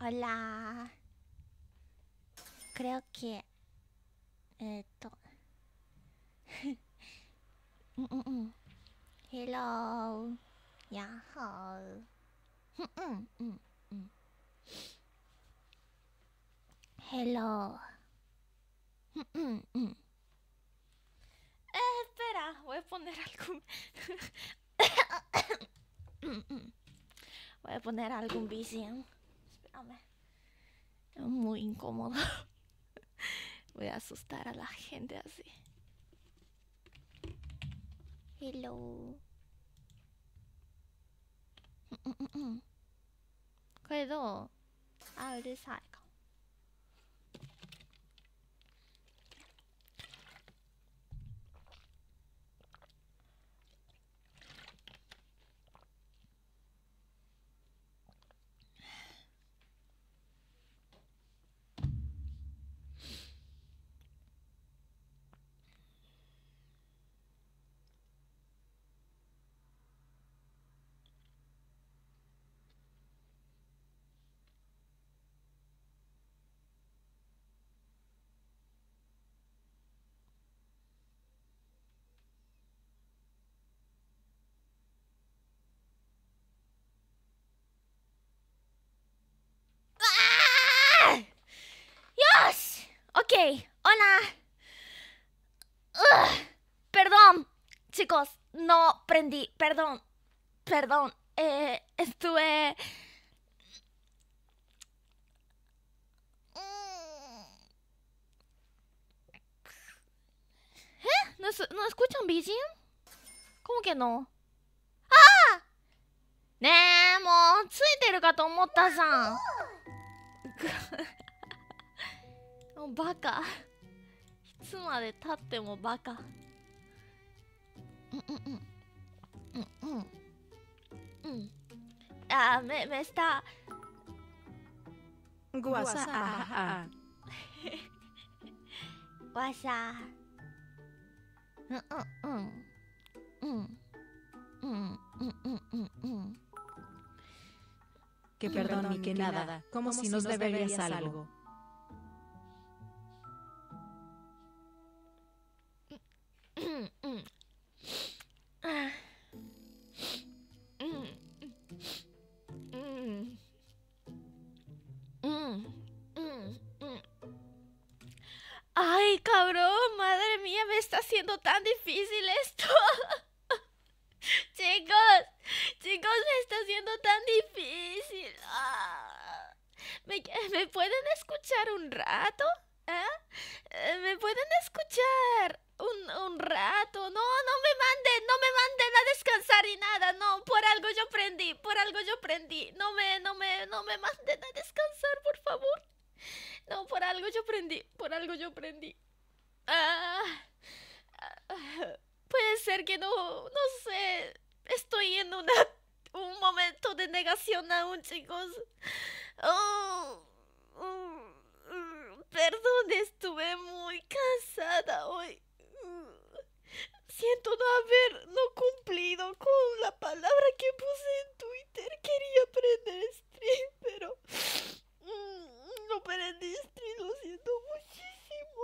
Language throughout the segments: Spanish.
Hola. Creo que... Hello. Hello. Eh, espera, voy a poner algún... voy a poner algún BCM. Espérame. Es muy incómodo. Voy a asustar a la gente así. Hello. これどうあ、うるさい mm, ¡Hola! Perdón, chicos, no prendí. Perdón, perdón. Eh, estuve... ¿Eh? ¿No, ¿No, escuchan BGM? ¿Cómo que no? ¡Ah! ¡Ne, mo! ¡Tsuite もうバカいつまでたってもバカうんうんうんうんうんうんあめめした Gua sa ah ah. わさうんうんうんうんうんうんうんうんうん Que perdón ni que nada, como si nos deberías algo. Ay, cabrón, madre mía, me está haciendo tan difícil esto. chicos, chicos, me está haciendo tan difícil. Ah. ¿Me, ¿Me pueden escuchar un rato? ¿Eh? Eh, ¿Me pueden escuchar un, un rato? No, no me manden, no me manden a descansar y nada. No, por algo yo prendí, por algo yo prendí. No me, no me, no me manden a descansar, por favor. No, por algo yo prendí, por algo yo prendí. Ah, ah, puede ser que no, no sé. Estoy en una, un momento de negación aún, chicos. Oh, mm, mm, perdón, estuve muy cansada hoy. Siento no haber no cumplido con la palabra que puse en Twitter. Quería prender stream, pero mm, no prendí stream. Lo siento muchísimo.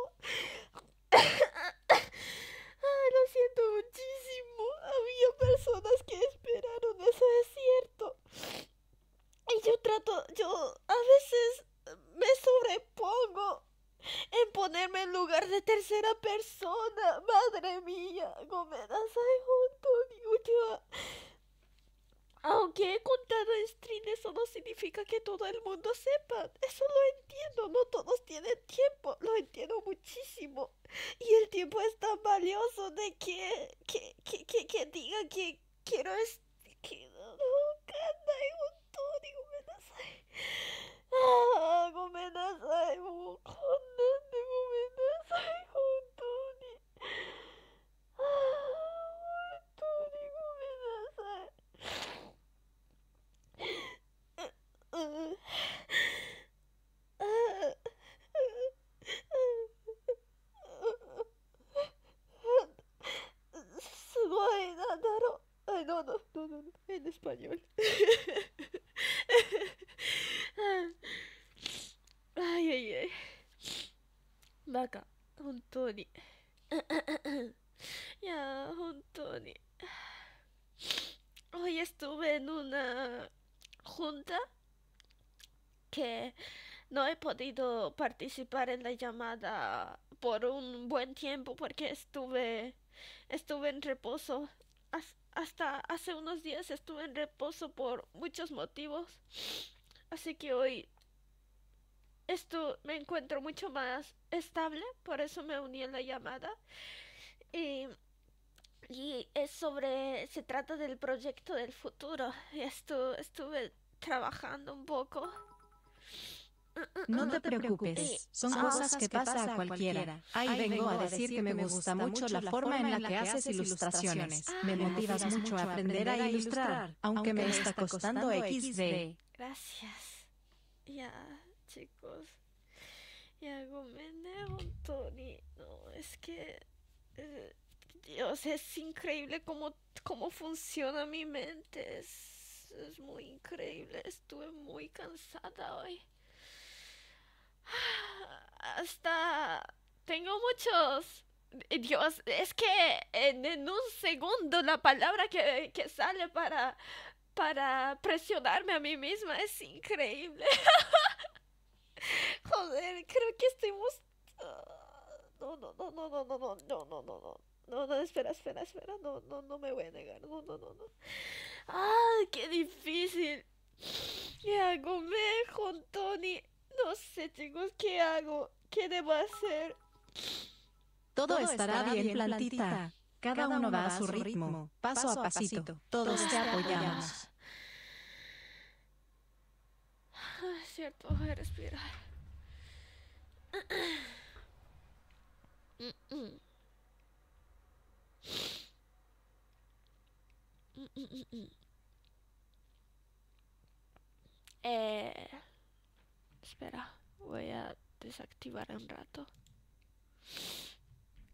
Ay, lo siento muchísimo. Había personas que esperaron, eso es cierto. Y yo trato, yo a veces me sobrepongo en ponerme en lugar de tercera persona. Madre mía. Aunque he contado stream, eso no significa que todo el mundo sepa. Eso lo entiendo, no todos tienen tiempo, lo entiendo muchísimo. Y el tiempo es tan valioso de que, que, que, que, que diga que quiero que no, kandai, hontoni, gomedasai. Ah, ごめんなさい。もうこんなんでごめんなさい。本当に。ああ、本当にごめんなさい。すごい、なんだろう。Ay, no, no, no, no, no, en español. 本当にいや本当に hoy estuve en una junta que no he podido participar en la llamada por un buen tiempo porque estuve estuve en reposo Has- hasta hace unos días estuve en reposo por muchos motivos así que hoy esto me encuentro mucho más estable por eso me uní a la llamada y y es sobre, se trata del proyecto del futuro. Estu, estuve trabajando un poco. No te preocupes, son Ah. cosas que pasa a cualquiera. Ahí vengo a decir que me gusta mucho la forma en la que haces ilustraciones. Me motivas mucho a aprender a ilustrar, aunque me está costando XD. Gracias. Ya, chicos. Ya, gomene, Tony. No, es que. eh, Dios, es increíble cómo, cómo funciona mi mente. Es, es muy increíble. Estuve muy cansada hoy. Hasta. Tengo muchos. Dios, es que en, en un segundo la palabra que, que sale para para presionarme a mí misma es increíble. Joder, creo que estoy mos- ah, No, no, no, no, no, no, no, no, no, no, no. No, no, espera, espera, espera. No, no, no me voy a negar. No, no, no, no. ¡Ah, qué difícil! ¿Qué hago mejor, Tony? No sé, chicos, ¿qué hago? ¿Qué debo hacer? Todo estará bien, plantita. Cada uno va a su ritmo, paso a pasito. Todos te apoyamos. Ah, es cierto, voy a respirar. Eh, espera, voy a desactivar un rato.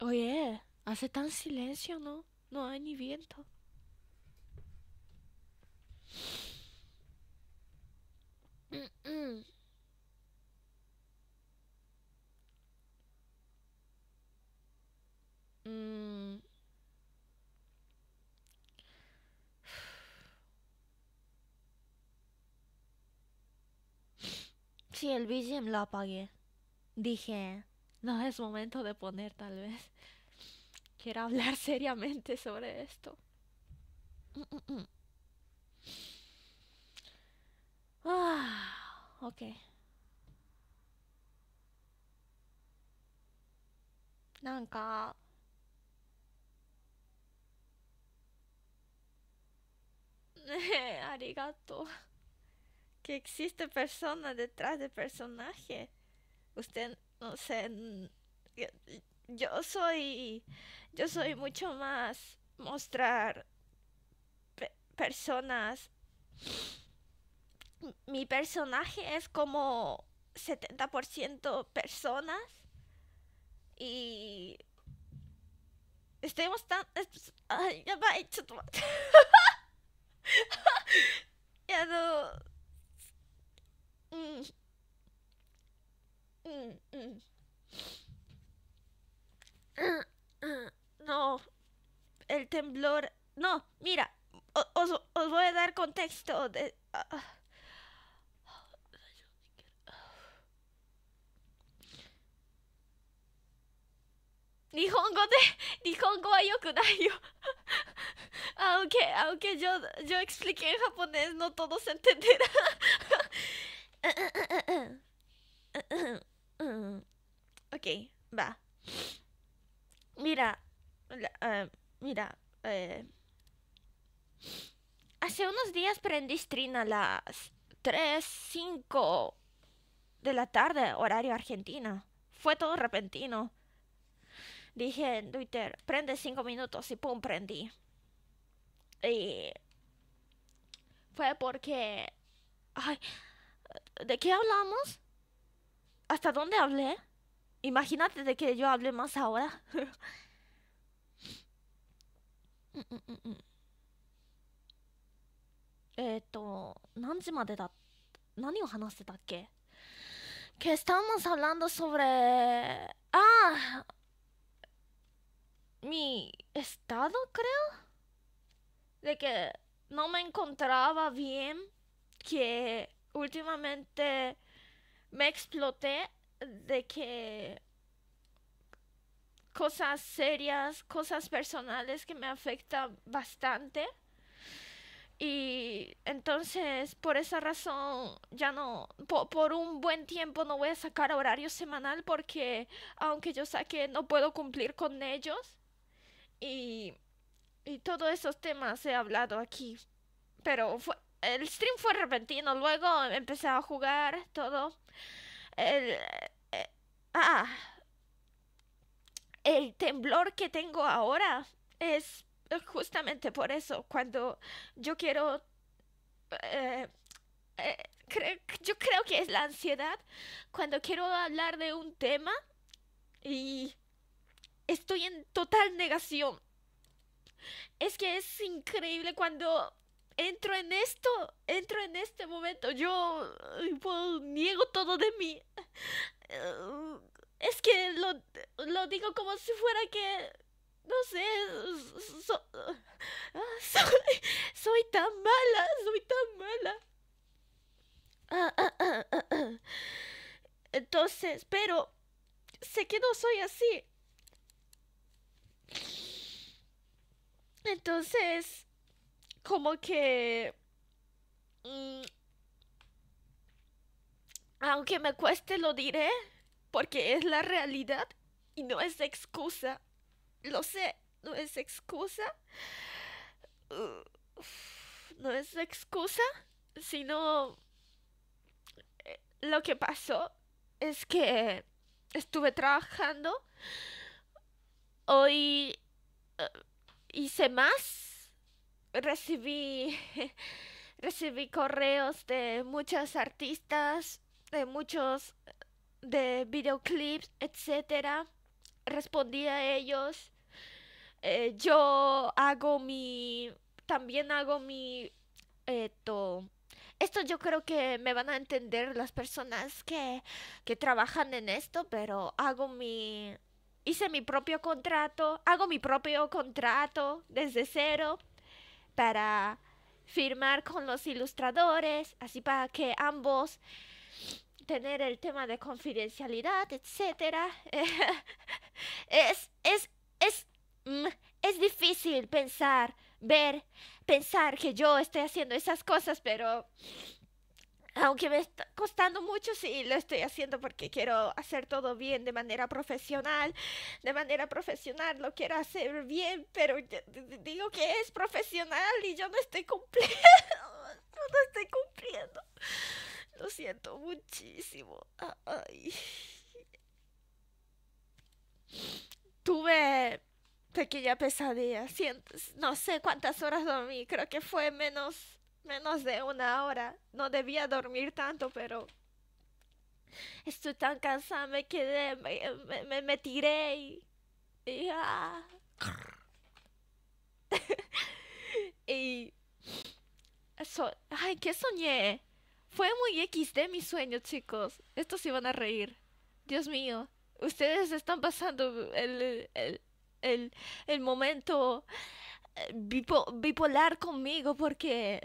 Oye, hace tan silencio, ¿no? No hay ni viento. Mm. Sí, el BGM lo apagué. Dije, no es momento de poner tal vez. Quiero hablar seriamente sobre esto. Mm, mm, mm. Ah, ok. Arigato. Que existe persona detrás de personaje. Usted no sé. Yo, soy. Yo soy mucho más mostrar personas mi personaje es como 70% personas y estemos tan ay, ya va, hecho ya no. Mm. Mm, mm. No, el temblor. No, mira, os, os voy a dar contexto de... Ah, 日本語で日本語は良くないよ aunque aunque yo yo expliqué en japonés no todos entenderán ok va mira la- eh, mira eh, hace unos días prendí stream a las 3, 5 de la tarde horario argentina fue todo repentino Dije en Twitter, prende cinco minutos y pum, prendí. Y fue porque... Ay, ¿de qué hablamos? ¿Hasta dónde hablé? Imagínate de que yo hablé más ahora. Mm, mm, mm, mm. えっと、何時までだ何を話してたっけ Que estábamos hablando sobre... Ah, mi estado, creo. De que no me encontraba bien, que últimamente me exploté de que cosas serias, cosas personales que me afectan bastante. Y entonces, por esa razón, ya no, por, un buen tiempo no voy a sacar horario semanal porque aunque yo saque, no puedo cumplir con ellos. Y, y todos esos temas he hablado aquí. Pero fue, el stream fue repentino, luego empecé a jugar todo. El, eh, ah, el temblor que tengo ahora es justamente por eso, cuando yo quiero... Eh, eh, yo creo que es la ansiedad, cuando quiero hablar de un tema y estoy en total negación. Es que es increíble cuando entro en esto, entro en este momento, yo niego todo de mí. Es que lo, lo digo como si fuera que no sé, ah, soy, soy tan mala, soy tan mala. Entonces, pero sé que no soy así. Entonces, como que... Mm, aunque me cueste, lo diré, porque es la realidad y no es excusa. Lo sé, no es excusa. no es excusa, sino eh, lo que pasó es que estuve trabajando. Hoy eh, hice más. Recibí recibí correos de muchos artistas, de muchos de videoclips, etcétera. Respondí a ellos eh, yo hago mi, también hago mi, esto, esto yo creo que me van a entender las personas que, que trabajan en esto, pero hago mi, hice mi propio contrato, hago mi propio contrato desde cero para firmar con los ilustradores, así para que ambos tener el tema de confidencialidad, etcétera. es, es, es Mm, es difícil pensar, ver, pensar que yo estoy haciendo esas cosas, pero aunque me está costando mucho, sí, lo estoy haciendo porque quiero hacer todo bien de manera profesional. De manera profesional lo quiero hacer bien, pero digo que es profesional y yo no estoy cumpliendo. No estoy cumpliendo. Lo siento muchísimo. Ay. Tuve pequeña pesadilla. no sé cuántas horas dormí, creo que fue menos, menos de una hora. No debía dormir tanto, pero estoy tan cansada, me quedé, me, me, tiré y... Ah. y ay, ¿qué soñé? Fue muy XD mi sueño, chicos. Estos iban a reír. Dios mío. Ustedes están pasando el, el, el, el momento eh, bipolar conmigo porque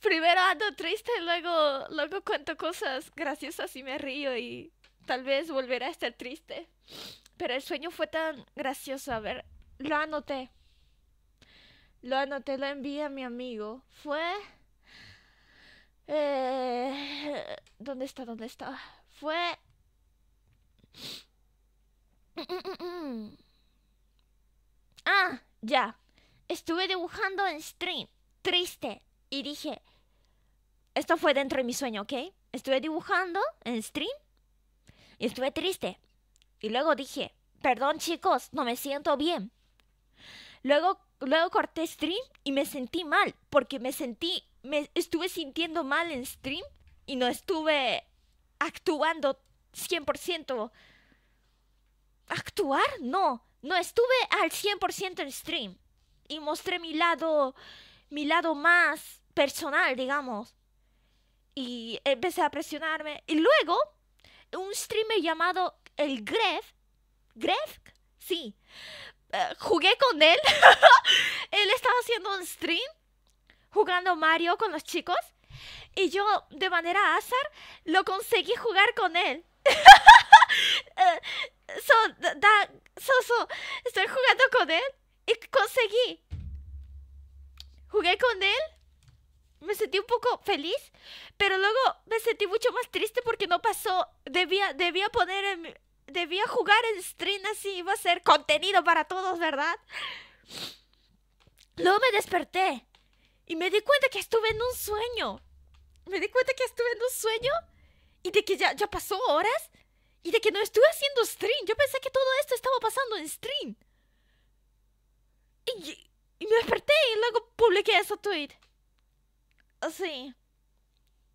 primero ando triste, luego, luego cuento cosas graciosas y me río y tal vez volveré a estar triste. Pero el sueño fue tan gracioso. A ver, lo anoté. Lo anoté, lo envié a mi amigo. Fue... Eh, ¿Dónde está? ¿Dónde está? Fue ah, ya. Estuve dibujando en stream, triste, y dije, esto fue dentro de mi sueño, ¿ok? Estuve dibujando en stream y estuve triste. Y luego dije, perdón chicos, no me siento bien. Luego, luego corté stream y me sentí mal, porque me sentí, me estuve sintiendo mal en stream y no estuve actuando 100% actuar, no, no estuve al 100% en stream y mostré mi lado, mi lado más personal, digamos. Y empecé a presionarme. Y luego, un streamer llamado el Gref, Gref, sí. Eh, jugué con él. él estaba haciendo un stream jugando Mario con los chicos y yo de manera azar lo conseguí jugar con él. Eh, so, da, so, so, estoy jugando con él y conseguí. Jugué con él, me sentí un poco feliz, pero luego me sentí mucho más triste porque no pasó. Debía, debía poner en, debía jugar en stream así, iba a ser contenido para todos, ¿verdad? Luego me desperté y me di cuenta que estuve en un sueño. Me di cuenta que estuve en un sueño y de que ya, ya pasó horas y de que no estuve haciendo stream. Yo pensé que todo esto estaba pasando en stream. Y, me desperté y luego publiqué ese tweet. Así.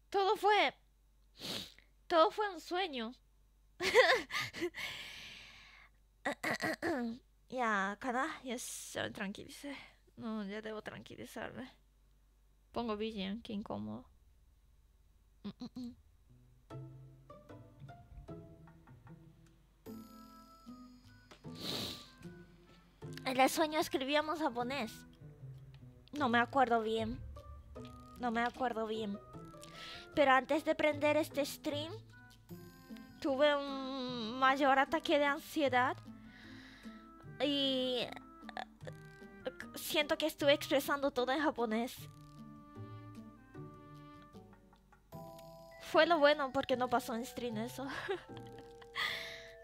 Todo fue. Todo fue un sueño. ya, Kana, ya se tranquilice. No, ya debo tranquilizarme. Pongo BGM, que incómodo. Mm -mm. mm. En el sueño escribíamos japonés. No me acuerdo bien. No me acuerdo bien. Pero antes de prender este stream, tuve un mayor ataque de ansiedad y eh, siento que estuve expresando todo en japonés. Fue lo bueno porque no pasó en stream eso.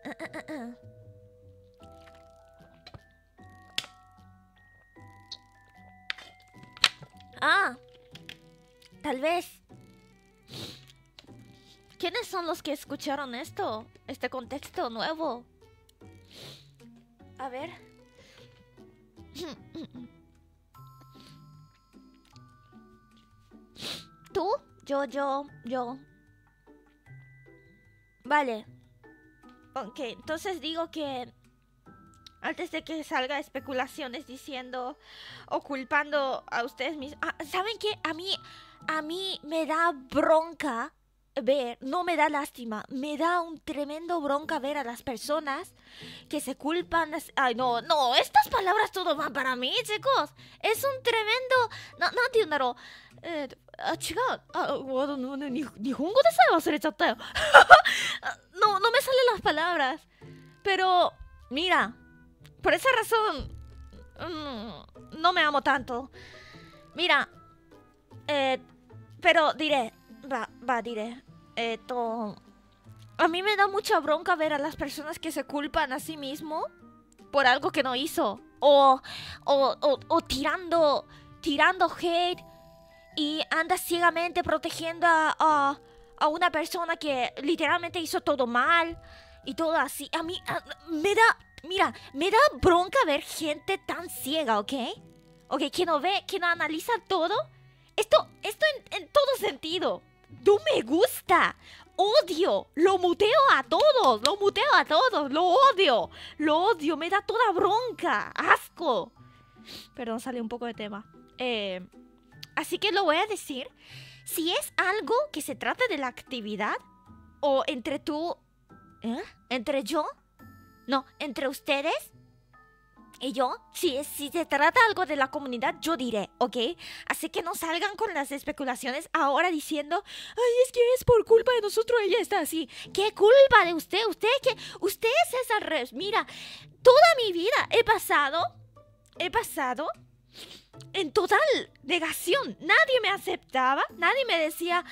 ah, tal vez ¿Quiénes son los que escucharon esto? Este contexto nuevo. A ver. ¿Tú? Yo, yo, yo. Vale. Ok, entonces digo que antes de que salga especulaciones diciendo o culpando a ustedes mismos. Ah, ¿Saben qué? A mí, a mí me da bronca ver, no me da lástima, me da un tremendo bronca ver a las personas que se culpan. Ay, no, no, estas palabras todo van para mí, chicos. Es un tremendo. No, no entiendo. Eh, ah, ah, no, no, ni, de no, no me salen las palabras. Pero, mira, por esa razón, mm, no me amo tanto. Mira, eh, pero diré, va, va, diré. A mí me da mucha bronca ver a las personas que se culpan a sí mismo por algo que no hizo. O, o, o, tirando, tirando hate y anda ciegamente protegiendo a, a, una persona que literalmente hizo todo mal y todo así. A mí me da, mira, me da bronca ver gente tan ciega, ¿ok? Ok, que no ve, que no analiza todo. Esto, esto en, todo sentido. No me gusta. Odio. Lo muteo a todos. Lo muteo a todos. Lo odio. Lo odio. Me da toda bronca. Asco. Perdón, sale un poco de tema. Eh, así que lo voy a decir. Si es algo que se trata de la actividad, o entre tú... ¿eh? ¿Entre yo? No, entre ustedes, y yo, si, si se trata algo de la comunidad, yo diré, ¿ok? Así que no salgan con las especulaciones ahora diciendo, ay, es que es por culpa de nosotros, ella está así. ¿Qué culpa de usted? Usted que, usted es esa red. Mira, toda mi vida he pasado, he pasado en total negación. Nadie me aceptaba, nadie me decía,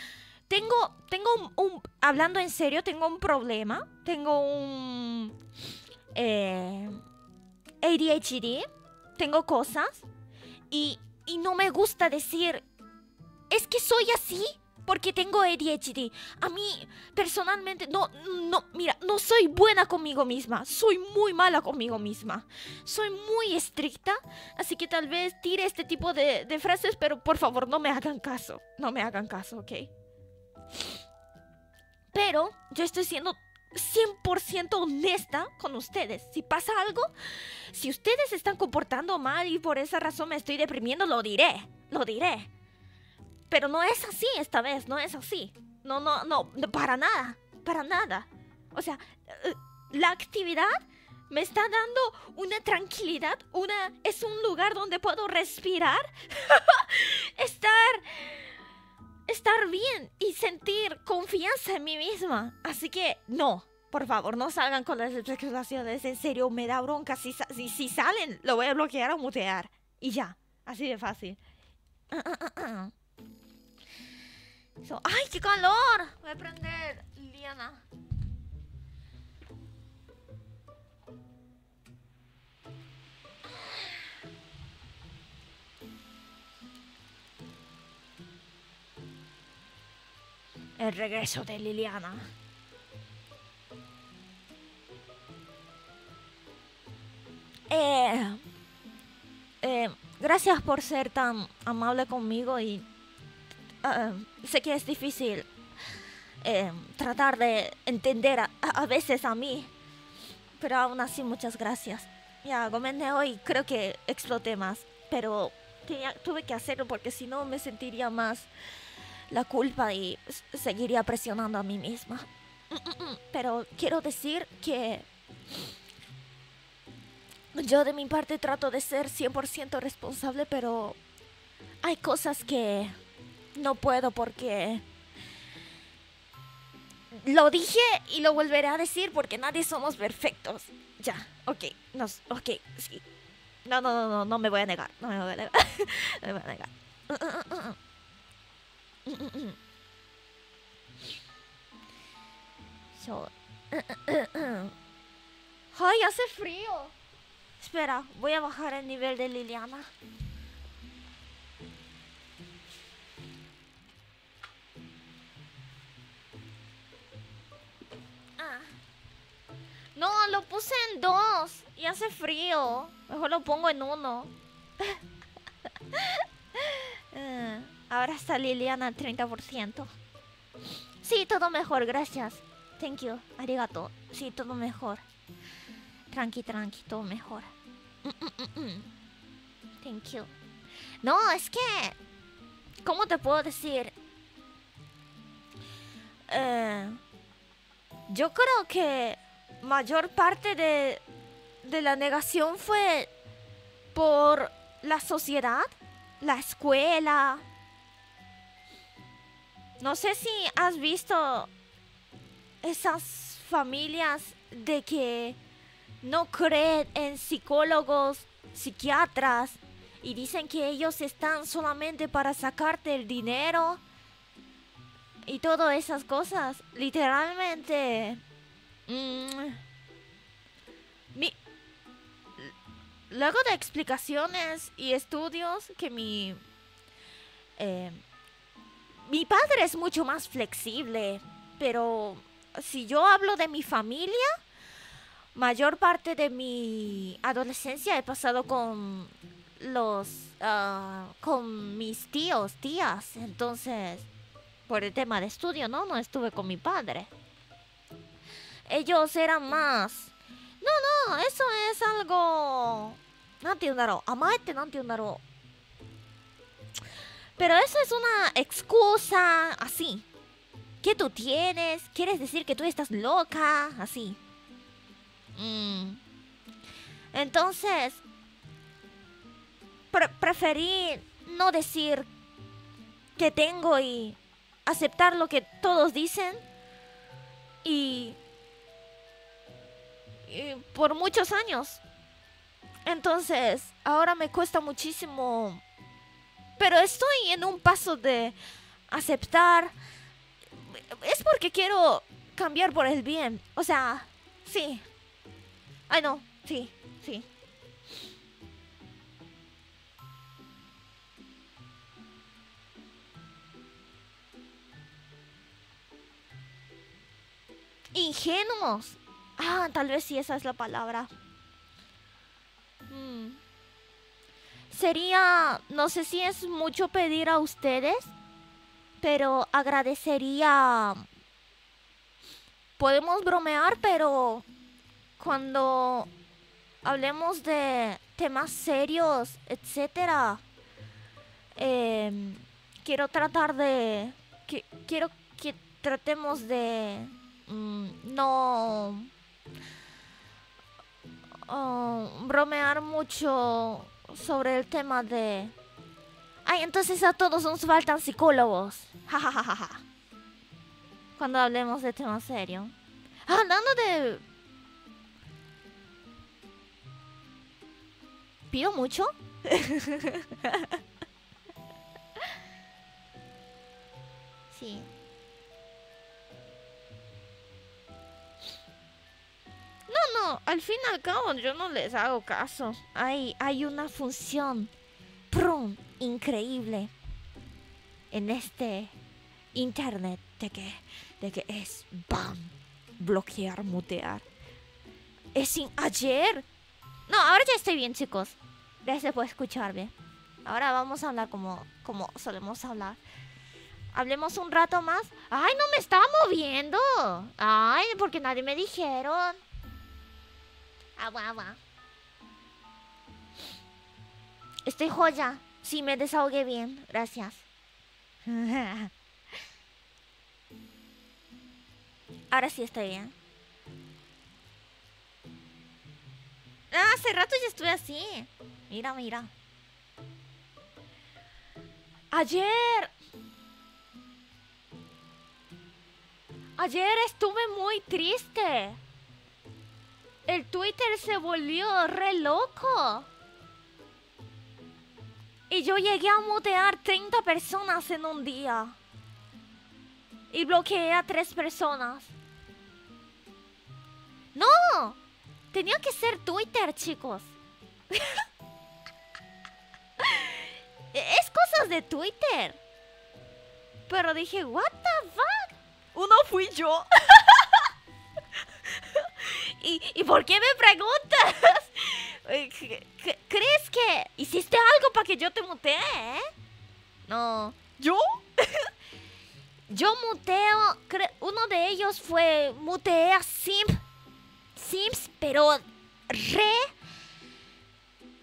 tengo, tengo un, hablando en serio, tengo un problema, tengo un... Eh, ADHD, tengo cosas y, y no me gusta decir, es que soy así porque tengo ADHD. A mí, personalmente, no, no, mira, no soy buena conmigo misma. Soy muy mala conmigo misma. Soy muy estricta. Así que tal vez tire este tipo de, de frases, pero por favor no me hagan caso. No me hagan caso, ¿ok? Pero yo estoy siendo 100% honesta con ustedes. Si pasa algo, si ustedes están comportando mal y por esa razón me estoy deprimiendo, lo diré, lo diré. Pero no es así esta vez, no es así. No, no, no, para nada, para nada. O sea, eh, la actividad me está dando una tranquilidad, una es un lugar donde puedo respirar, estar estar bien y sentir confianza en mí misma. Así que no, por favor, no salgan con las especulaciones. En serio, me da bronca. Si, si, si salen, lo voy a bloquear o mutear. Y ya, así de fácil. ¡Ay, qué calor! Voy a prender Liana. El regreso de Liliana. Eh, eh, gracias por ser tan amable conmigo y uh, sé que es difícil eh, tratar de entender a, a, veces a mí, pero aún así muchas gracias. Ya, Gomende hoy creo que exploté más, pero tenía, tuve que hacerlo porque si no me sentiría más la culpa y seguiría presionando a mí misma. Pero quiero decir que yo de mi parte trato de ser 100% responsable, pero hay cosas que no puedo porque lo dije y lo volveré a decir porque nadie somos perfectos. Ya, ok, ok, sí. No, no, no, no, no me voy a negar, no me voy a negar, no me voy a negar. ¡Ay, hace frío! Espera, voy a bajar el nivel de Liliana. Ah. No, lo puse en dos y hace frío. Mejor lo pongo en uno. Ahora está Liliana al 30%. Sí, todo mejor, gracias. Thank you, arigato. Sí, todo mejor. Tranqui, tranqui, todo mejor. Thank you. No, es que... ¿Cómo te puedo decir? Eh, yo creo que mayor parte de, de la negación fue por la sociedad, la escuela, no sé si has visto esas familias de que no creen en psicólogos, psiquiatras y dicen que ellos están solamente para sacarte el dinero y todas esas cosas. Literalmente... Mm, luego de explicaciones y estudios que mi... Eh, mi padre es mucho más flexible, pero si yo hablo de mi familia, mayor parte de mi adolescencia he pasado con los ah, con mis tíos, tías, entonces por el tema de estudio, ¿no? No estuve con mi padre. Ellos eran más No, no, eso es algo pero eso es una excusa así. ¿Qué tú tienes? ¿Quieres decir que tú estás loca? Así. Mm. Entonces, preferí no decir que tengo y aceptar lo que todos dicen. Y por muchos años. Entonces, ahora me cuesta muchísimo pero estoy en un paso de aceptar. Es porque quiero cambiar por el bien. O sea, sí. Ay, no, sí, sí. Ingenuos. Ah, tal vez sí esa es la palabra. Mm. Sería, no sé si es mucho pedir a ustedes, pero agradecería... Podemos bromear, pero cuando hablemos de temas serios, etcétera, em, quiero tratar de... Quiero que tratemos de... Mm, no oh, bromear mucho sobre el tema de... Ay, entonces a todos nos faltan psicólogos. Cuando hablemos de tema serio. Hablando de... ¿Pido mucho? sí. No, no, al fin y al cabo yo no les hago caso. Hay, hay una función prum, increíble en este internet de que, de que es bam, bloquear, mutear. Es sin ayer. No, ahora ya estoy bien, chicos. Gracias por escucharme. Ahora vamos a hablar como, como solemos hablar. Hablemos un rato más. Ay, no me estaba moviendo. Ay, porque nadie me dijeron. Agua, agua. Estoy joya. Sí, me desahogué bien. Gracias. Ahora sí estoy bien. Ah, hace rato ya estuve así. Mira, mira. Ayer. Ayer estuve muy triste. El Twitter se volvió re loco. Y yo llegué a mutear 30 personas en un día. Y bloqueé a 3 personas. ¡No! Tenía que ser Twitter, chicos. es cosas de Twitter. Pero dije, what the fuck? Uno fui yo. ¿Y, ¿Y por qué me preguntas? ¿Crees que hiciste algo para que yo te mutee? No. ¿Yo? yo muteo. Uno de ellos fue muteé a Simp. Sims, pero re.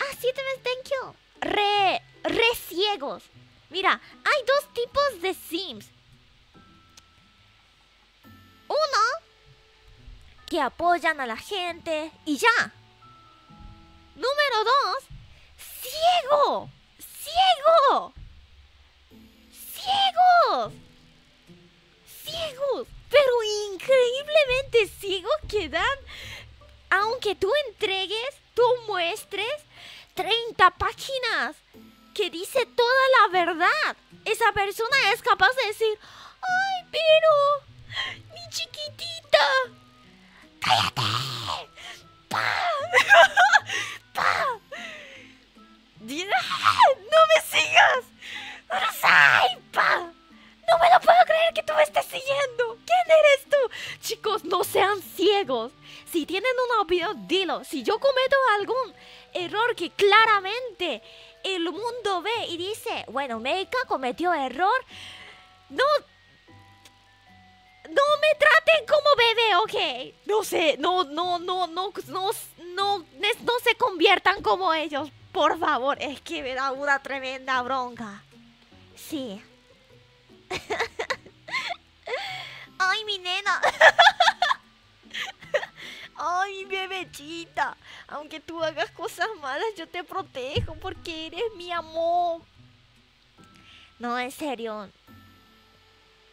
Ah, sí, thank you. Re. Re ciegos. Mira, hay dos tipos de Sims. Uno que apoyan a la gente y ya. Número dos, ciego. Ciego. Ciegos. Ciegos. Pero increíblemente ciegos que dan, aunque tú entregues, tú muestres 30 páginas que dice toda la verdad. Esa persona es capaz de decir, ay, pero, mi chiquitita, cállate. ¡No me sigas! ¡Ay, pa! No me lo puedo creer que tú me estés siguiendo. ¿Quién eres tú? Chicos, no sean ciegos. Si tienen una opinión, dilo. Si yo cometo algún error que claramente el mundo ve y dice, bueno, Meika cometió error, no no me traten como bebé, ok. No sé, no, no, no, no, no, no, no se conviertan como ellos, por favor. Es que me da una tremenda bronca. Sí. Ay, mi nena. Ay, bebechita. Aunque tú hagas cosas malas, yo te protejo porque eres mi amor. No, en serio.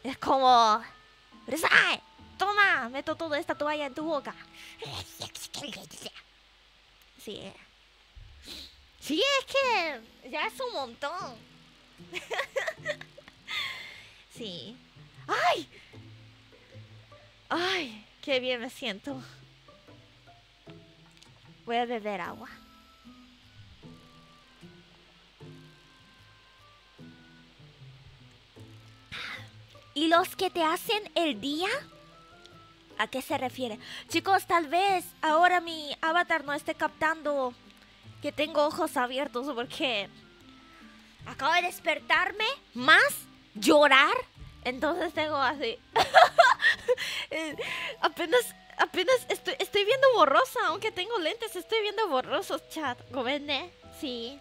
Es como... ¡Toma! Meto toda esta toalla en tu boca. Sí. Sí, es que ya es un montón. sí. ¡Ay! ¡Ay! ¡Qué bien me siento! Voy a beber agua. ¿Y los que te hacen el día? ¿A qué se refiere? Chicos, tal vez ahora mi avatar no esté captando que tengo ojos abiertos porque acabo de despertarme, más llorar. Entonces tengo así. Apenas, apenas estoy, estoy viendo borrosa, aunque tengo lentes, estoy viendo borrosos, chat. ¿Goberne? Sí.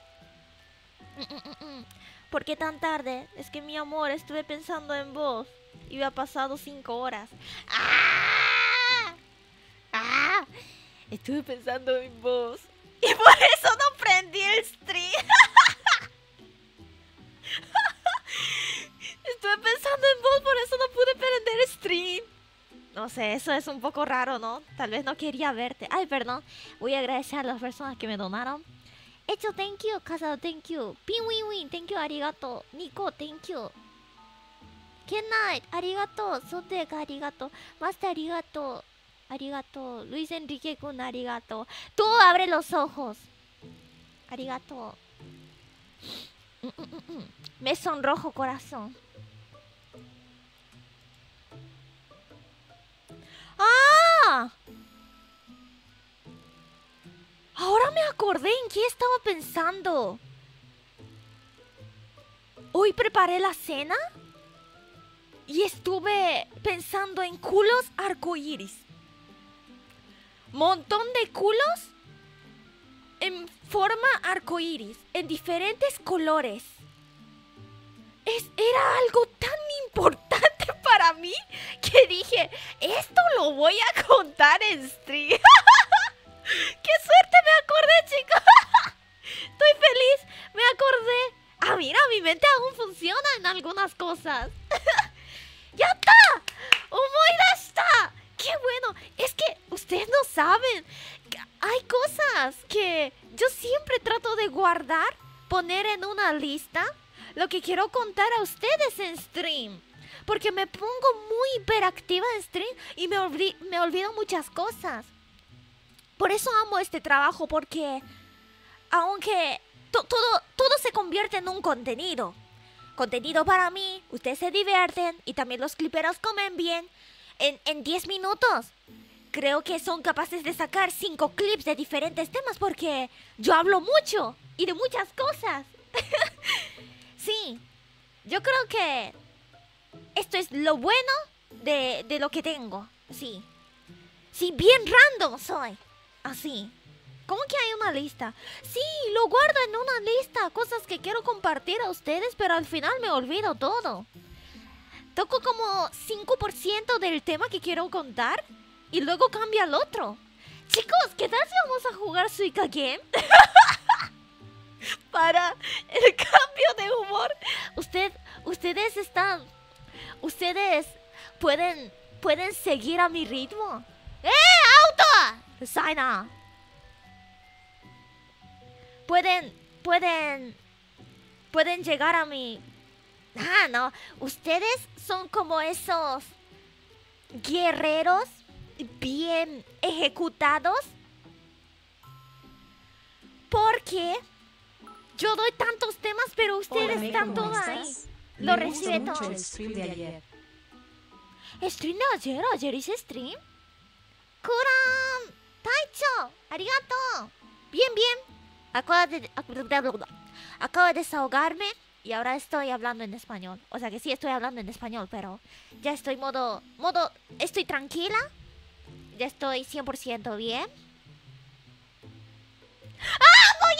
Mm, mm, mm, ¿Por qué tan tarde? Es que mi amor, estuve pensando en vos. Y ha pasado cinco horas. ¡Ah! ¡Ah! Estuve pensando en vos. Y por eso no prendí el stream. Estuve pensando en vos, por eso no pude prender stream. No sé, eso es un poco raro, ¿no? Tal vez no quería verte. Ay, perdón. Voy a agradecer a las personas que me donaron. えちょ、thank you! カサ、thank you! ピンウィンウィン、thank you! ありがとうニコ、thank you! けんないありがとうソテーがありがとうマスターありがとうありがとうルイゼンリケ君ありがとうどうあれのソホスありがとう。うんうんうんうん。メソンロホコラソン。ああ Ahora me acordé en qué estaba pensando. Hoy preparé la cena y estuve pensando en culos arcoíris. Montón de culos en forma arcoíris, en diferentes colores. Es, era algo tan importante para mí que dije, esto lo voy a contar en stream. ¡Qué suerte me acordé, chicos! Estoy feliz, me acordé. Ah, mira, mi mente aún funciona en algunas cosas. ¡Ya está! ¡Humoida está! ¡Qué bueno! Es que ustedes no saben. Hay cosas que yo siempre trato de guardar, poner en una lista lo que quiero contar a ustedes en stream. Porque me pongo muy hiperactiva en stream y me, me olvido muchas cosas. Por eso amo este trabajo, porque aunque todo, todo se convierte en un contenido. Contenido para mí, ustedes se divierten y también los cliperos comen bien. En, en 10 minutos creo que son capaces de sacar 5 clips de diferentes temas porque yo hablo mucho y de muchas cosas. sí, yo creo que esto es lo bueno de, de lo que tengo. Sí. Sí, bien random soy. Así. ¿Cómo que hay una lista? Sí, lo guardo en una lista, cosas que quiero compartir a ustedes, pero al final me olvido todo. Toco como 5% del tema que quiero contar y luego cambia al otro. Chicos, ¿qué tal si vamos a jugar Suica Game? Para el cambio de humor. Usted, ustedes están... Ustedes pueden, pueden seguir a mi ritmo. ¡Eh, auto! Saina. Pueden, pueden, pueden llegar a mi... Ah, no. Ustedes son como esos guerreros bien ejecutados. Porque yo doy tantos temas, pero ustedes están todos ahí. Lo recibe todo. stream de ayer. ¿Stream de ayer? ¿Ayer hice stream? ¡Kuran! ¡Taicho! ¡Arigato! Bien, bien. Acabo de, acabo de desahogarme y ahora estoy hablando en español. O sea que sí estoy hablando en español, pero ya estoy modo... modo... Estoy tranquila. Ya estoy 100% bien. ¡Ah! ¡Voy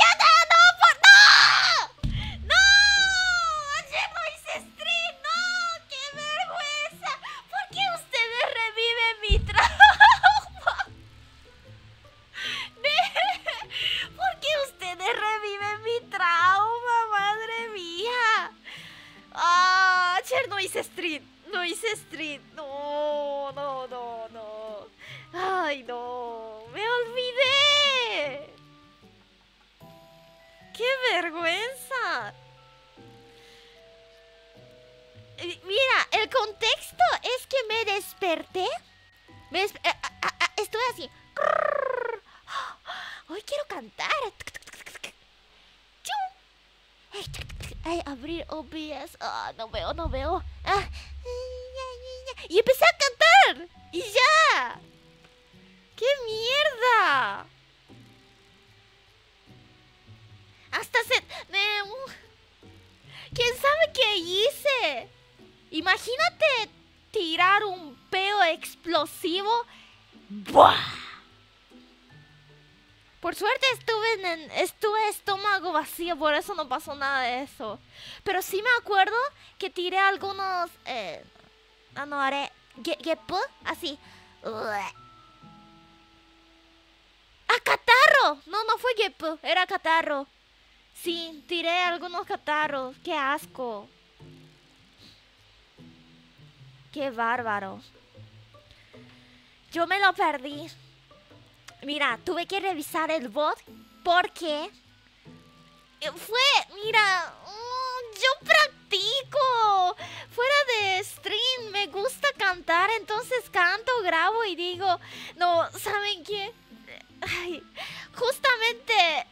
no hice stream. No hice stream. No, no, no, no. ¡Ay, no! ¡Me olvidé! ¡Qué vergüenza! Mira, el contexto es que me desperté. Me despe- eh, ah, ah, ah, estuve así. Hoy quiero cantar. Ay, abrir OBS. Ah, no veo, no veo. Ah. Y empecé a cantar. Y ya. ¡Qué mierda! Hasta se... ¿Quién sabe qué hice? Imagínate tirar un peo explosivo. ¡Buah! Por suerte estuve en, estuve estómago vacío, por eso no pasó nada de eso. Pero sí me acuerdo que tiré algunos... Eh, ah, no, haré... ge- gepu, así. Ué. catarro! No, no fue yepo, era catarro. Sí, tiré algunos catarros. ¡Qué asco! ¡Qué bárbaro! Yo me lo perdí. Mira, tuve que revisar el bot porque fue, mira, mm, yo practico. Fuera de stream me gusta cantar, entonces canto, grabo y digo, no, ¿saben qué? Justamente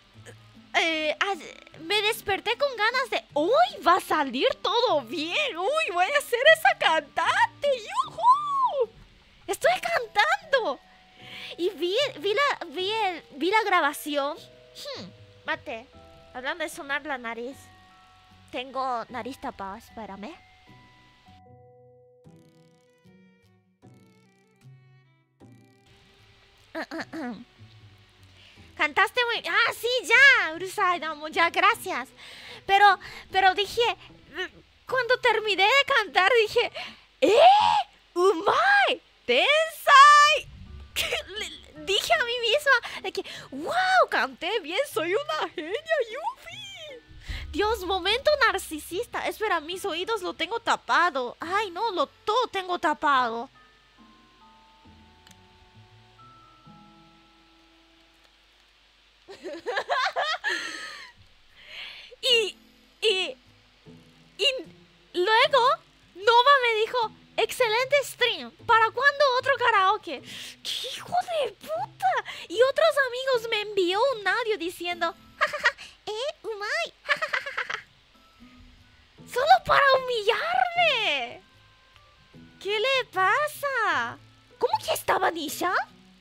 eh, me desperté con ganas de, uy, va a salir todo bien, uy, voy a ser esa cantante, yuhu. Estoy cantando. Y vi, vi, la, vi, vi la grabación. Hmm, mate, hablando de sonar la nariz. Tengo nariz tapada, espérame. Cantaste muy... Ah, sí, ya. Urusai, ya, gracias. Pero, pero dije... Cuando terminé de cantar, dije... ¡Eh! ¡Umai! ¡Tensai! Dije a mí misma de que... ¡Wow! Canté bien, soy una genia, Yuffie. Dios, momento narcisista. Espera, mis oídos lo tengo tapado. Ay, no, lo todo tengo tapado. y, y, y luego Nova me dijo, excelente stream, ¿para cuándo otro karaoke? ¡Qué hijo de puta! Y otros amigos me envió un audio diciendo, jajaja, eh, umai, Solo para humillarme. ¿Qué le pasa? ¿Cómo que estaba Nisha?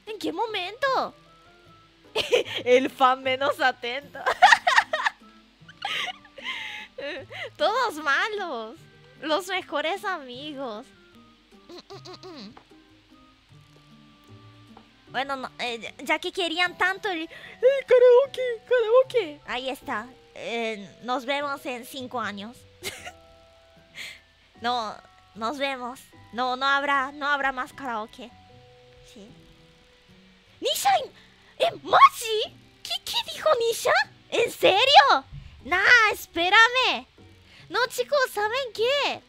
¿En qué momento? El fan menos atento. Todos malos. Los mejores amigos. Bueno, eh, ya que querían tanto el... karaoke! ¡Karaoke! Ahí está. Eh, nos vemos en cinco años. no, nos vemos. No, no habrá, no habrá más karaoke. Sí. ¡Nisha! ¿Eh, Machi? ¿Qué, ¿Qué dijo Nisha? ¿En serio? Nah, espérame. No, chicos, ¿saben qué?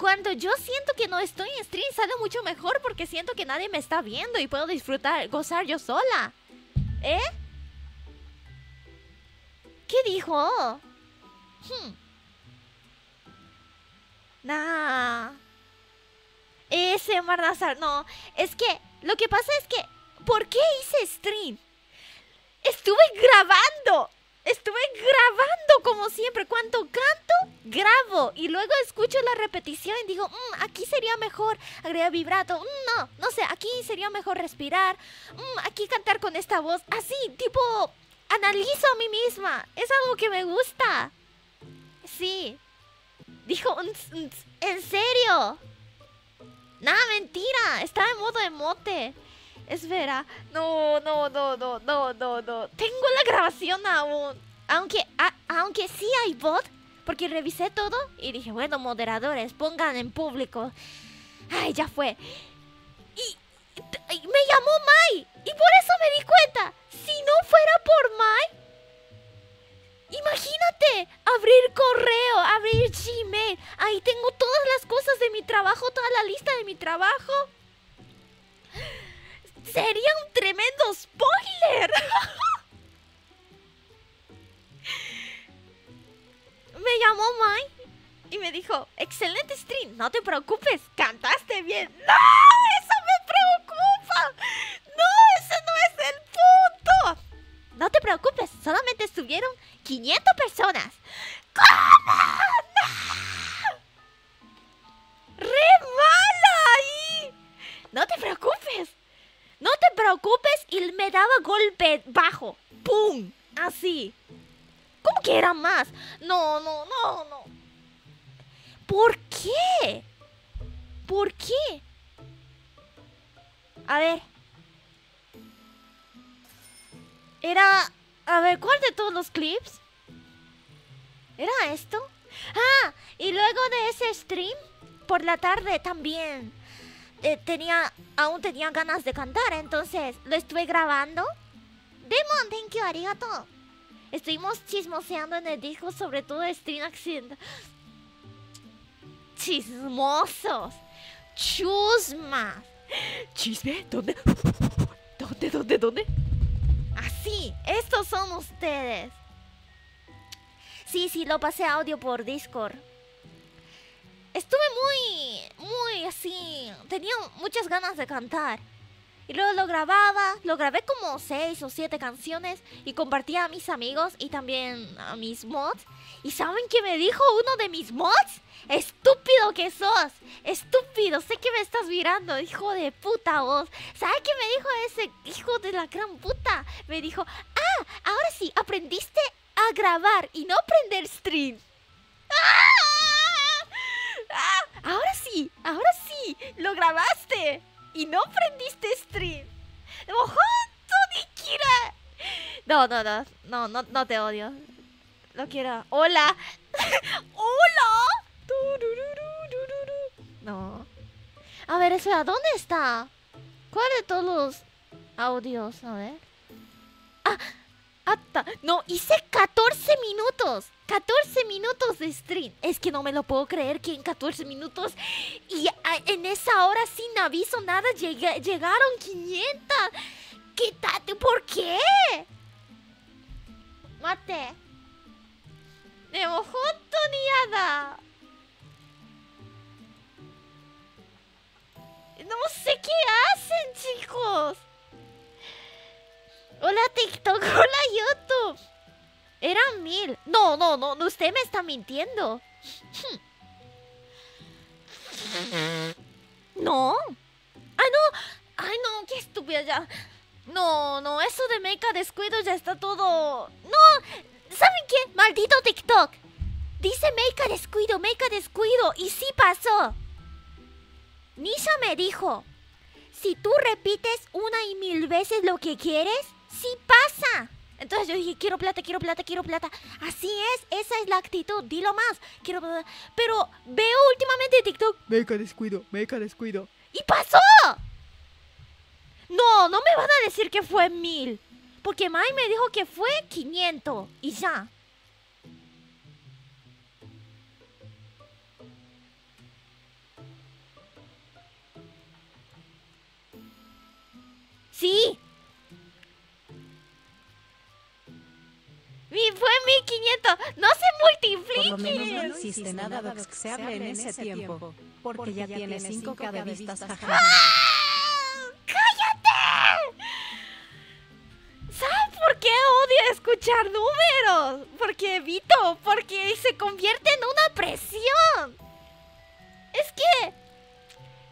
Cuando yo siento que no estoy en stream, sale mucho mejor porque siento que nadie me está viendo y puedo disfrutar, gozar yo sola. ¿Eh? ¿Qué dijo? Hmm. Nah. Ese Marnazar, no. Es que lo que pasa es que, ¿por qué hice stream? Estuve grabando. Estuve grabando como siempre. Cuando canto, grabo. Y luego escucho la repetición y digo, mm, aquí sería mejor agregar vibrato. Mm, no, no sé, aquí sería mejor respirar. Mm, aquí cantar con esta voz. Así, tipo, analizo a mí misma. Es algo que me gusta. Sí. Dijo, ¿en serio? Nada, mentira. Estaba en modo emote. Espera, no, no, no, no, no, no, no. Tengo la grabación aún. Aunque, aunque sí hay bot, porque revisé todo y dije, bueno, moderadores, pongan en público. Ay, ya fue. Y, me llamó Mai. Y por eso me di cuenta. Si no fuera por Mai, Imagínate abrir correo, abrir Gmail. Ahí tengo todas las cosas de mi trabajo, toda la lista de mi trabajo. Sería un tremendo spoiler. me llamó Mai y me dijo, excelente stream, no te preocupes, cantaste bien. ¡No! ¡Eso me preocupa! ¡No! ¡Ese no es el punto! No te preocupes, solamente estuvieron 500 personas. ¿Cómo? ¡No! ¡Re mala ahí! No te preocupes, no te preocupes y me daba golpe bajo. ¡Pum! Así. ¿Cómo que era más? No, no, no, no. ¿Por qué? ¿Por qué? A ver. Era... A ver, ¿cuál de todos los clips? ¿Era esto? Ah, y luego de ese stream, por la tarde también eh, tenía, aún tenía ganas de cantar, entonces lo estuve grabando Demon, thank you, arigato. Estuvimos chismoseando en el disco sobre todo Stream Accident. Chismosos. Chusmas. ¿Chisme? ¿Dónde? ¿Dónde, dónde, dónde? Así, estos son ustedes. Sí, sí, lo pasé audio por Discord. Estuve muy, muy así. Tenía muchas ganas de cantar. Y luego lo grababa, lo grabé como seis o siete canciones y compartía a mis amigos y también a mis mods. ¿Y saben qué me dijo uno de mis mods? Estúpido que sos, estúpido, sé que me estás mirando, hijo de puta vos. ¿Sabes qué me dijo ese hijo de la gran puta? Me dijo, ah, ahora sí, aprendiste a grabar y no aprender stream. ¡Ah! ¡Ah! Ahora sí, ahora sí, lo grabaste y no aprendiste stream. No, no, no, no, no, no te odio. Lo quiero. Hola. Hola. No. A ver, espera, ¿dónde está? ¿Cuál de todos los audios? A ver. Ah, No, hice 14 minutos. 14 minutos de stream. Es que no me lo puedo creer que en 14 minutos y en esa hora sin aviso nada llegaron 500. Quítate, ¿por qué? Mate. nada. No sé qué hacen, chicos. Hola TikTok, hola YouTube. Eran mil. No, no, no, usted me está mintiendo. No. Ay, no. Ay, no, qué estúpida ya. No, no, eso de meca descuido ya está todo. No, ¿saben qué? Maldito TikTok. Dice meca descuido, meca descuido. Y sí pasó. Nisha me dijo, si tú repites una y mil veces lo que quieres, sí pasa. Entonces yo dije, quiero plata, quiero plata, quiero plata. Así es, esa es la actitud, dilo más. Quiero Pero veo últimamente TikTok. Meca descuido, meca descuido. ¡Y pasó! No, no me van a decir que fue mil. Porque Mai me dijo que fue 500 y ya. Sí. Mi fue 1500. No se multiplique. Por lo menos no existe nada doxeable en ese tiempo. Porque ya tiene 5k de vistas. ¡Ah! ¡Cállate! ¿Sabes por qué odio escuchar números? Porque evito, porque se convierte en una presión. Es que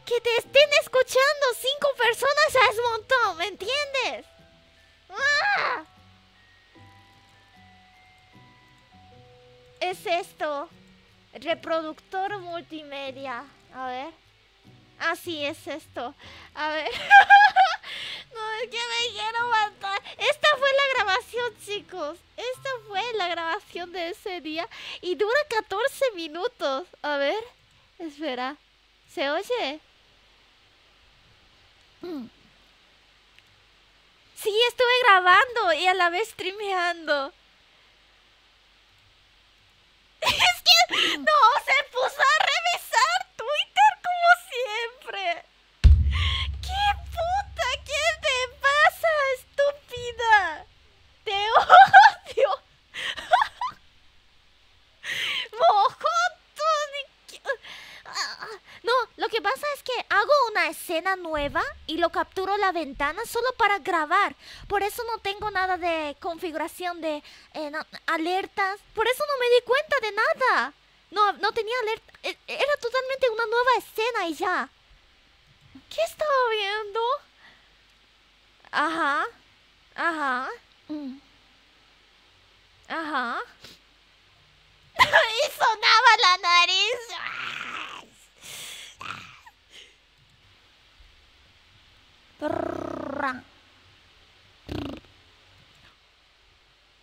que te estén escuchando cinco personas ya es un montón, ¿me entiendes? ¡Ah! Es esto. Reproductor multimedia. A ver. Así ah, es esto. A ver. no, es que me quiero matar. Esta fue la grabación, chicos. Esta fue la grabación de ese día. Y dura 14 minutos. A ver. Espera. ¿Se oye? Sí, estuve grabando y a la vez streameando. Es que no, se puso a lo que pasa es que hago una escena nueva y lo capturo la ventana solo para grabar. Por eso no tengo nada de configuración de eh, alertas. Por eso no me di cuenta de nada. No, no tenía alerta. E, era totalmente una nueva escena y ya. ¿Qué estaba viendo? Ajá. Ajá. Mm. Ajá. y sonaba la nariz.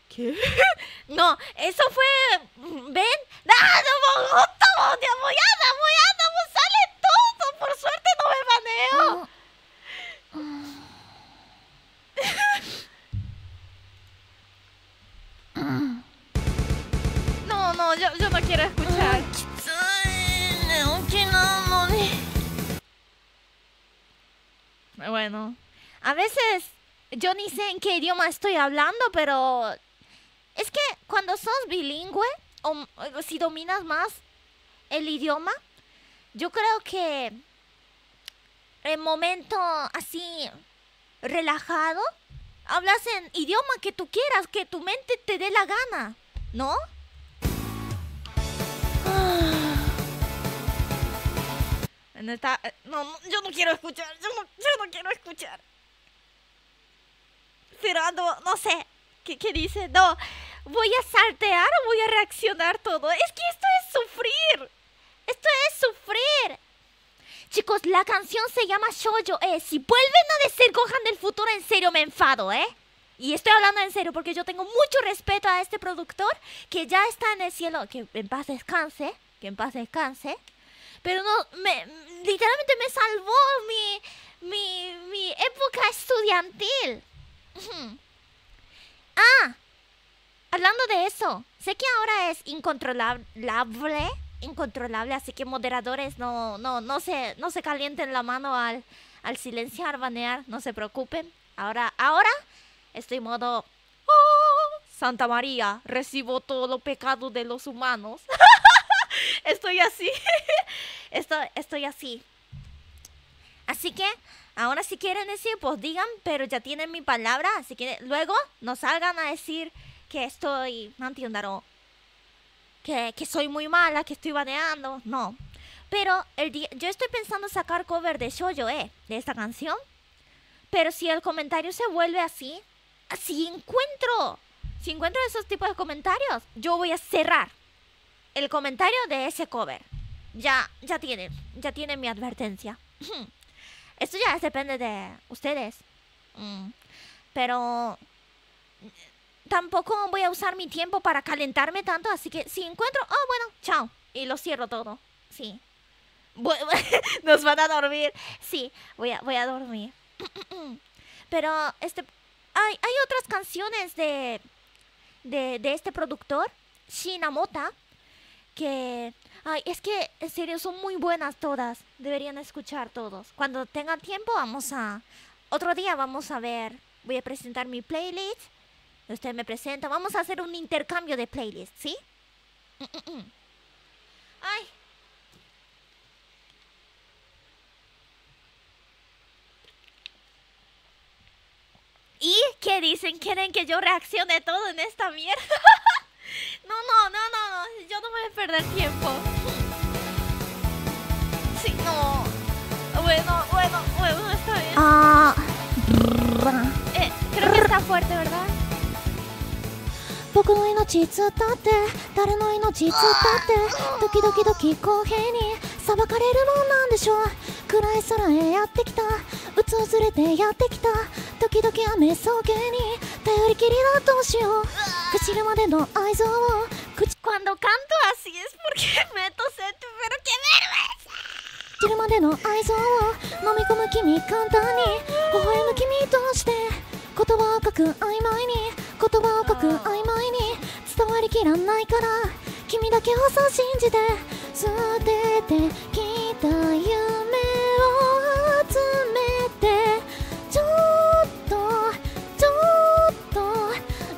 ¿Qué? No, eso fue. ¿Ven? ¡Ah, no, no, no, no, sale todo! Por suerte no me baneo. No, no, yo, yo no quiero escuchar. Bueno, a veces yo ni sé en qué idioma estoy hablando, pero es que cuando sos bilingüe o, si dominas más el idioma, yo creo que en momento así relajado, hablas en idioma que tú quieras, que tu mente te dé la gana, ¿no? En esta- eh, no, no, yo no quiero escuchar, yo no, yo no quiero escuchar. Cerrando, no sé, ¿qué, ¿qué dice? No, voy a saltear o voy a reaccionar todo. Es que esto es sufrir. Esto es sufrir. Chicos, la canción se llama Shoujo E. Si vuelven a decir Gohan del futuro, en serio me enfado, ¿eh? Y estoy hablando en serio porque yo tengo mucho respeto a este productor que ya está en el cielo. Que en paz descanse, que en paz descanse. Pero no, me, literalmente me salvó mi, mi, mi época estudiantil. Ah, hablando de eso, sé que ahora es incontrolable, incontrolable, así que moderadores no, no, no se, no se calienten la mano al, al silenciar, banear, no se preocupen. Ahora, ahora estoy modo "Oh, Santa María, recibo todo lo pecado de los humanos. estoy así. estoy, así. Así que, ahora si quieren decir, pues digan, pero ya tienen mi palabra, así que luego no salgan a decir que estoy, no que, que soy muy mala, que estoy baneando, no. Pero el yo estoy pensando sacar cover de Shoujo E, de esta canción. Pero si el comentario se vuelve así, si encuentro, si encuentro esos tipos de comentarios, yo voy a cerrar el comentario de ese cover. Ya, ya tienen, ya tienen mi advertencia. Esto ya depende de ustedes. Mm, Pero tampoco voy a usar mi tiempo para calentarme tanto, así que si encuentro, oh bueno, chao. Y lo cierro todo. Sí. Nos van a dormir. Sí, voy a, voy a dormir. Pero este hay, hay otras canciones de, de, de este productor, Shinamota, que ay, es que en serio son muy buenas todas. Deberían escuchar todos. Cuando tengan tiempo vamos a otro día vamos a ver, voy a presentar mi playlist. Usted me presenta, vamos a hacer un intercambio de playlist, ¿sí? Ay. ¿Y qué dicen? ¿Quieren que yo reaccione todo en esta mierda? no, no, no, no, no. Yo no voy a perder tiempo. Sí, no. Bueno, bueno, bueno, está bien. Ah, Eh, creo que está fuerte, ¿verdad? 僕の命つったって誰の命つったって時々時公平に裁かれるもんなんでしょう。暗い空へやってきた。うつずれてやってきた。時々雨そけに頼りきりだとしよう。朽ちるまでの愛情を朽 Cuando canto así es porque meto sed, pero qué vergüenza. ちるまでの愛情を飲み込む君簡単に。微笑む君として。言葉を書く曖昧に言葉を書く曖昧に伝わりきらないから君だけをそう信じて捨ててきた夢を集めてちょっとちょっと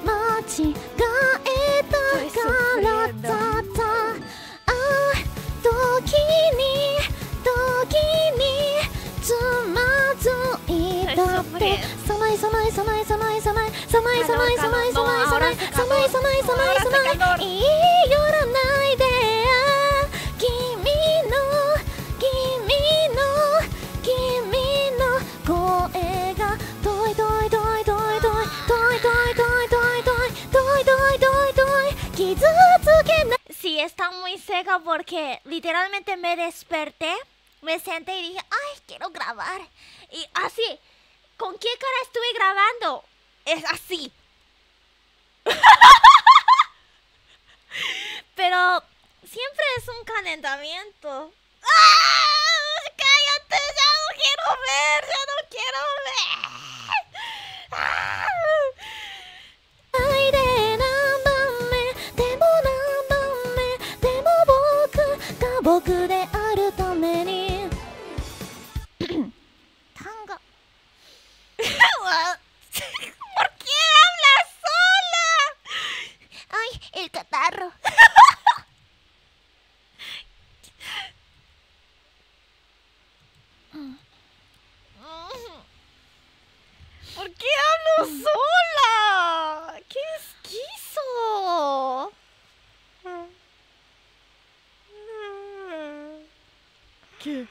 間違えたからただあ時にいたってさまいさまいさまいさまいさまいさまいさまいさまいさまいさまいさまいさまいさまいさまい言い寄らないで君の君の君の声が遠い遠い遠い遠い遠い遠い遠い遠い遠い遠い遠い遠い遠い遠い遠い傷つけない Sí, está muy seca porque literalmente me desperté, me senté y dije, ay, quiero grabar. Y así, ¿con qué cara estuve grabando? Es así. Pero siempre es un calentamiento. ¡Ah! ¡Cállate! ¡Ya no quiero ver! ¡Ya no quiero ver! ¡Ah! 愛 ¿Por qué hablas sola? Ay, el catarro. ¿Por qué hablo sola? ¿Qué esquizo? ¿Qué?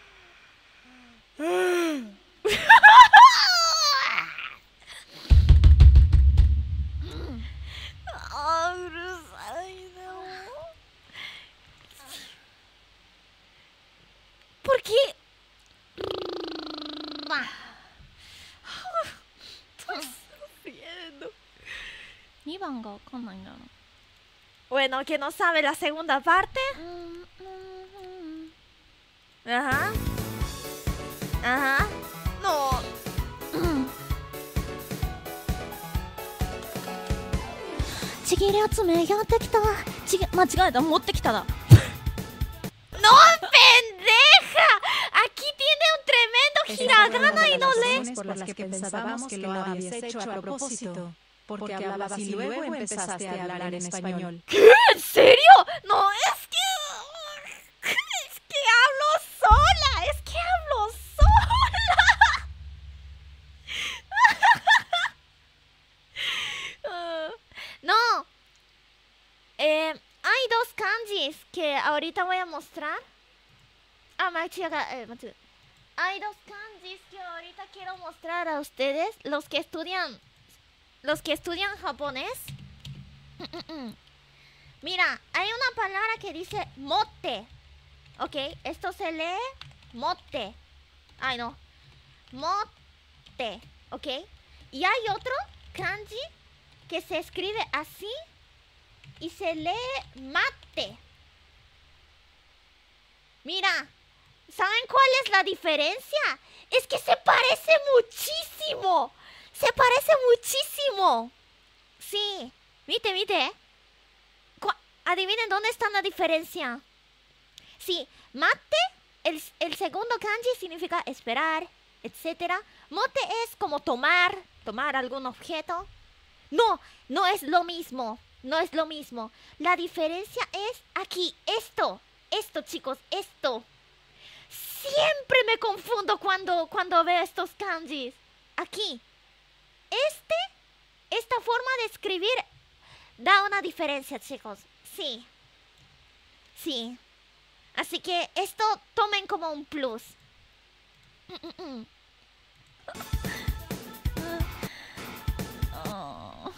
¿Por qué? Sufriendo. 2番がわかんないんだよ Bueno, que no sabe la segunda parte. な Ajá. Ajá. No. ちぎり集めやってきたちぎ間違えた持ってきただ ¡No, pendeja! Hiragana y no por las que pensábamos que lo habías hecho a propósito. Porque hablabas y luego empezaste a hablar en español. ¿En serio? No, es que. Es que hablo sola. Es que hablo sola. No. Eh, hay dos kanjis que ahorita voy a mostrar. Ah, machiga, eh, machiga. Hay dos kanjis que ahorita quiero mostrar a ustedes, los que estudian, los que estudian japonés. Mira, hay una palabra que dice mote. Ok, esto se lee mote. Ay, no. Mote. Ok. Y hay otro kanji que se escribe así y se lee mate. Mira, ¿saben cuál es la diferencia? Es que se parece muchísimo. Se parece muchísimo. Sí. Mite, mite. Adivinen dónde está la diferencia. Sí, mate, el, el segundo kanji significa esperar, etc. Mote es como tomar, tomar algún objeto. No, no es lo mismo. No es lo mismo. La diferencia es aquí, esto. Esto, chicos, esto. Siempre me confundo cuando, cuando veo estos kanjis. Aquí. Este, esta forma de escribir da una diferencia, chicos. Sí. Sí. Así que esto tomen como un plus. Mm, mm, mm. Oh.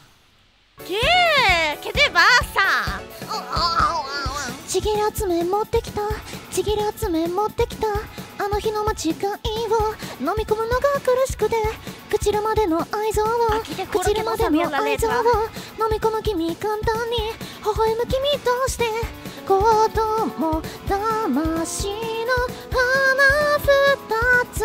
¿Qué? ¿Qué te pasa? ちぎり集め持ってきた ちぎり集め持ってきたあの日の間違いを飲み込むのが苦しくて朽ちるまでの愛情を。朽ちるまでの愛情を飲み込む君簡単に微笑む君として子供魂の花二つ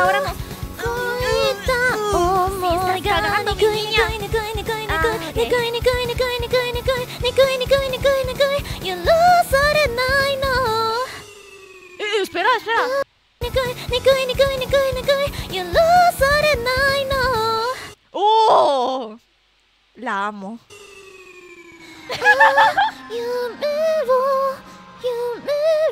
hasta, hasta ahora no. こいた。思いがにくいにくいにくいにくいにくいにくいにくいにくいにくいにくいにくいにくい許されないの Espera, espera. にくいにくいにくいにくいにくい許されないの ¡Oh! La amo. 夢を夢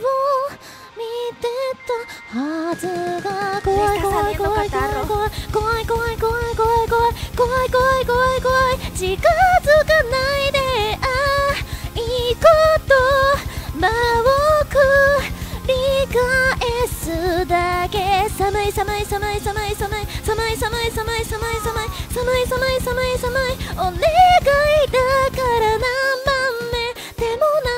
をたはずが怖い怖い怖い怖い怖い怖い怖い怖い怖い怖い怖い怖い。怖い近づかないで。ああいいこと。間を繰り返すだけ。寒い寒い寒い寒い寒い寒い寒い寒い寒い寒い。寒い寒い寒い寒い寒いお願いだから何番目。でも何番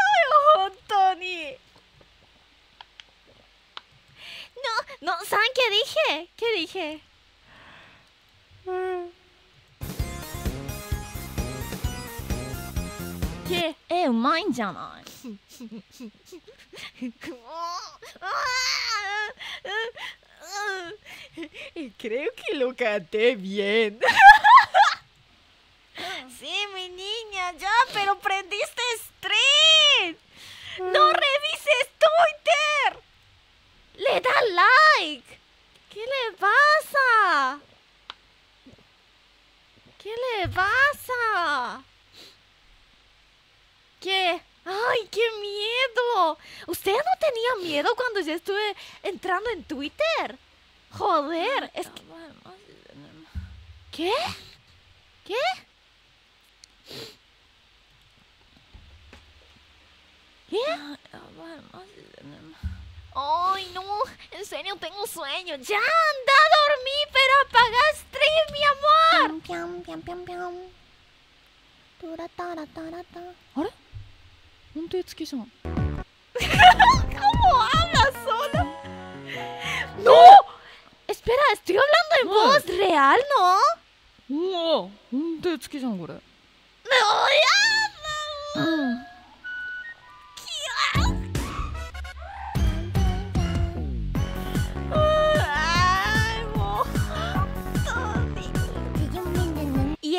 本当に No, no, ¿saben qué dije? ¿Qué dije? ¿Qué? えうまいんじゃない Creo que lo canté bien. Sí, mi niña, ya, pero prendiste stream. No revises Twitter. Le da like. ¿Qué le pasa? ¿Qué le pasa? ¿Qué? ¡Ay, qué miedo! ¿Usted no tenía miedo cuando yo estuve entrando en Twitter? Joder, es que... ¿Qué? ¿Qué? ¿Eh? Ay, no, en serio tengo sueño. Ya, anda a dormir, pero apaga stream, mi amor. Piam, piam, piam, piam, ¿Un tetsuki ¿Cómo hablas solo? ¡No! Espera, estoy hablando en voz real, ¿no? ¡Wow! ¡Un tetsuki son, No, ya, no.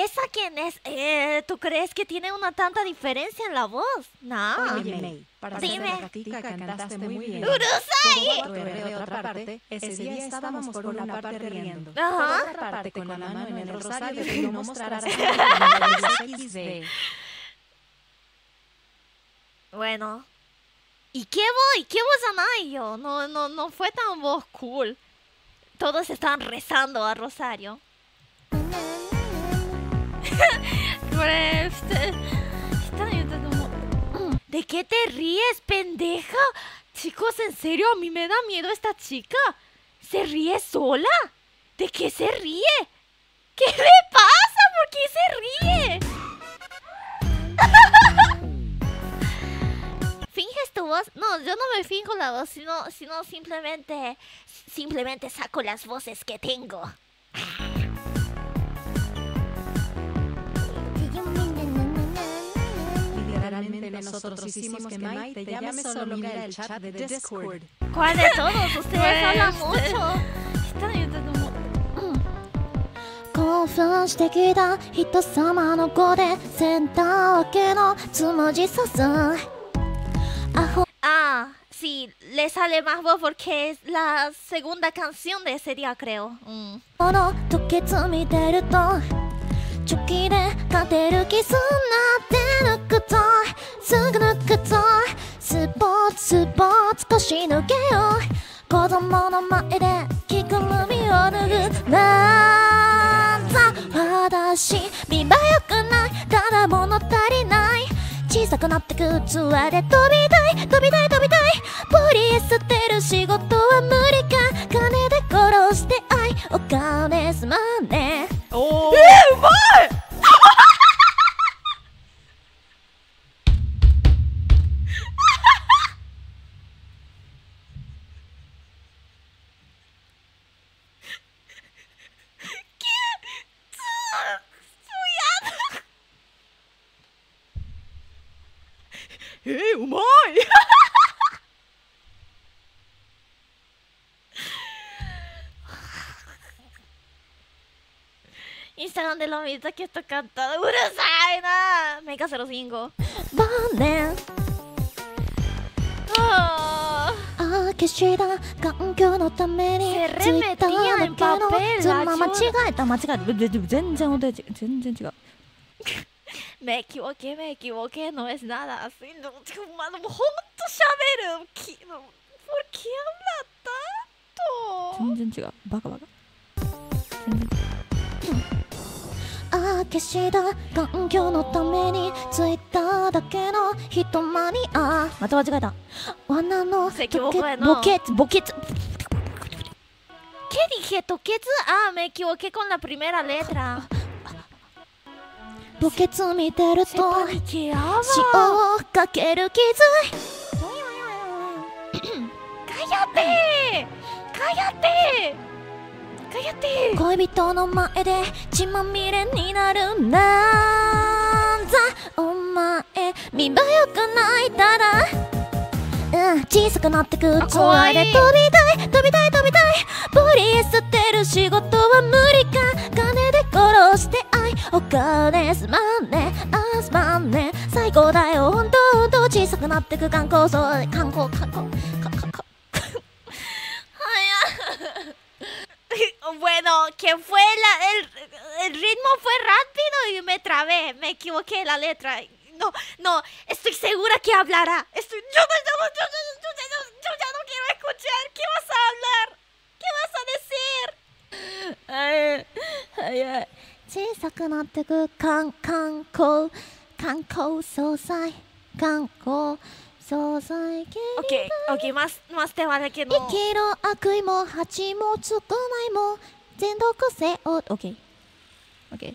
Esa quién es? Eh, ¿Tú crees que tiene una tanta diferencia en la voz? No. Oye, May, para Dime. la gatita cantaste muy bien. ¡Urusai! De otra parte, ese día estábamos por una parte riendo. Ajá. Por otra parte, con la mano en el rosario de no mostrar a XD. Bueno. ¿Y qué voy? ¿Qué voz anai yo? No, no, no fue tan voz cool. Todos estaban rezando a Rosario. este, ¿De qué te ríes, pendeja? Chicos, en serio, a mí me da miedo esta chica. ¿Se ríe sola? ¿De qué se ríe? ¿Qué le pasa? ¿Por qué se ríe? ¿Finges tu voz? No, yo no me finjo la voz, sino, sino simplemente, simplemente saco las voces que tengo. Literalmente nosotros hicimos que May te llame solo mira el chat de Discord. ¿Cuál de todos? Ustedes hablan mucho. 興奮してきた人様の子でセンター分けのつむじさすアホ Ah, sí, le sale más voz porque es la segunda canción de ese día, creo. Mm. チョキで勝てる気すんなって抜くとすぐ抜くとスポーツスポーツ腰抜けよ子供の前で着ぐるみを脱ぐ。なんざ。私見栄えよくない。ただ物足りない。小さくなってく器で飛びたい飛びたい飛びたいポリエステル仕事は無理か。金で殺して愛お金すまんね。おお。えー、うまい！イえー、うまい。インスタグでロミザケット買ったうるさいな。メガセロスインゴ。バンデンキシダ環境のために。セレメティアンパ間違えた。間違えた。全然音違全然違う。ね気をけめ気をけの es nada haciendo まあもうほんと喋るきもったと全然違うバカバカ全あ消した環境のためについただけの人間にあまた間違えた罠のボケボケボケ ¿Qué dije? Toquets a me equivoqué con la primera letra. 墓穴見てるセとパニケアワ塩をかける傷 ¡Cállate! ¡Cállate! ¡Cállate! 恋人の前で血まみれになるなんざお前見栄えよくないただうん小さくなってくツアーで飛びたい飛びたい飛びたいポリ捨てる仕事は無理か金で殺して愛お金すまんねあすまんね最高だよほんと小さくなってく観光そう観光観光かかか Bueno, que fue la, el, el ritmo fue rápido y me trabé, me equivoqué la letra. No, no, estoy segura que hablará. Estoy, yo, no- yo, no- yo, yo- yo ya no- yo ya no quiero escuchar. ¿Qué vas a hablar? ¿Qué vas a decir? Ay, ay, ay. 小さくなってく観観光観光総裁。観光総裁。系 Ok, ok, más, más te vale que 生 no. きろ悪意も蜂もつかないも全力性を OK OK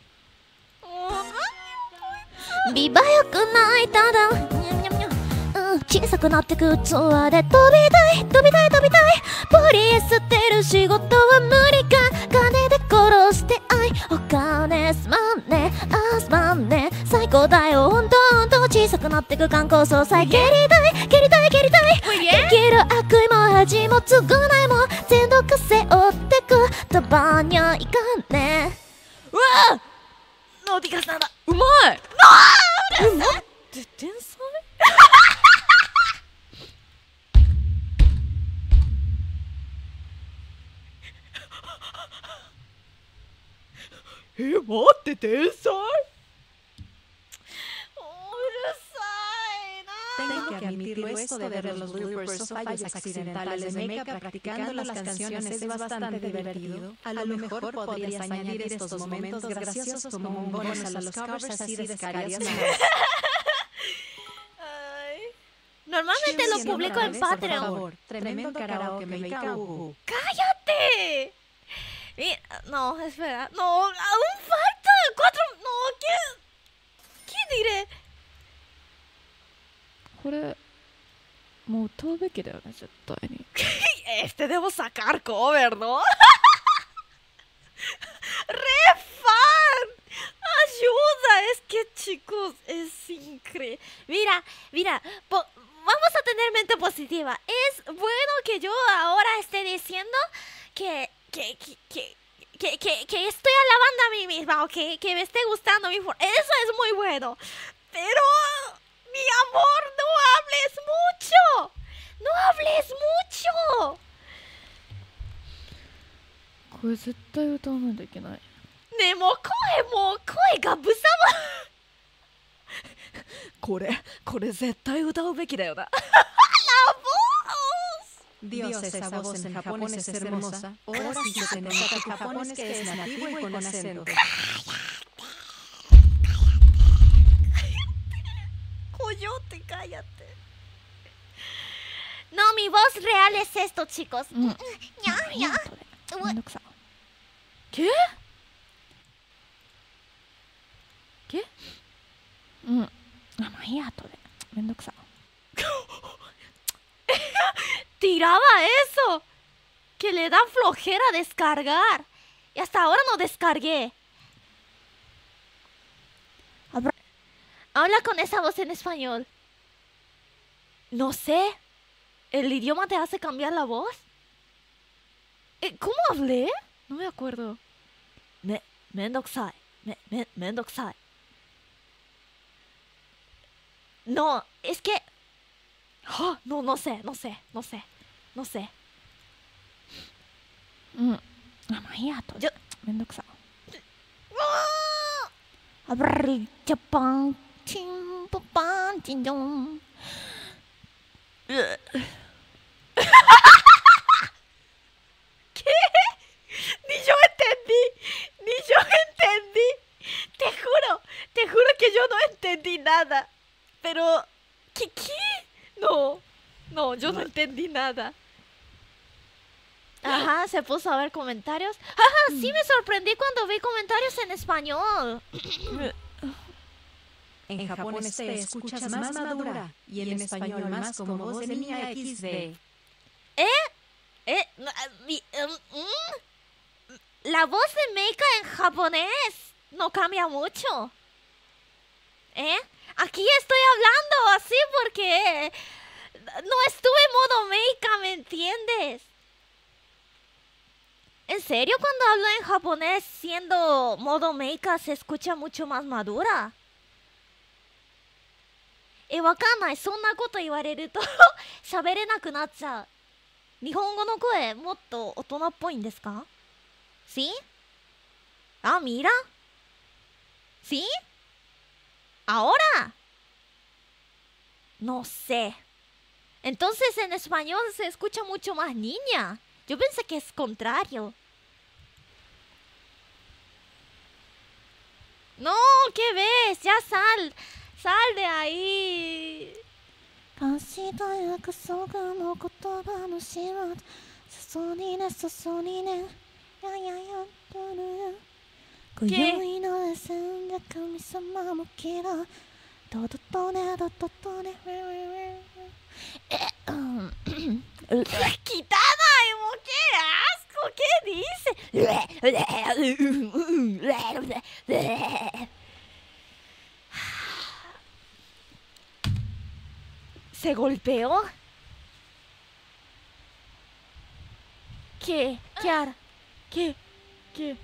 見栄えよくないただ小さくなってくツアーで飛びたい飛びたい飛びたい。ポリ捨てる仕事は無理か。金で殺して愛お金すまんね。あすまんね。最高だよ。ほんとほんと小さくなってく観光総裁。蹴りたい蹴りたい蹴りたい。生.きる悪意も恥も償いも全力背負ってくたばにゃいかんね。¡Uah! No digas nada. うまい。え待っ。て天才？え待って天才 Tengo que admitirlo, esto de ver los bloopers o fallos accidentales de Mecha practicando las canciones es bastante divertido. A lo mejor podrías añadir estos momentos graciosos como un bonus a los covers así descargas Ay. Normalmente lo publico en Patreon. Tremendo karaoke Mecha uhu. ¡Cállate! Mira, no, espera. No, aún falta. Cuatro. No, ¿qué? ¿Qué diré? これもう歌うべきだよね絶対に Este debo sacar cover, ¿no? ¡Re fan! ¡Ayuda! Es que, chicos, es increíble. Mira, mira, po- vamos a tener mente positiva. Es bueno que yo ahora esté diciendo que, que, que, que, que, que- que estoy alabando a mí misma o que, que me esté gustando mi forma. Eso es muy bueno. Pero, mi amor, no hables mucho. No hables mucho. これ絶対歌わないといけないねえもう声もう声がぶさこれこれ絶対歌うべきだよな まラボー Dios, esa voz en japonés es hermosa. Ahora sí que tenemos que es nativo y con acento. Coyote, cállate. No, mi voz real es esto, chicos. Mm. ¿Qué? ¿Qué? Mm. tiraba eso. Que le da flojera descargar. Y hasta ahora no descargué. Habla con esa voz en español. No sé. ¿El idioma te hace cambiar la voz? Eh, ¿Cómo hablé? No me acuerdo. Me, mendoxai. Me, me, mendoxai. No, es que Ah, No, no sé, no sé, no sé, no sé. うんあまあいいや後じゃでめんどくさ Abrir Japan Chim pan chin dong Ni yo entendí, ni yo entendí. Te juro, te juro que yo no entendí nada. Pero, ¿qué? qué? No, no, yo no entendí nada. Ajá, se puso a ver comentarios. Ajá, sí me sorprendí cuando vi comentarios en español. En japonés te escuchas más madura y en español más como voz de niña XD. Eh, no, ah, em, mm, la voz de Meika en japonés no cambia mucho. ¿Eh? Aquí estoy hablando así porque no estuve en modo Meika, ¿me entiendes? ¿En serio cuando hablo en japonés siendo modo Meika se escucha mucho más madura? え、わかんない。そんなこと言われると喋れなくなっちゃう。日本語の声もっと大人っぽいんですか ¿Sí? Ah, mira. ¿Sí? ¿Ahora? No sé. Entonces en español se escucha mucho más niña. Yo pensé que es contrario. No, ¿qué ves? Ya sal. Sal de ahí. 今宵の休ん神様もきらドドドネドドドネえうん汚いもけあそこけでいせうんうんうん se golpeó. ¿Qué? ¿Qué? ¿Qué? ¿Qué?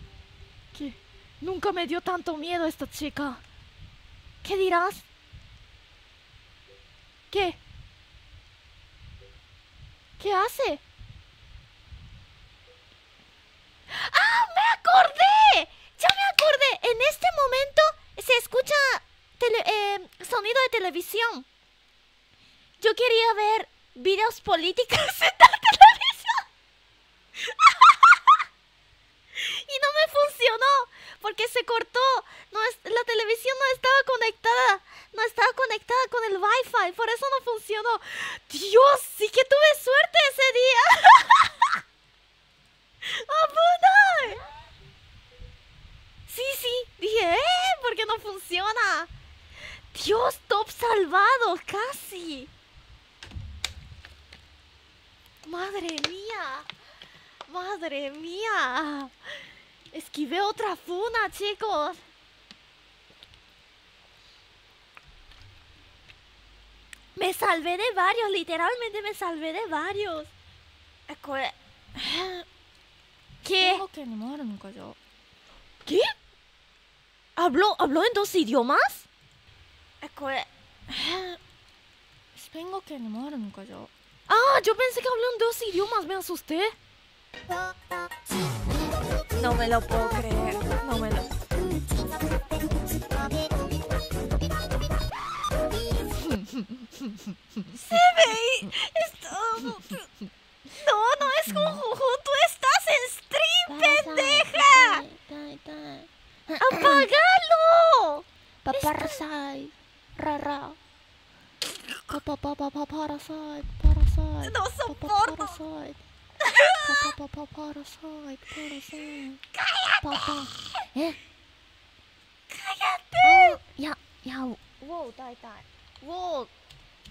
Nunca me dio tanto miedo esta chica. ¿Qué dirás? ¿Qué? ¿Qué hace? ¡Ah! ¡Me acordé! ¡Ya me acordé! En este momento se escucha eh, sonido de televisión. Yo quería ver videos políticos en la televisión. Y no me funcionó porque se cortó. No es, la televisión no estaba conectada. No estaba conectada con el wifi. Por eso no funcionó. Dios, sí que tuve suerte ese día. ¡Abunai! Sí, sí. Dije, ¿eh? ¿Por qué no funciona? Dios, top salvado, casi. Madre mía. ¡Madre mía! Esquivé otra funa, chicos. Me salvé de varios, literalmente me salvé de varios. ¿Qué? ¿Qué? ¿Qué? ¿Habló, habló en dos idiomas? Ah, yo pensé que habló en dos idiomas, me asusté. No me lo puedo creer, no me lo... CBI, esto... No, no es con Juju, tú estás en stream, pendeja. ¡Apágalo! Paparasai, rara. Paparasai, parasai. No soporto. パパパパパラサイパラサイパパえかやっていやいやウォー歌いたいウォー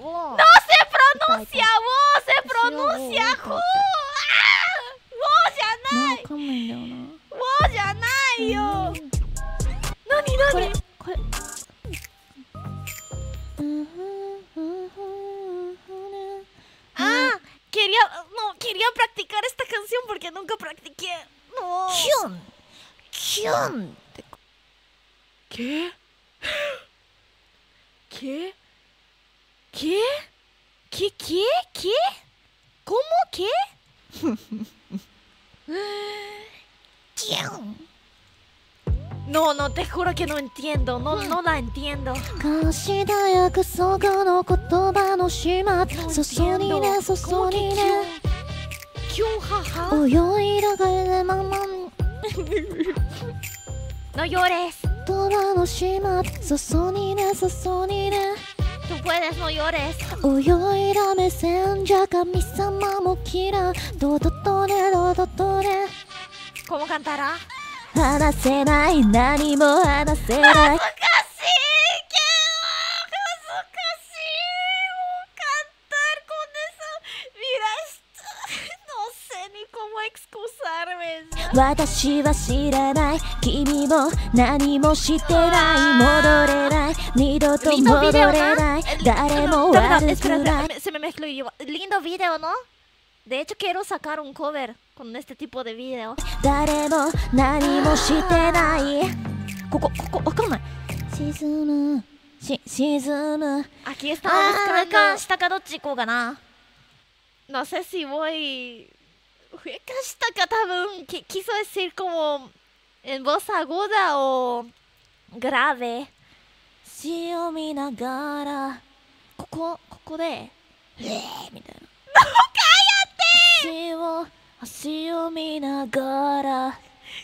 ウォー No se pronuncia ウォー se pronuncia ーウォーじゃないわかんいんだよなウォーじゃないよなになにこれああ Quería, no, quería practicar esta canción porque nunca practiqué. No. ¿Qué? ¿Qué? ¿Qué? ¿Qué? ¿Qué? ¿Qué? ¿Cómo qué? Hyun. No, no, te juro que no entiendo. No, no la entiendo. No llores. Tú puedes, no llores. ¿Cómo cantará? 話せない何も話せない ¡Casi! ¡Qué casi! cantar con eso. Mira, esto- no sé ni cómo excusarme. 私は知らない君も何もしてない戻れない二度と Lindo 戻 video, れ ¿no? ない El- 誰 no, も no, no, 悪 espera, くない espera, me- se me mezcló y yo. Lindo video, ¿no? De hecho, quiero sacar un cover con este tipo de video. Coco, coco, coco, Shizunu. Shizunu. Aquí estaba buscando. Shitaka No sé si voy. Shitaka, tabun. Quiso decir como. En voz aguda o. Grave. 詩を見ながらここここで「えー」みたいな「もう一回やって!」詩を足を見ながら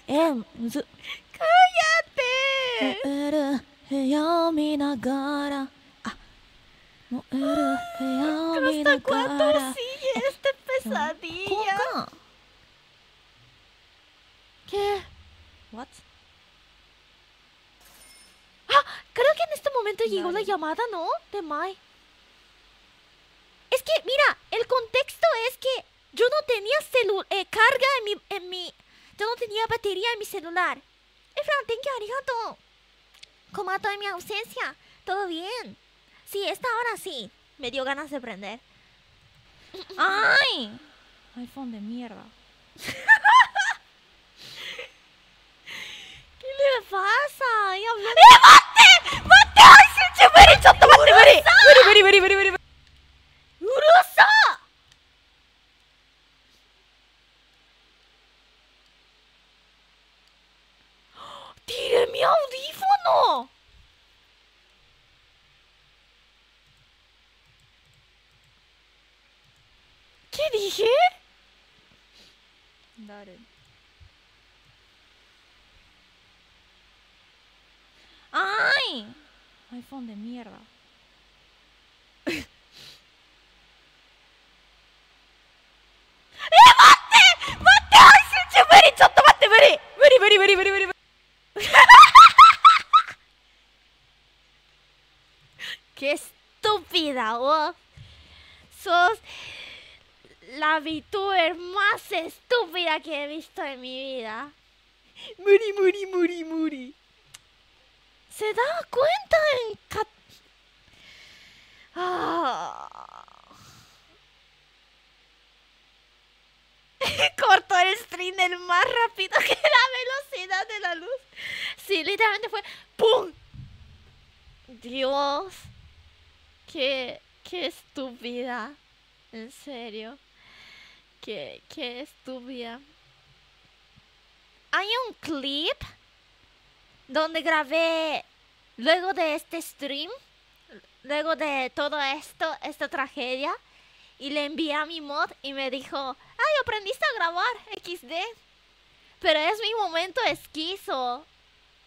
えむず ¡Cállate! 燃える部屋を見ながらあ燃える部屋を見な ¿Hasta が cuándo ら sigue este こう pesadilla? か ¿Qué? What? Ah, creo que en este momento llegó la Dale. llamada, ¿no? De Mai. Es que, mira, el contexto es que yo no tenía celu eh, carga en mi, en mi... Yo no tenía batería en mi celular. Efran, you, arigato. ¿Cómo ha en mi ausencia? ¿Todo bien? Sí, esta hora sí. Me dio ganas de prender. ¡Ay! iPhone de mierda. ¿Qué le pasa? ¡Eh, mate! ¡Mate! ¡Ay, che, muere! ¡Chotto, mate! ¡Muere, muere, muere, muere, muere! ¡Urusa! ¡Tiré mi audífono! ¿Qué dije? Dale. ¡Ay! iPhone de mierda. ¡Mate! ¡Ay, sí, che, muere! ¡Chotto, mate, muere! ¡Muere, muere, muere, muere, muere! ¡Qué estúpida, vos! Sos la VTuber más estúpida que he visto en mi vida. Muri, muri, muri, muri. ¿Se da cuenta en cat... Ah. Cortó el stream el más rápido que la velocidad de la luz. Sí, literalmente fue ¡Pum! Dios. Qué, qué estúpida. En serio. Qué, qué estúpida. Hay un clip donde grabé luego de este stream, luego de todo esto, esta tragedia, y le envié a mi mod y me dijo, ay, aprendiste a grabar XD. Pero es mi momento esquizo.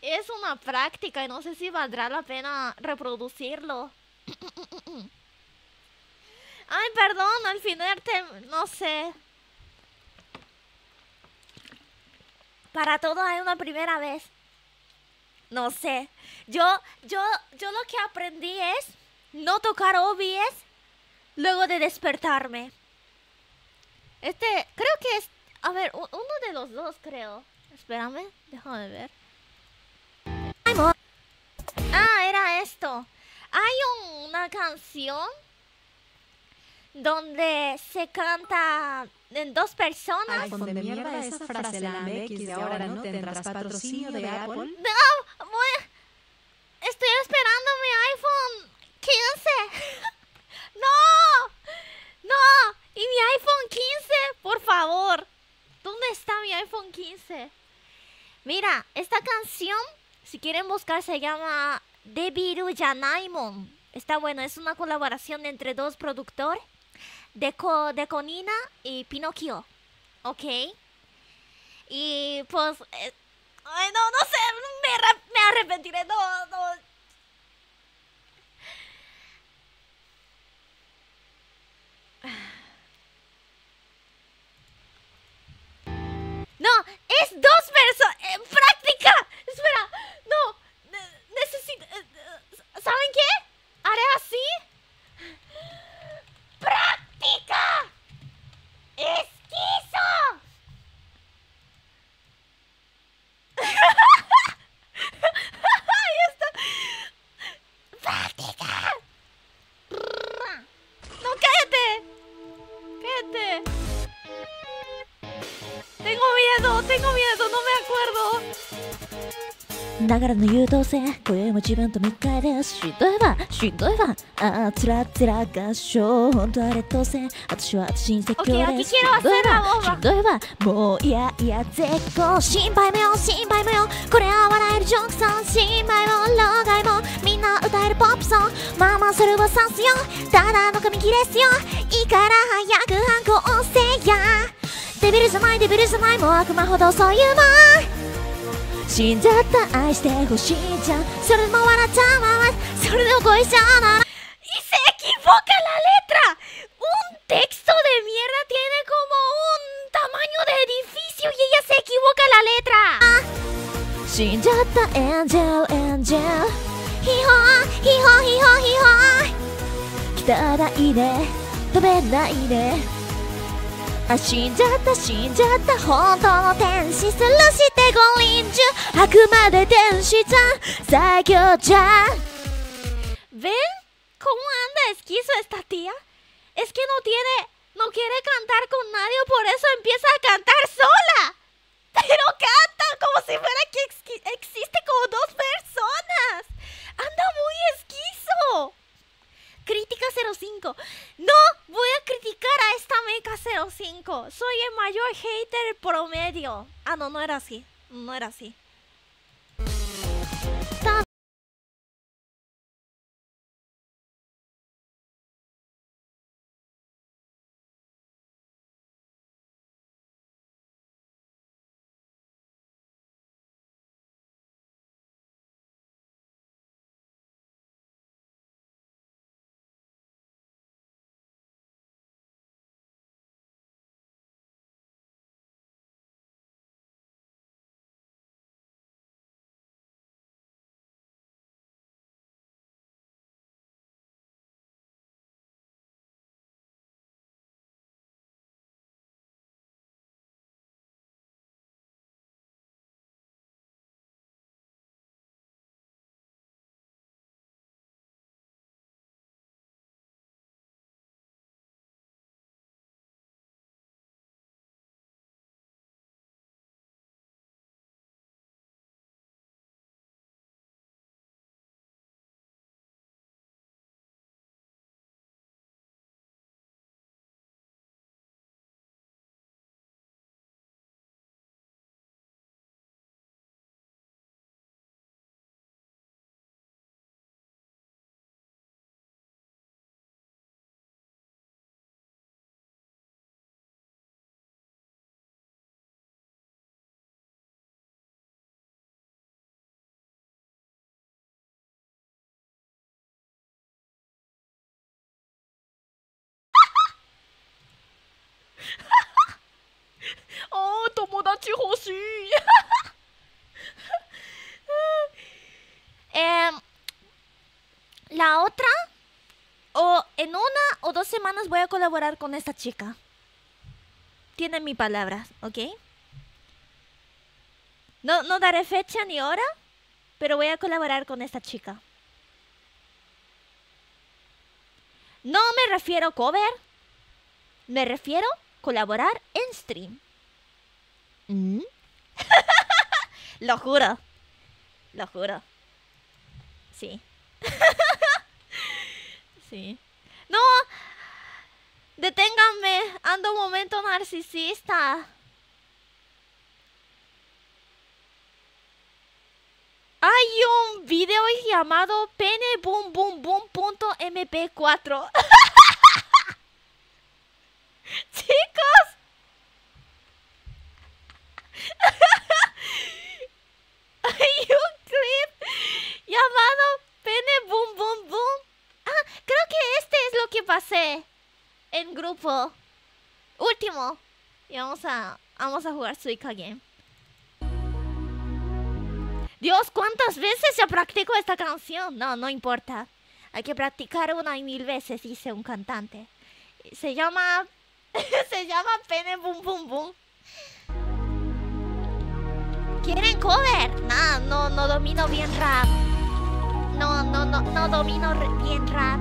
Es una práctica y no sé si valdrá la pena reproducirlo. Ay, perdón, al final te... no sé. Para todo hay una primera vez. No sé. Yo, yo, yo lo que aprendí es no tocar OBS luego de despertarme. Este, creo que es, a ver, uno de los dos creo. Espérame, déjame ver. Ah, era esto. Hay un- una canción donde se canta en dos personas. iPhone de mierda, esa frase la MX de ahora no tendrás patrocinio de Apple. No, voy- estoy esperando mi iPhone 15. no, no, y mi iPhone 15, por favor. ¿Dónde está mi iPhone 15? Mira, esta canción, si quieren buscar, se llama Debiru Janaimon. Está bueno, es una colaboración entre dos productores, de, Co- de Conina y Pinocchio. ¿Ok? Y pues, eh, ay, no, no sé, me, me arrepentiré, no, no. No, es dos versos. eh, práctica. Espera, no. ne- necesito. eh, eh, ¿Saben qué? Haré así. Práctica. Esquizo. Tengo miedo, tengo miedo, no me acuerdo. ながらの優等生今宵も自分と向かいですしんどいわしんどいわ。あーつらつら合唱本当は劣等生私は私に説教 Ok, です。しんどいわ.しんどいわ。もういやいや絶好。心配無用心配無用これは笑えるジョークソン心配も老害も。みんな歌えるポップソンまあまあそれはさすよ。ただの紙切れっすよ。いいから早く反抗せやデビルじゃないデビルじゃないもう悪魔ほどそういうもん死んじゃった愛してほしいじゃん。それでも笑っちゃうままそれでも恋しちゃうなら Y se equivoca la letra. Un texto de mierda tiene como un tamaño de edificio y ella se equivoca la letra. 死んじゃったエンジェルエンジェル。ヒホーヒホーヒホーヒホー。汚いね。飛べないね。あ死んじゃった死んじゃった本当の天使するして五輪中あくまで天使ちゃん最強じゃん ¿Ven cómo anda esquizo esta tía? Es que no tiene, no quiere cantar con nadie, por eso empieza a cantar sola. Pero canta como si fuera que exqui- existe como dos personas. Anda muy esquizo. Crítica 05. No voy a criticar a esta meca 05. Soy el mayor hater promedio. Ah, no, no era así. No era así. Semanas voy a colaborar con esta chica. Tiene mi palabra, ¿ok? No, no daré fecha ni hora, pero voy a colaborar con esta chica. No me refiero cover, me refiero colaborar en stream. ¿Mm? Lo juro. Lo juro. Sí. sí. No. Deténganme. Ando momento narcisista. Hay un video llamado pene boom boom boom punto mp4. Chicos. Hay un clip llamado Pene Boom Boom Boom. Ah, creo que este es lo que pasé en grupo. Último. Y vamos a, vamos a jugar Suica Game. Dios, ¿cuántas veces ya practico esta canción? No, no importa. Hay que practicar una y mil veces, dice un cantante. Se llama. se llama Pene Bum Bum Bum. ¿Quieren cover? No, no, no domino bien rap. No, no, no, no domino bien rap.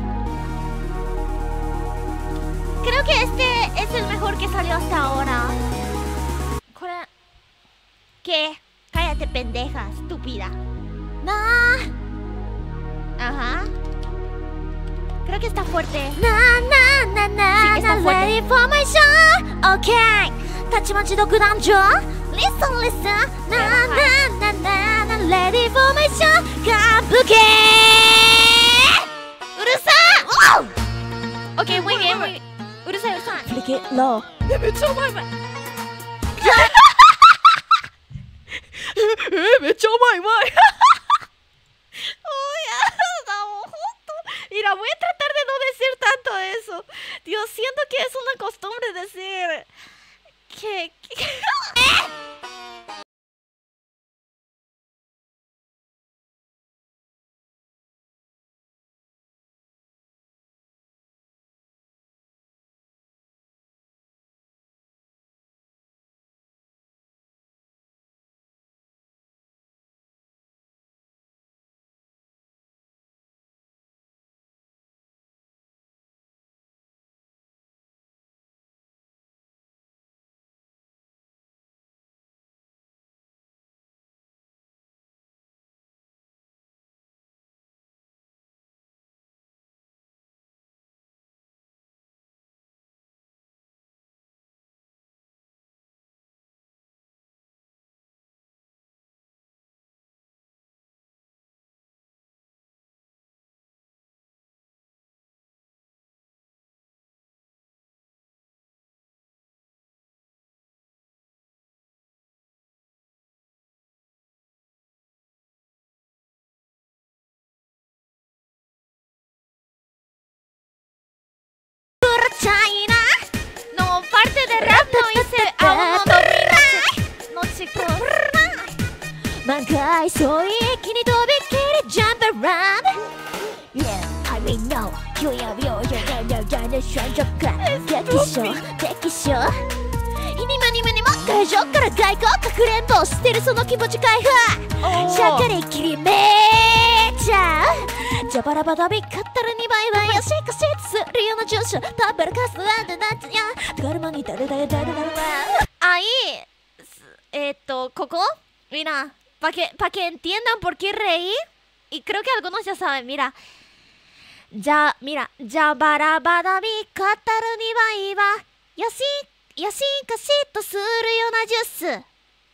Creo que este es el mejor que salió hasta ahora. ¿Qué? Cállate, pendeja, estúpida. ¡Nah! Ajá. Creo que está fuerte. Na na na na. Sí, está na, fuerte. Ready for my show. Okay. Tachimachi doku danjo. Listen, listen. Na na na na na. Ready for my show. Kabuki. ¡Urusa! ¡Oh! Ok, muy bien, muy bien. うるさいうるさい。フリーめっちゃうまいうまい。えめっちゃうまいうまいしく長いそうい気に飛びっきりジャンプラン Yeah, I mean no You have your yeah, yeah, yeah, yeah, 少女か適所適所にまにまにも会場から外交かくれんぼしてるその気持ち解放しゃっかりきりめちゃうじゃばらばだび勝ったら2倍はよしかしつるような住所タップルカスワンドナッツや手軽まに誰だよ誰だろうあいい。eh, to, Coco, mira, para que, pa que entiendan por qué reí, y creo que algunos ya saben, mira. Ya, mira, ya barabada mi kataru ni va iba. Y así, y así, casito suru yona juice.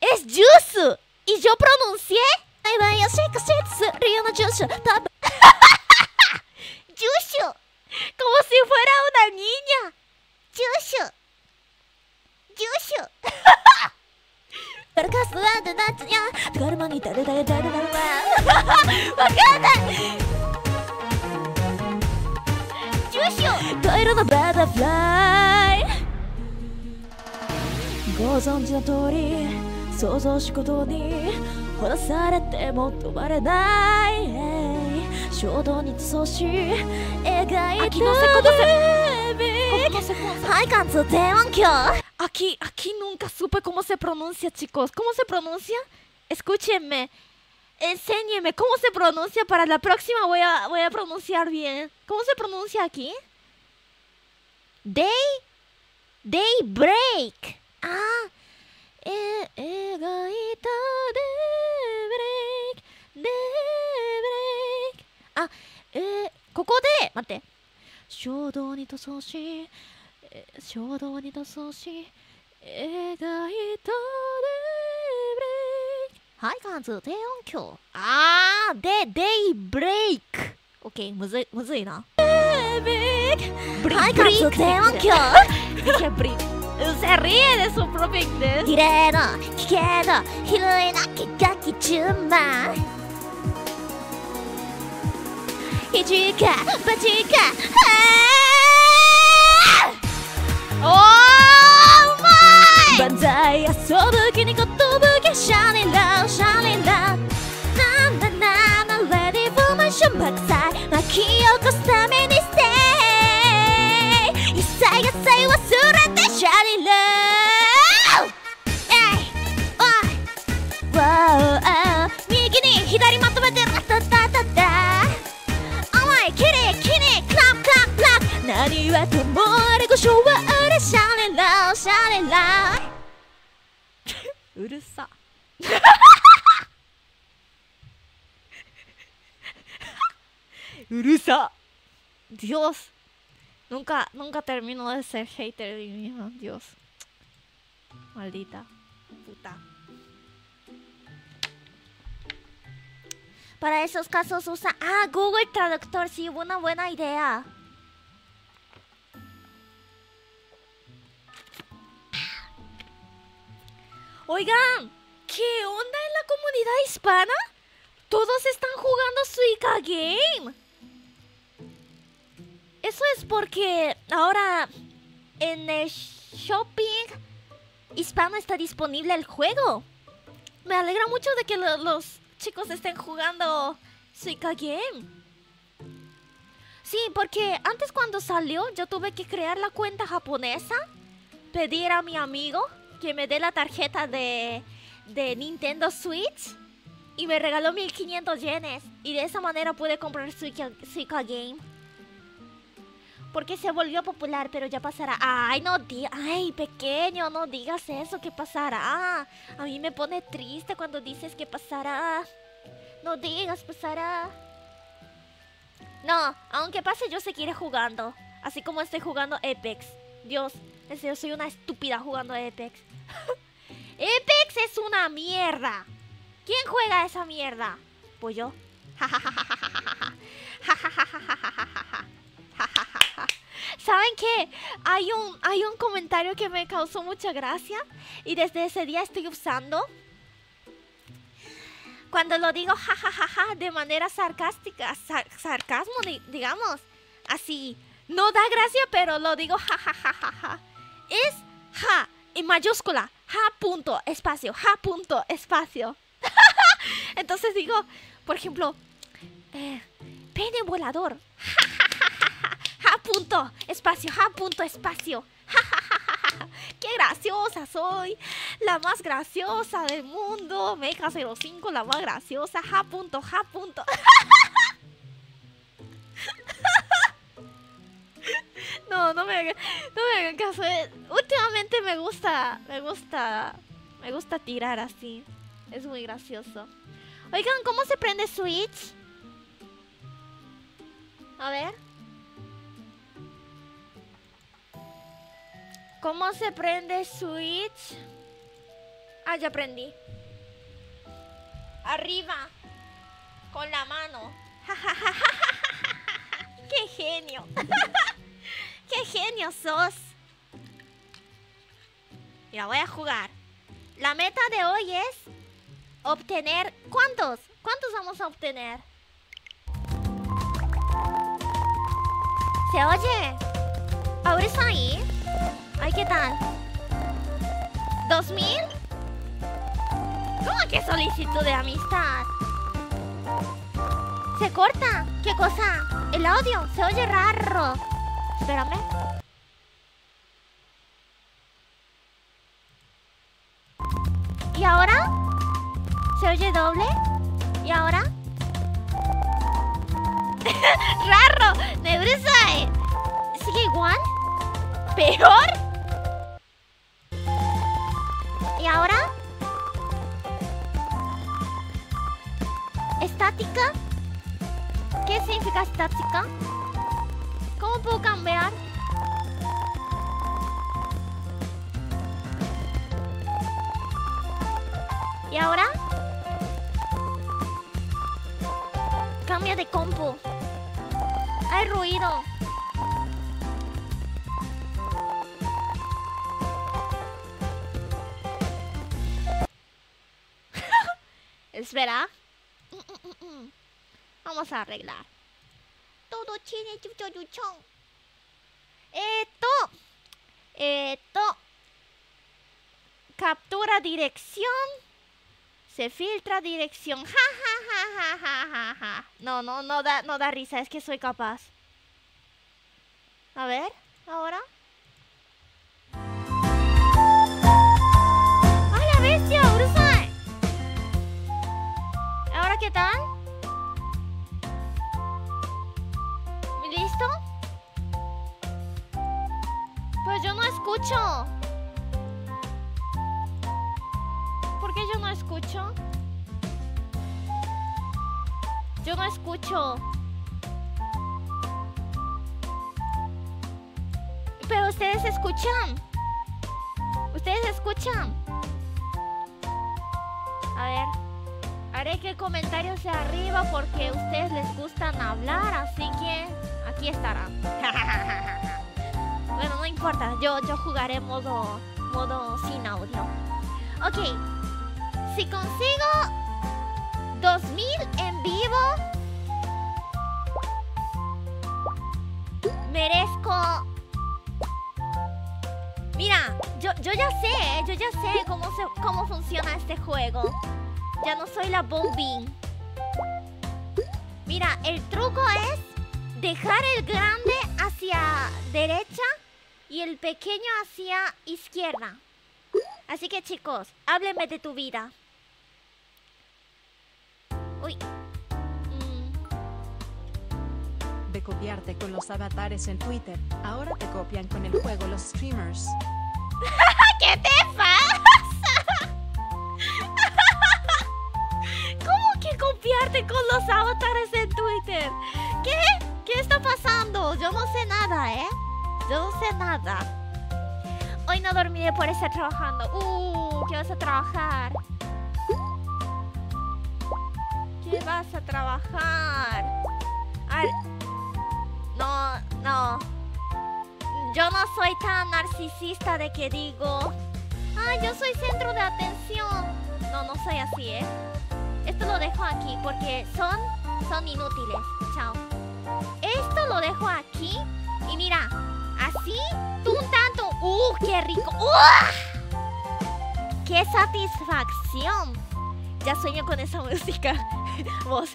Es juice. Y yo pronuncié. Ahí va, y así, casito suru yona juice. Juice. Como si fuera una niña. Juice. Juice. 誰かすわんでなっちゃう手軽まに誰だよ誰だよ わかんない。ジューシュカイロのバタフライ。ご存知の通り想像しことにほだされても止まれない。衝動に塗装し描いた Aquí no sé cómo se- Baby ¿Cómo se pronuncia? はい感通低音響 Aquí, aquí nunca supe cómo se pronuncia, chicos. ¿Cómo se pronuncia? Escúchenme. Enséñenme cómo se pronuncia. Para la próxima voy a, voy a pronunciar bien. ¿Cómo se pronuncia aquí? Day. Daybreak. Ah. Eh, 描いた daybreak. Daybreak. Ah, えーここで、待って。 衝動に塗装し、えー衝動に塗装し、描いたレイク。はい、関数低音響。あー、で、デイブレイク。オッケー、むずい、むずいな。デイブレイク。ブリはい関数低音響。Dije bri- Se ríe de su inglés. 綺麗な危険な広いな気が気バおーうまい！万歳遊ぶ気にぶけシャリンダシャリンダなんだなんだレディフォーマション爆巻き起こすためにステイ一切切忘れてシャリンダえいおいわお右に左まとめてる Dios nunca nunca termino de ser hater de mí misma Dios. Maldita puta. Para esos casos usa... Ah, Google Traductor, sí, una buena idea. Oigan, ¿qué onda en la comunidad hispana? Todos están jugando Suica Game. Eso es porque ahora en el shopping hispano está disponible el juego. Me alegra mucho de que lo- los chicos estén jugando Suica Game. Sí, porque antes cuando salió yo tuve que crear la cuenta japonesa, pedir a mi amigo que me dé la tarjeta de, de Nintendo Switch y me regaló 1500 yenes. Y de esa manera pude comprar Suica, Game. Porque se volvió popular, pero ya pasará. Ay, no digas. Ay, pequeño, no digas eso, que pasará. A mí me pone triste cuando dices que pasará. No digas, pasará. No, aunque pase, yo seguiré jugando. Así como estoy jugando Apex. Dios, en soy una estúpida jugando Apex. Apex es una mierda. ¿Quién juega esa mierda? Pues yo. ¿Saben qué? Hay un, hay un comentario que me causó mucha gracia y desde ese día estoy usando. Cuando lo digo jajajaja de manera sarcástica, sar- sarcasmo, di- digamos, así, no da gracia, pero lo digo jajajaja. Es ja en mayúscula, ja punto, espacio, ja punto, espacio. Entonces digo, por ejemplo, eh, pene volador, ja, punto, espacio, ja punto, espacio. ja, ja. ¡Qué graciosa soy! La más graciosa del mundo. Mecha 05, la más graciosa. Ja punto, ja punto. No, no me hagan, no me hagan caso. eh. Últimamente me gusta, me gusta, me gusta tirar así. Es muy gracioso. Oigan, ¿cómo se prende Switch? A ver. ¿Cómo se prende Switch? Ah, ya prendí. Arriba. Con la mano. ¡Qué genio! ¡Qué genio sos! Mira, voy a jugar. La meta de hoy es obtener... ¿Cuántos? ¿Cuántos vamos a obtener? ¿Se oye? ¿Ahora está ahí? Ay, ¿qué tal? ¿Dos mil? ¿Cómo que solicitud de amistad? ¿Se corta? ¿Qué cosa? El audio se oye raro. Espérame. ¿Y ahora? ¿Se oye doble? ¿Y ahora? ¡Raro! ¡Nebrusai! ¿Sigue igual? ¿Peor? ¿Y ahora? ¿Estática? ¿Qué significa estática? ¿Cómo puedo cambiar? ¿Y ahora? Cambia de compu. Hay ruido. Espera. Vamos a arreglar. Todo tiene chucho chuchón. Esto. Esto. Captura dirección. Se filtra dirección. Ja, ja, ja, ja, ja, ja. No, no, no da, no da risa. Es que soy capaz. A ver, ahora. ¡Ay, la bestia! ¡Urusai! ¿Ahora qué tal? Pues yo no escucho. ¿Por qué yo no escucho? Yo no escucho. Pero ustedes escuchan. Ustedes escuchan. A ver. Haré que el comentario sea arriba porque a ustedes les gustan hablar, así que aquí estará. bueno, no importa, yo, yo jugaré modo, modo sin audio. Ok, si consigo 2000 en vivo, merezco... Mira, yo, yo ya sé, ¿eh? yo ya sé cómo, se, cómo funciona este juego. Ya no soy la Bombing. Mira, el truco es dejar el grande hacia derecha y el pequeño hacia izquierda. Así que chicos, háblenme de tu vida. Uy. Mm, De copiarte con los avatares en Twitter, ahora te copian con el juego los streamers. ¿Qué te pasa? ¿Cómo que copiarte con los avatares en Twitter? ¿Qué? ¿Qué está pasando? Yo no sé nada, ¿eh? No sé nada. Hoy no dormiré por estar trabajando. Uh, ¿qué vas a trabajar? ¿Qué vas a trabajar? Ar- No, no. Yo no soy tan narcisista de que digo, ah, yo soy centro de atención. No, no soy así, ¿eh? Esto lo dejo aquí porque son, son inútiles. Chao. Esto lo dejo aquí y mira, así, tú un tanto. ¡Uh, qué rico! ¡Uh! ¡Qué satisfacción! Ya sueño con esa música. Voz.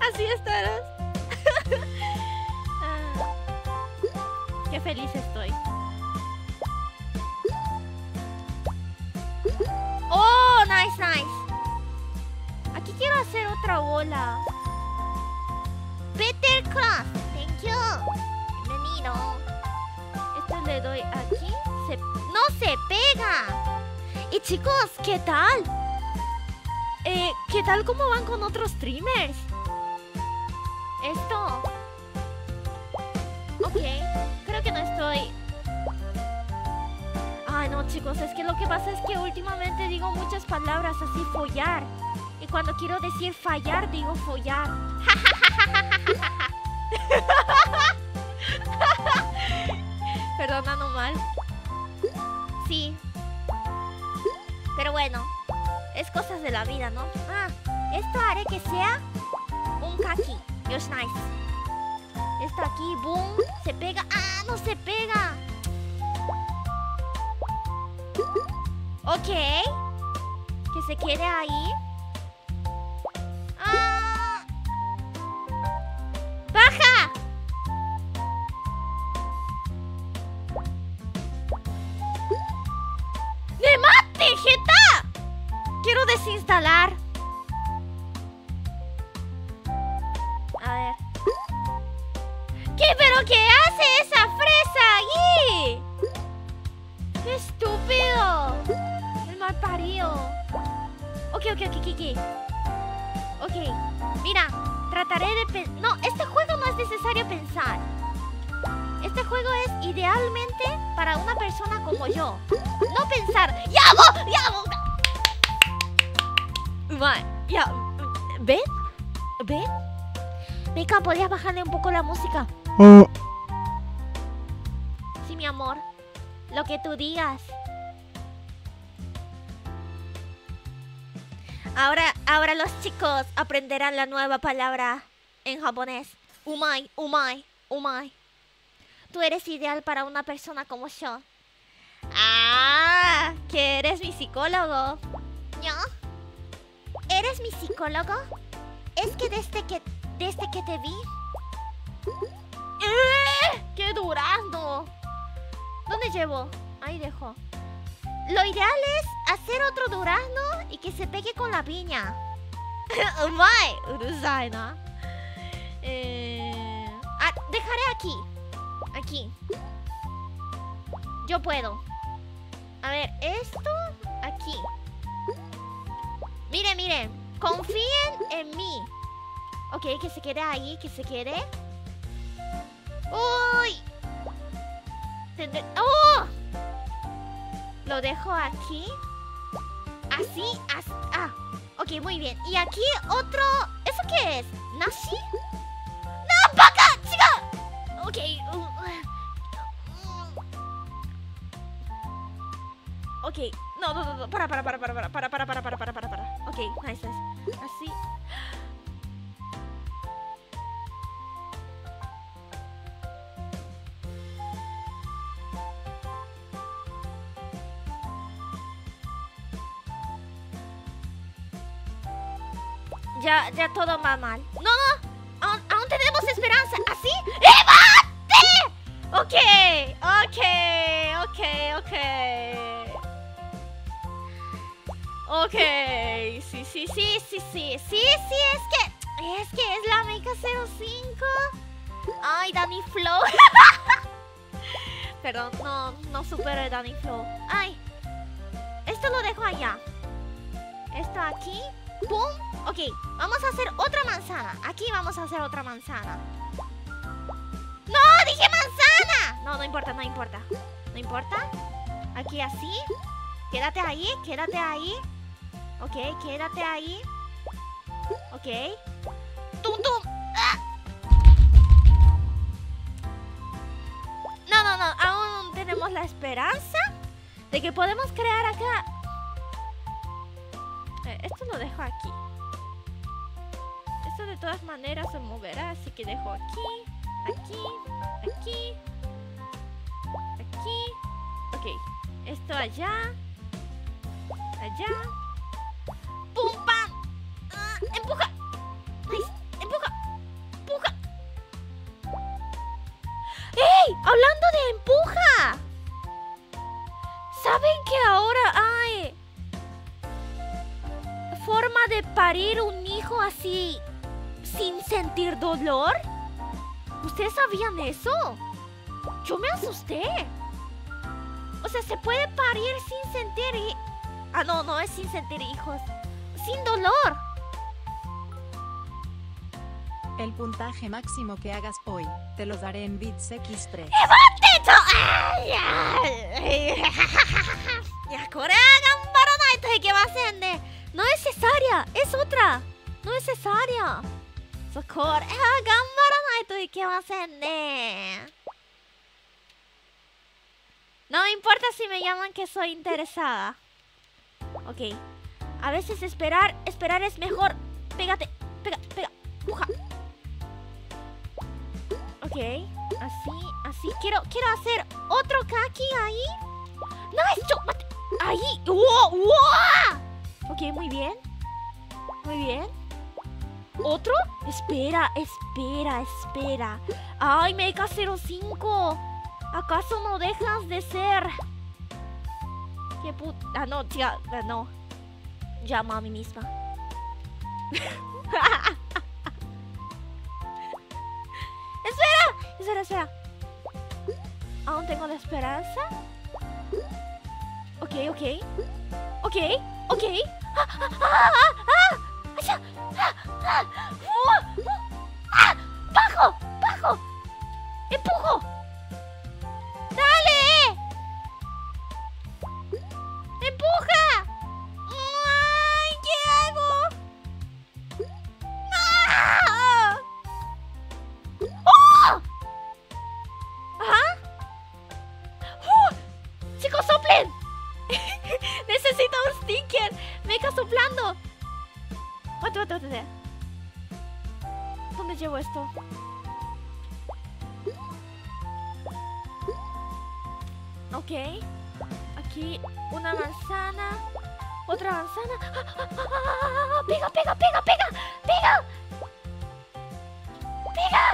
Así estarás. Ah, Qué feliz estoy. Oh, Aquí quiero hacer otra bola. Peter Cross, thank you. Bienvenido. Esto le doy aquí. No se pega. Y chicos, ¿qué tal? Eh, ¿qué tal cómo van con otros streamers? Esto. Ok, creo que no estoy. Ay, no, chicos, es que lo que pasa es que últimamente digo muchas palabras así, follar. Y cuando quiero decir fallar, digo follar. Perdona, no mal. Sí. Pero bueno, es cosas de la vida, ¿no? Ah, esto haré que sea un kaki. Yosh nice. Esto aquí, boom, se pega. ¡Ah, no se pega! Ok. Que se quede ahí. ¡Ah! ¡Baja! ¡Me mate, Jeta! Quiero desinstalar. A ver. ¿Qué? ¿Pero qué hace esa fresa allí? ¡Qué estúpido! El mal parido. Ok, ok, ok, ok, ok. Mira, trataré de pensar... No, este juego no es necesario pensar. Este juego es idealmente para una persona como yo. No pensar... ¡Ya, vo! ¡Ya. ¿Ven? ¿Ven? Mika, ¿podrías bajarle un poco la música? Sí, mi amor. Lo que tú digas. Ahora, ahora los chicos aprenderán la nueva palabra en japonés. Umai, umai, umai. Tú eres ideal para una persona como yo. Ah, que eres mi psicólogo. ¿Yo? ¿Eres mi psicólogo? Es que desde que desde que te vi. ¡Eh! ¡Qué durazno! ¿Dónde llevo? Ahí dejo. Lo ideal es hacer otro durazno y que se pegue con la piña. Umai, urusai, ¿no? Eh, ah, dejaré aquí. Aquí. Yo puedo. A ver, esto aquí. Miren, miren. Confíen en mí. Ok, que se quede ahí, que se quede. ¡Uy! ¡Oh! Lo dejo aquí. Así, así. Ah, ok, muy bien. Y aquí otro. ¿Eso qué es? ¿Nashi? ¡No, vaca! ¡Chica! Ok. uh, uh. Ok, no, no, no, no, para, para, para, para, para, para, para, para, para, para, para. Ok, nice, nice. Así. Ya, todo va mal. No, aún, tenemos esperanza. ¿Así? ¡Evate! Ok, ok, ok, ok. Ok, sí, sí, sí, sí, sí, sí, sí, es que, es que es la Meika 05. Ay, Danny Flow. Perdón, no, no supero el Danny Flow. Ay, esto lo dejo allá. Esto aquí, pum. Ok, vamos a hacer otra manzana. Aquí vamos a hacer otra manzana. ¡No! ¡Dije manzana! No, no importa, no importa. No importa. Aquí así. Quédate ahí, quédate ahí. Ok, quédate ahí. Ok. ¡Tum, tum! ¡Ah! No, no, no. Aún tenemos la esperanza de que podemos crear acá. Esto lo dejo aquí. Esto de todas maneras se moverá, así que dejo aquí, aquí, aquí, aquí. Ok, esto allá, allá. ¡Pum, pam! Ah, ¡Empuja! Nice. ¡Empuja! ¡Empuja! ¡Ey! ¡Hablando de empuja! ¿Saben que ahora hay forma de parir un hijo así sin sentir dolor? ¿Ustedes sabían eso? Yo me asusté. O sea, se puede parir sin sentir... Y... Ah, no, no es sin sentir hijos. Sin dolor. El puntaje máximo que hagas hoy, te los daré en bits X3. ¡Evante! ¡Ya! ¡Ya! ¡Ya! ¡Ya! ¡Ya! れは頑張らないといけませんね。No es cesárea, es otra. No es cesárea. そうこれは頑張らないといけませんね。No me importa si me llaman que soy interesada. Ok. A veces esperar, esperar es mejor. Pégate, pega, pega, puja. Ok, así, así. Quiero, quiero hacer otro kaki ahí. Nice, yo, mate. Ahí. ¡Wow! ¡Wow! Ok, muy bien. Muy bien. ¿Otro? Espera, espera, espera. Ay, Mecha 05. ¿Acaso no dejas de ser? ¿Qué puta? Ah, no, tía, ah, no. Llamo a mí misma. espera, espera, espera. Aún tengo la esperanza. Ok, ok. Ok, ok. ¡Ah, ah, ah, ah! ¡Vamos! ¡Bajo! ¡Bajo! ¡Empujo! ¡Dale! ¡Empuja! ¡Uh! Está soplando. ¿Dónde llevo esto? Ok. Aquí una manzana. Otra manzana. ¡Ah, ah, ah, ah! ¡Pega, pega, pega, pega! ¡Pega! ¡Pega!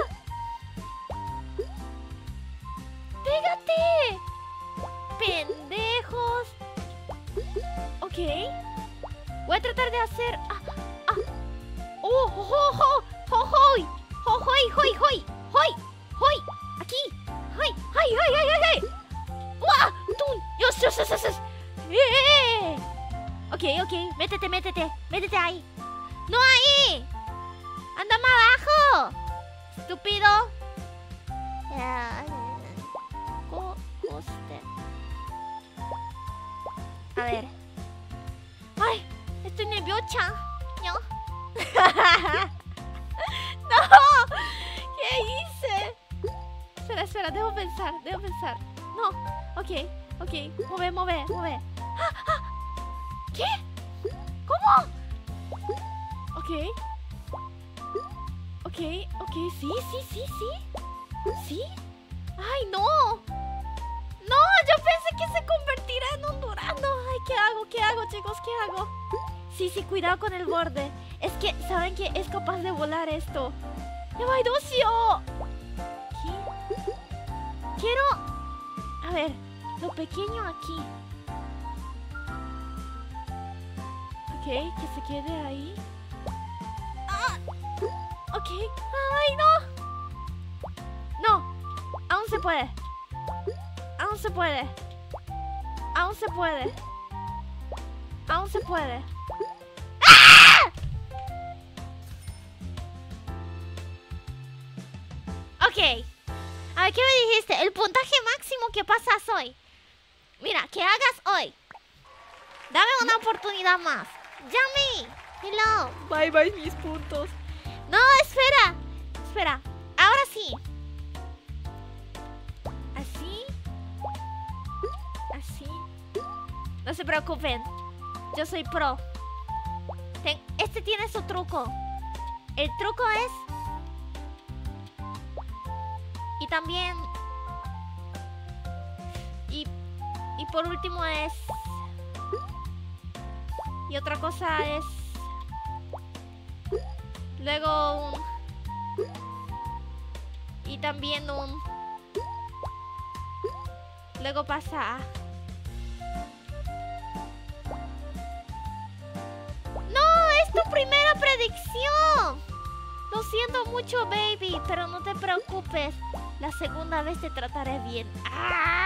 ¡Pégate! ¡Pendejos! Ok. Voy a tratar de hacer. ¡Ah! ¡Ah! ¡Oh! ¡Oh! ¡Oh! ¡Oh! ¡Hoy! ¡Oh! ¡Hoy! ¡Hoy! ¡Hoy! ¡Hoy! ¡Hoy! ¡Aquí! ¡Hoy! ¡Hoy! ¡Hoy! ¡Hoy! ¡Hoy! ¡Wah! ¡Tun! ¡Yos! ¡Yos! ¡Yos! ¡Yos! ¡Yos! ¡Eh! Ok, ok. Métete, métete. Métete ahí. ¡No ahí! ¡Anda más abajo! ¡Estúpido! Co- coste. A ver. ¡Ay! Estoy nerviosa. ¿No? ¡No! ¿Qué hice? Espera, espera, debo pensar, debo pensar. No, ok, ok. Move, move, move. ¿Qué? ¿Cómo? Ok. Ok, ok, sí, sí, sí, sí. ¿Sí? ¡Ay, no! ¡No! Yo pensé que se convertirá en un durano. Ay, ¿qué hago? ¿Qué hago, chicos? ¿Qué hago? Sí, sí, cuidado con el borde. Es que, ¿saben que es capaz de volar esto? ¡Yabai, docio! ¿Qué? Quiero... A ver, lo pequeño aquí. Ok, que se quede ahí. ¡Ah! Ok. ¡Ay, no! No, aún se puede. Aún se puede. Aún se puede. Aún se puede. Ok. A ver, ¿qué me dijiste? El puntaje máximo que pasas hoy. Mira, que hagas hoy. Dame una oportunidad más. Yami. Hello. Bye bye mis puntos. No, espera. Espera. Ahora sí. Así. Así. No se preocupen. Yo soy pro. Ten- este tiene su truco. El truco es... Y también... Y, y por último es... Y otra cosa es... Luego un... Y también un... Luego pasa. ¡No! ¡Es tu primera predicción! Lo siento mucho, baby, pero no te preocupes. La segunda vez te trataré bien. ¡Ah!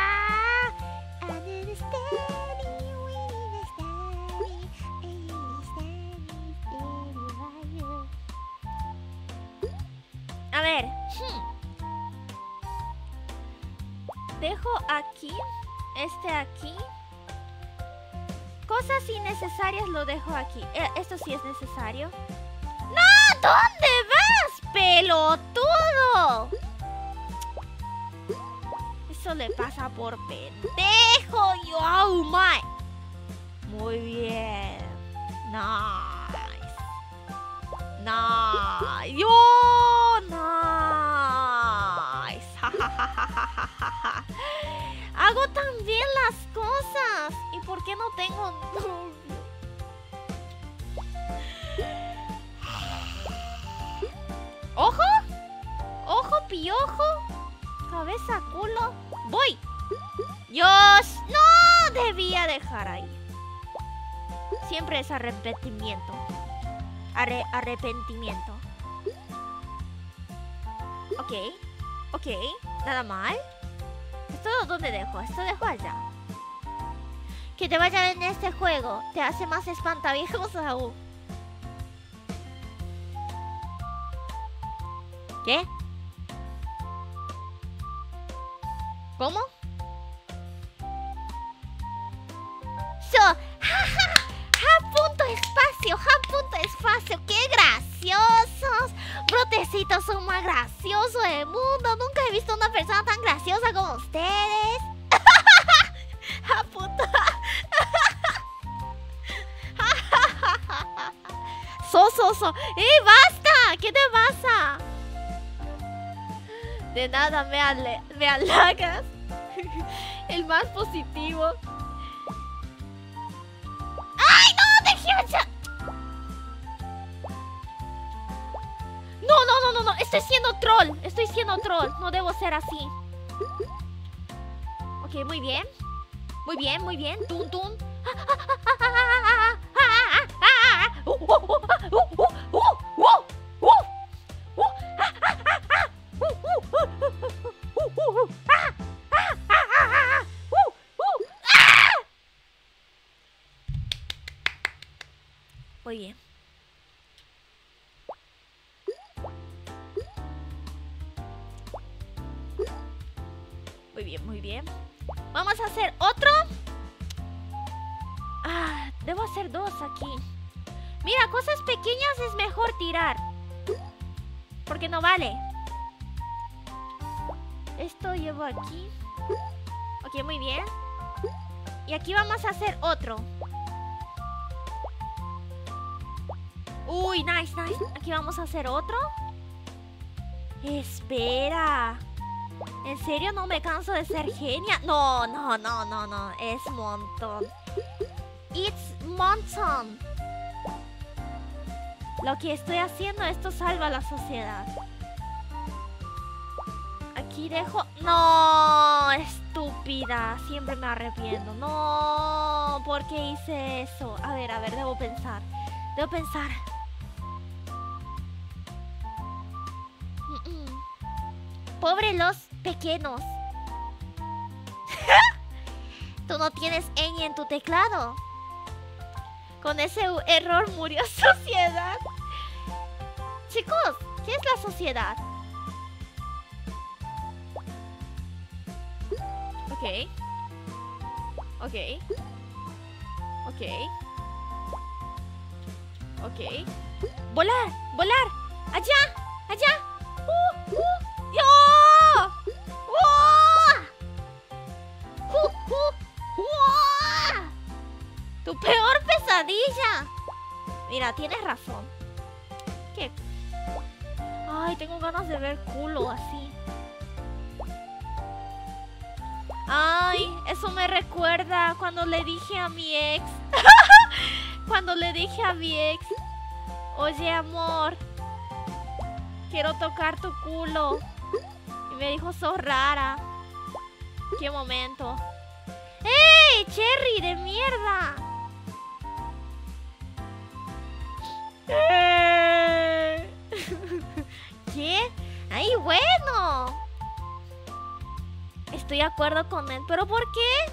A ver. Dejo aquí. Este aquí. Cosas innecesarias lo dejo aquí. Eh, esto sí es necesario. ¿Dónde vas, pelotudo? Eso le pasa por pendejo. Yo, oh my. Muy bien. Nice. Nice. Yo, nice. Hago tan bien las cosas. ¿Y por qué no tengo? ¿Ojo? ¿Ojo, piojo? ¿Cabeza, culo? ¡Voy! ¡Dios! ¡No! Debía dejar ahí. Siempre es arrepentimiento. Arre- arrepentimiento. Ok. Ok. Nada mal. ¿Esto dónde dejo? Esto dejo allá. Que te vaya bien en este juego. Te hace más espantaviejos aún. ¿Qué? ¿Cómo? So, ja, ja, ja, punto espacio, ja, punto espacio, qué graciosos. Brotecitos son más graciosos del mundo. Nunca he visto una persona tan graciosa como ustedes. Ja, punto. Soso baboso! ¡Eh, basta! ¿Qué te pasa? De nada me, halagas. El más positivo. ¡Ay, no! ¡Dejé! No, no, no, no, no. Estoy siendo troll. Estoy siendo troll. No debo ser así. Ok, muy bien. Muy bien, muy bien. Tun, tun. Aquí vamos a hacer otro. Espera. ¿En serio no me canso de ser genia? No, no, no, no, no. Es montón. It's montón. Lo que estoy haciendo, esto salva a la sociedad. Aquí dejo... No, estúpida. Siempre me arrepiento. No, ¿por qué hice eso? A ver, a ver, debo pensar. Debo pensar. Pobre los pequeños. Tú no tienes ñ en tu teclado. Con ese error murió sociedad. Chicos, ¿qué es la sociedad? Ok. Ok. Ok. Ok. Volar, volar. Allá. Mira, tienes razón. Ay, tengo ganas de ver culo así. Ay, eso me recuerda cuando le dije a mi ex. cuando le dije a mi ex. Oye, amor. Quiero tocar tu culo. Y me dijo, sos rara. Qué momento. ¡Ey! ¡Cherry de mierda! Bueno! Estoy de acuerdo con él, pero ¿por qué?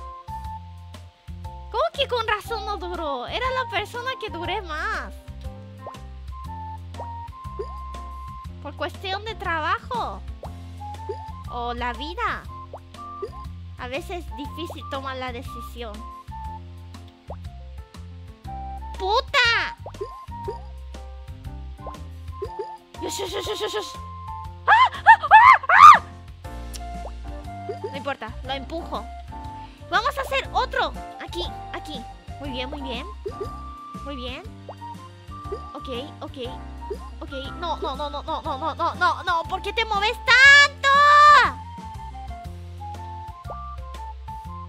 ¿Cómo que con razón no duró? Era la persona que duré más. Por cuestión de trabajo. O la vida. A veces es difícil tomar la decisión. ¡Puta! Yes, yes, yes, importa, lo empujo. Vamos a hacer otro. Aquí, aquí. Muy bien, muy bien. Muy bien. Ok, ok. Ok. No, no, no, no, no, no, no, no, no, no. ¿Por qué te mueves tanto?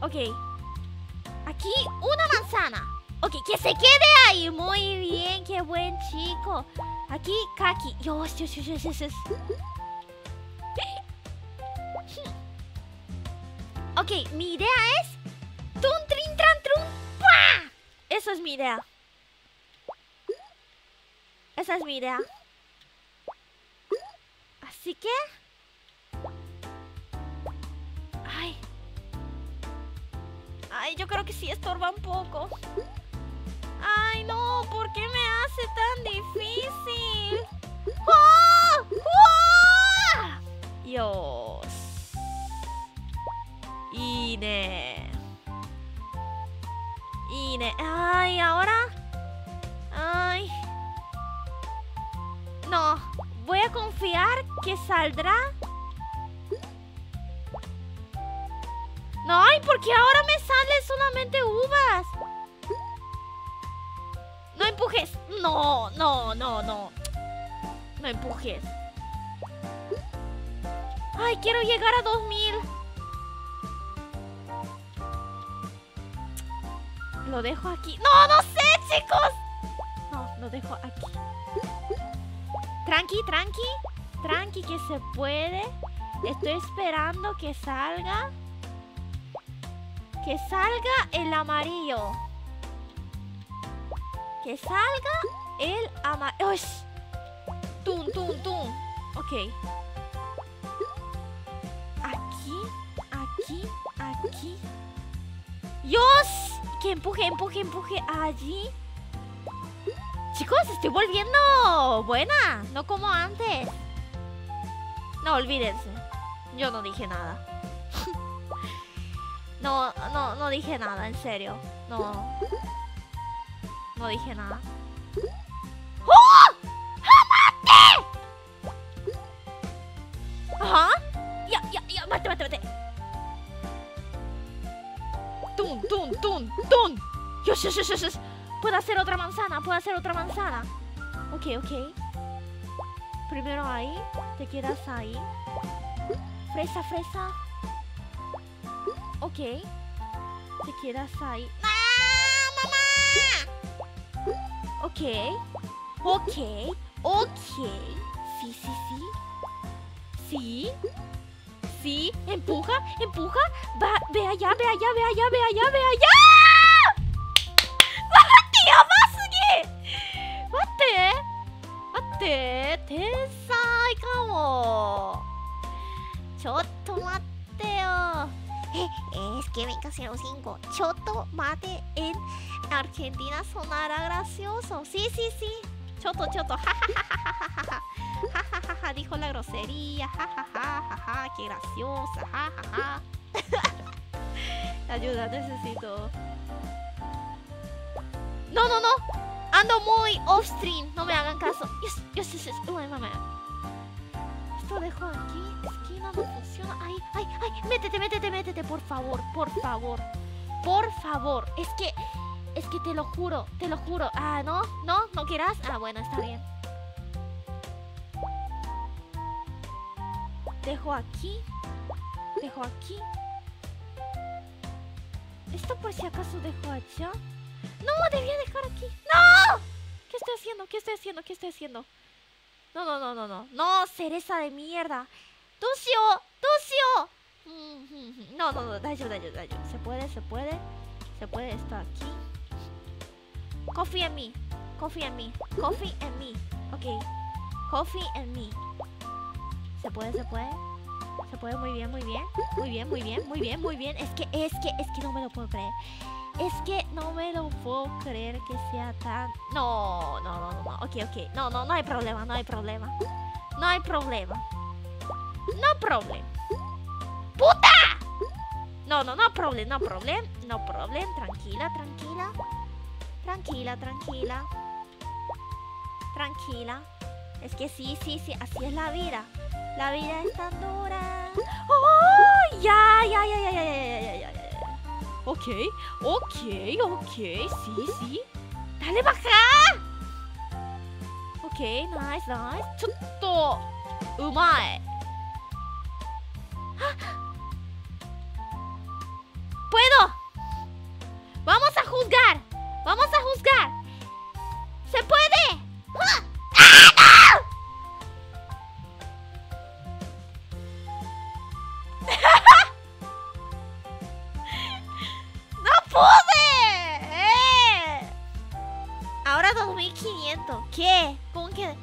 Ok. Aquí una manzana. Ok, que se quede ahí. Muy bien, qué buen chico. Aquí, kaki. Dios, Dios, Dios, Dios, Dios, Ok, mi idea es... Tun, trin, tran, trun, ¡pua! Eso es mi idea. Esa es mi idea. Así que... Ay. Ay, yo creo que sí estorba un poco. Ay, no, ¿por qué me hace tan difícil? ¡Oh! ¡Oh! Dios. Ine. Ine. Ay, ahora. Ay. No, voy a confiar que saldrá. No, ay, porque ahora me salen solamente uvas. No empujes, No, no, no, no. No empujes. Ay, quiero llegar a 2000. Lo dejo aquí. No, no sé, chicos. No, lo dejo aquí. Tranqui, tranqui. Tranqui, que se puede. Estoy esperando que salga. Que salga el amarillo. Que salga el amarillo. Tum, tum, tum. Ok. Aquí, aquí, aquí. ¡Dios! Que empuje, empuje, empuje allí. Chicos, estoy volviendo buena. No como antes. No, olvídense. Yo no dije nada. no, no, no dije nada, en serio. No. No dije nada. Puedo hacer otra manzana, puedo hacer otra manzana. Ok, ok. Primero ahí, te quedas ahí. Fresa, fresa. Ok. Te quedas ahí. ¡Ah, mamá! Ok. Ok. Ok. Sí, sí, sí. Sí. Sí. Empuja, empuja. Va, ve allá, ve allá, ve allá, ve allá, ve allá. やばすぎ！待って！待って！天才かも！ちょっと待ってよ。Es que venga 05 Choto mate en Argentina sonará gracioso Sí, sí, sí Choto, choto jajajaja jajajaja dijo la grosería jajajaja qué graciosa jajaja Ayuda, necesito no, no, no. Ando muy off-stream. No me hagan caso. Yes, yes, yes, yes. Uy. Esto dejo aquí. Esquina no funciona. Ay, ay, ay. Métete, métete, métete. Por favor, por favor. Por favor. Es que. Es que te lo juro, te lo juro. Ah, ¿no? ¿No? ¿No quieras? Ah, bueno, está bien. Dejo aquí. Dejo aquí. Esto por si acaso dejo allá. No, debía dejar aquí. ¡No! ¿Qué estoy haciendo? ¿Qué estoy haciendo? ¿Qué estoy haciendo? No, no, no, no, no. No, cereza de mierda. ¡Ducio! Mm, No, no, no, dayo, dayo, dayo. Se puede, se puede. Se puede, está aquí. Coffee en mí. Coffee en mí. Coffee en mí. Ok. Coffee en mí. Se puede, se puede. Se puede muy bien, muy bien. Muy bien, muy bien, muy bien, muy bien. Es que, es que, es que no me lo puedo creer. Es que no me lo puedo creer que sea tan... No, no, no, no. Ok, ok. No, no, no hay problema, no hay problema. No hay problema. No problem. ¡Puta! No, no, no problem, no problem. No problem. Tranquila, tranquila. Tranquila, tranquila. Tranquila. Es que sí, sí, sí. Así es la vida. La vida es tan dura. ¡Oh! Ya, ya, ya, ya, ya, ya, ya, ya. Ok, ok, ok. Sí, sí. Dale, baja. Ok, nice, nice. ちょっとうまい。¡Puedo! ¡Vamos a juzgar! ¡Vamos a juzgar! ¡Se puede! ¡Ah! ¡Ah, no! Ahora 2500. ¿Qué? ¿Cómo que? ¡2000!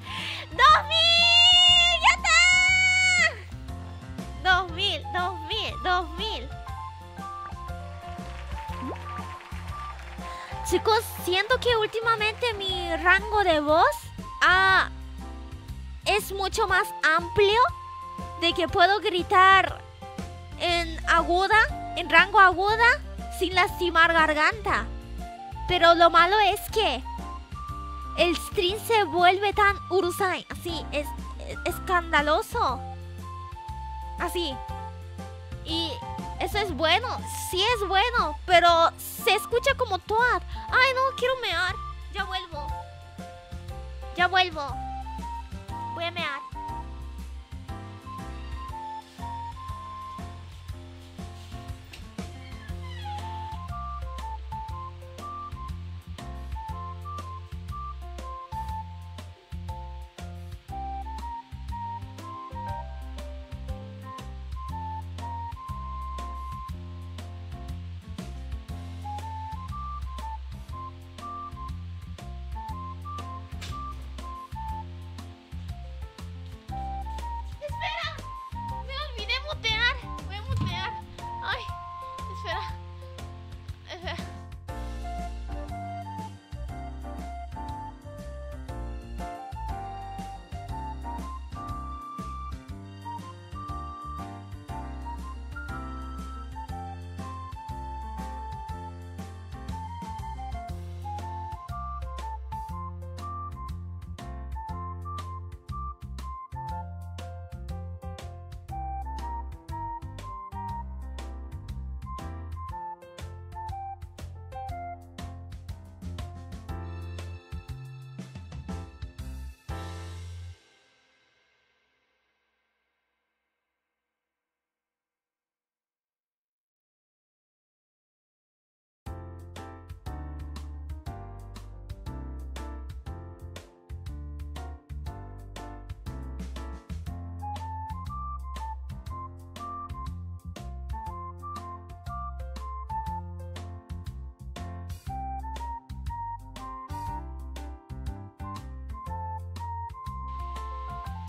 ¡Ya está! 2000, 2000, 2000. Chicos, siento que últimamente mi rango de voz ah, es mucho más amplio de que puedo gritar en aguda, en rango aguda, sin lastimar garganta. Pero lo malo es que el stream se vuelve tan urusai, así, es, es escandaloso. Así. Y eso es bueno, sí es bueno, pero se escucha como Toad. Ay, no, quiero mear. Ya vuelvo. Ya vuelvo. Voy a mear.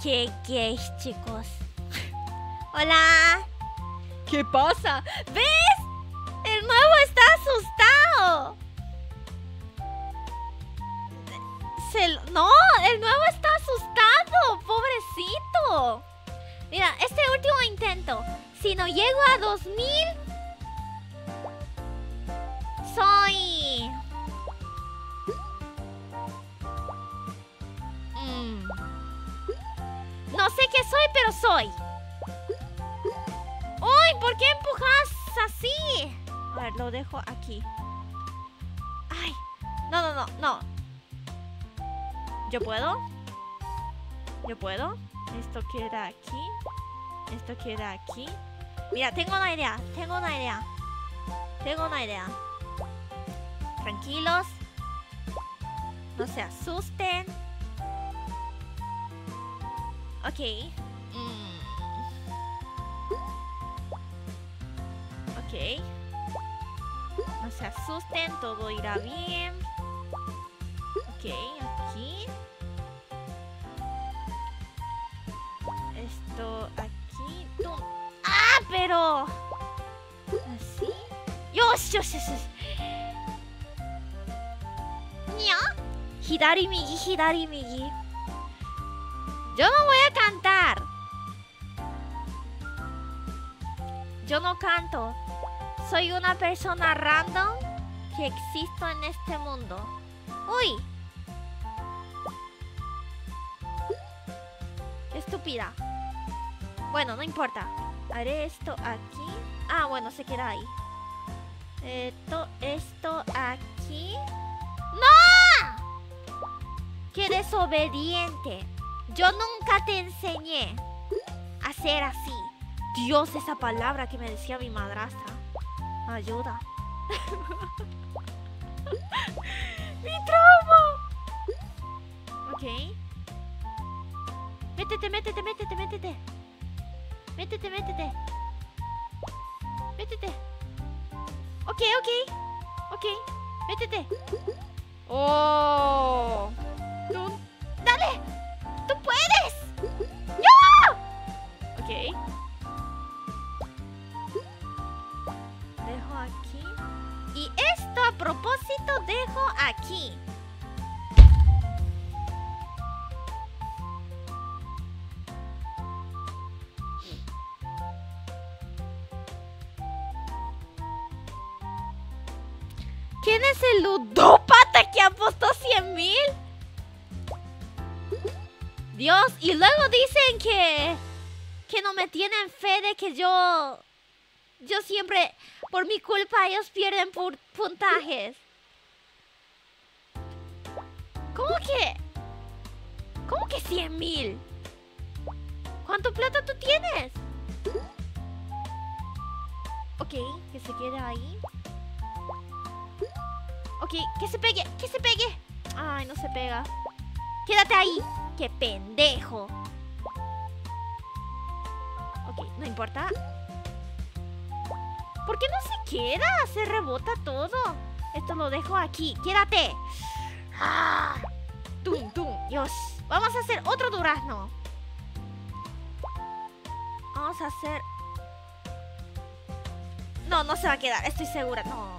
Qué gays, chicos. Hola. ¿Qué pasa? ¿Ves? El nuevo está asustado. Se no, el nuevo está asustado, pobrecito. Mira, este último intento. Si no llego a 2000, soy, pero soy. ¡Uy! ¿Por qué empujas así? A ver, lo dejo aquí. ¡Ay! No, no, no, no. ¿Yo puedo? ¿Yo puedo? Esto queda aquí. Esto queda aquí. Mira, tengo una idea. Tengo una idea. Tengo una idea. Tranquilos. No se asusten. Ok. Mm. Ok. No se asusten, todo irá bien. Ok, aquí. Esto aquí. ¡Tum! ¡Ah! Pero. Así. ¡Yosh! ¡Yosh! ¡Yosh! ¡Nya! Hidari, migi, hidari, migi. Yo no voy cantar. Yo no canto. Soy una persona random que existo en este mundo. ¡Uy! Qué estúpida. Bueno, no importa. Haré esto aquí. Ah, bueno, se queda ahí. Esto, esto aquí. ¡No! ¡Qué desobediente! Yo te enseñé a ser así. Dios, esa palabra que me decía mi madrastra. Ayuda. mi trauma. Ok. Métete, métete, métete, métete. Métete, métete. Métete. Ok, ok. Ok. Métete. Oh. Tienen fe de que yo yo siempre por mi culpa ellos pierden pu- puntajes. ¿Cómo que? ¿Cómo que 100 mil? ¿Cuánto plata tú tienes? Ok, que se quede ahí. Ok, que se pegue, que se pegue. Ay, no se pega. Quédate ahí. ¡Qué pendejo! No importa. ¿Por qué no se queda? Se rebota todo. Esto lo dejo aquí. ¡Quédate! ¡Ah! ¡Tum, tum! Dios. Vamos a hacer otro durazno. Vamos a hacer... No, no se va a quedar. Estoy segura. No.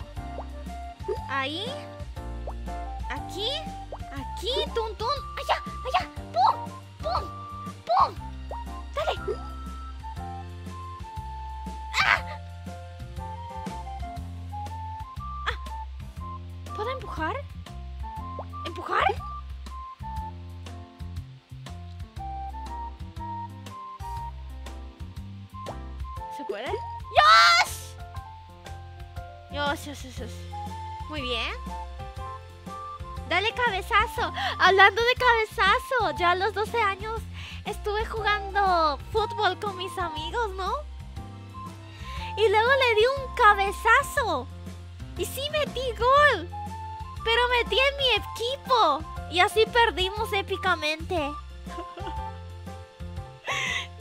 Ahí. Aquí. Aquí. Tum, tum. Muy bien. Dale cabezazo. Hablando de cabezazo, ya a los 12 años estuve jugando fútbol con mis amigos, ¿no? Y luego le di un cabezazo. Y sí metí gol. Pero metí en mi equipo. Y así perdimos épicamente.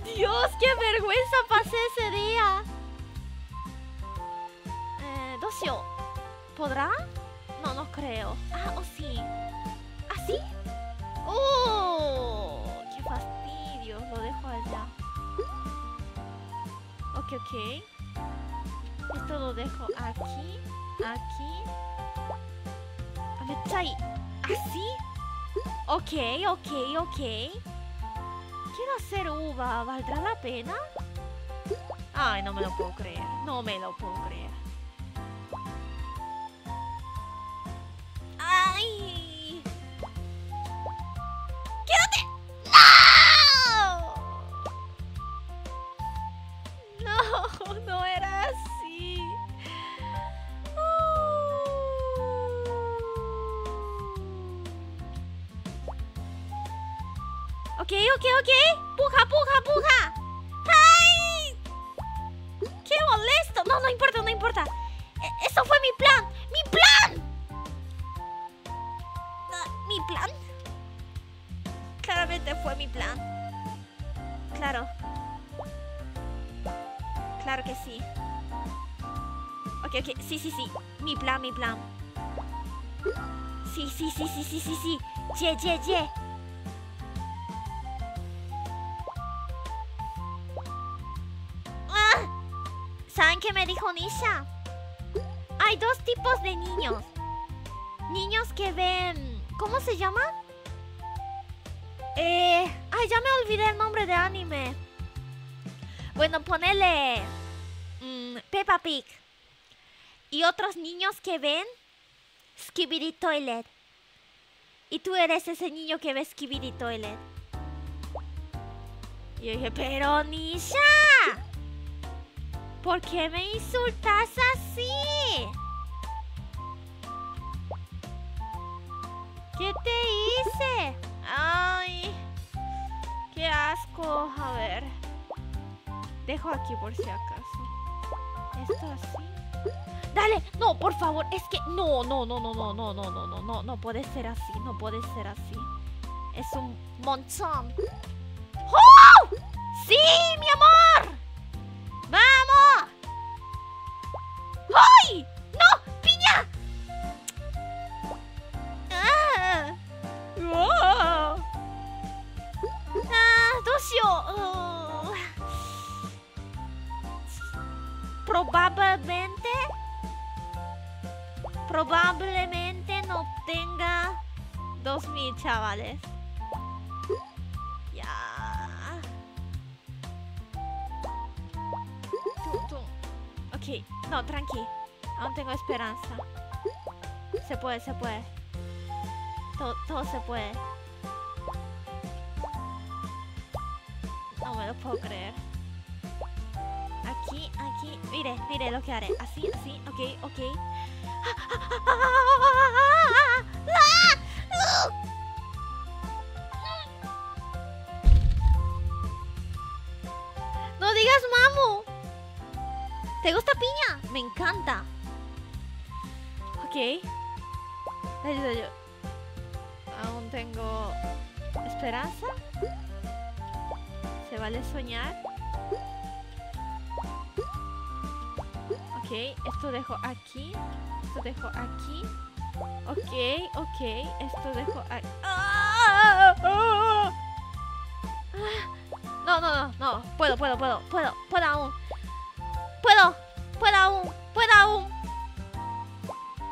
Dios, qué vergüenza pasé ese día. Eh, Docio, ¿podrá? No, no creo. Ah, o sí. ¿Ah, sí? ¡Oh! ¡Qué fastidio! Lo dejo allá. Ok, ok. Esto lo dejo aquí, aquí. A ver, chai. ¿Así? Ok, ok, ok. Quiero hacer uva. ¿Valdrá la pena? Ay, no me lo puedo creer. No me lo puedo creer. ¡Quédate! ¡No! No, no era así. Ok, ok, ok. Puja, puja, puja. ¡Ay! ¡Qué molesto! No, no importa, no importa. E- Eso fue mi plan. ¡Mi plan! Plan? Claramente fue mi plan. Claro. Claro que sí. Ok, ok. Sí, sí, sí. Mi plan, mi plan. Sí, sí, sí, sí, sí, sí, sí. Ye, ye, ye. ¡Ah! ¿Saben qué me dijo Nisha? Hay dos tipos de niños. Niños que ven... ¿Cómo se llama? Eh... Ay, ya me olvidé el nombre de anime. Bueno, ponele... mm, Peppa Pig. Y otros niños que ven... Skibidi Toilet. Y tú eres ese niño que ve Skibidi Toilet. Y yo dije, pero Nisha... ¿Por qué me insultas así? ¿Qué te hice? Ay, qué asco. A ver. Dejo aquí por si acaso. Esto así. Dale, no, por favor. Es que no, no, no, no, no, no, no, no, no, no, no puede ser así. No puede ser así. Es un montón. ¡Oh! ¡Sí, mi amor! ¡Vamos! ¡Ay! Probablemente... Probablemente no tenga dos mil chavales. Ya. Tum, tum. Ok, no, tranqui. Aún tengo esperanza. Se puede, se puede. todo, todo se puede. No me lo puedo creer. Aquí, aquí. Mire, mire lo que haré. Así, así. Ok, ok. No digas mamu. ¿Te gusta piña? Me encanta. Ok. Ayuda yo. Aún tengo esperanza. Vale soñar. Ok, esto dejo aquí. Esto dejo aquí. Ok, ok. Esto dejo aquí. ¡Ah! No, no, no, no. Puedo, puedo, puedo, puedo, puedo aún. Puedo, puedo aún, puedo aún.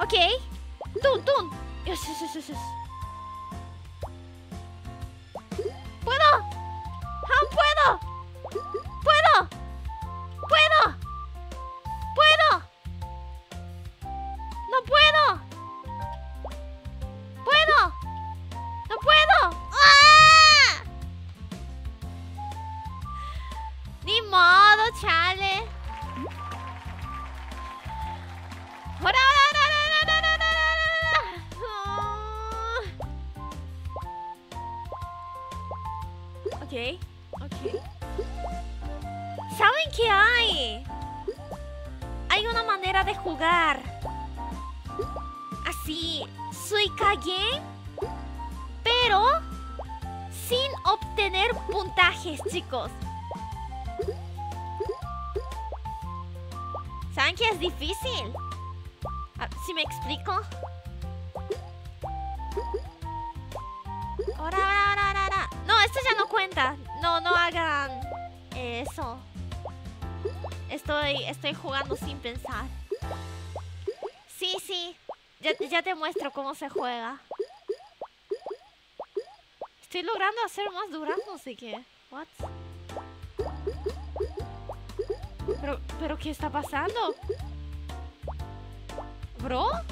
Ok. Tun, difícil? Ah, ¿Si me explico? Ahora, ahora, ahora, ahora. No, esto ya no cuenta. No, no hagan eso. Estoy, estoy jugando sin pensar. Sí, sí. Ya, ya te muestro cómo se juega. Estoy logrando hacer más duraznos, así que... What? Pero, pero ¿qué está pasando? ¿Bro? A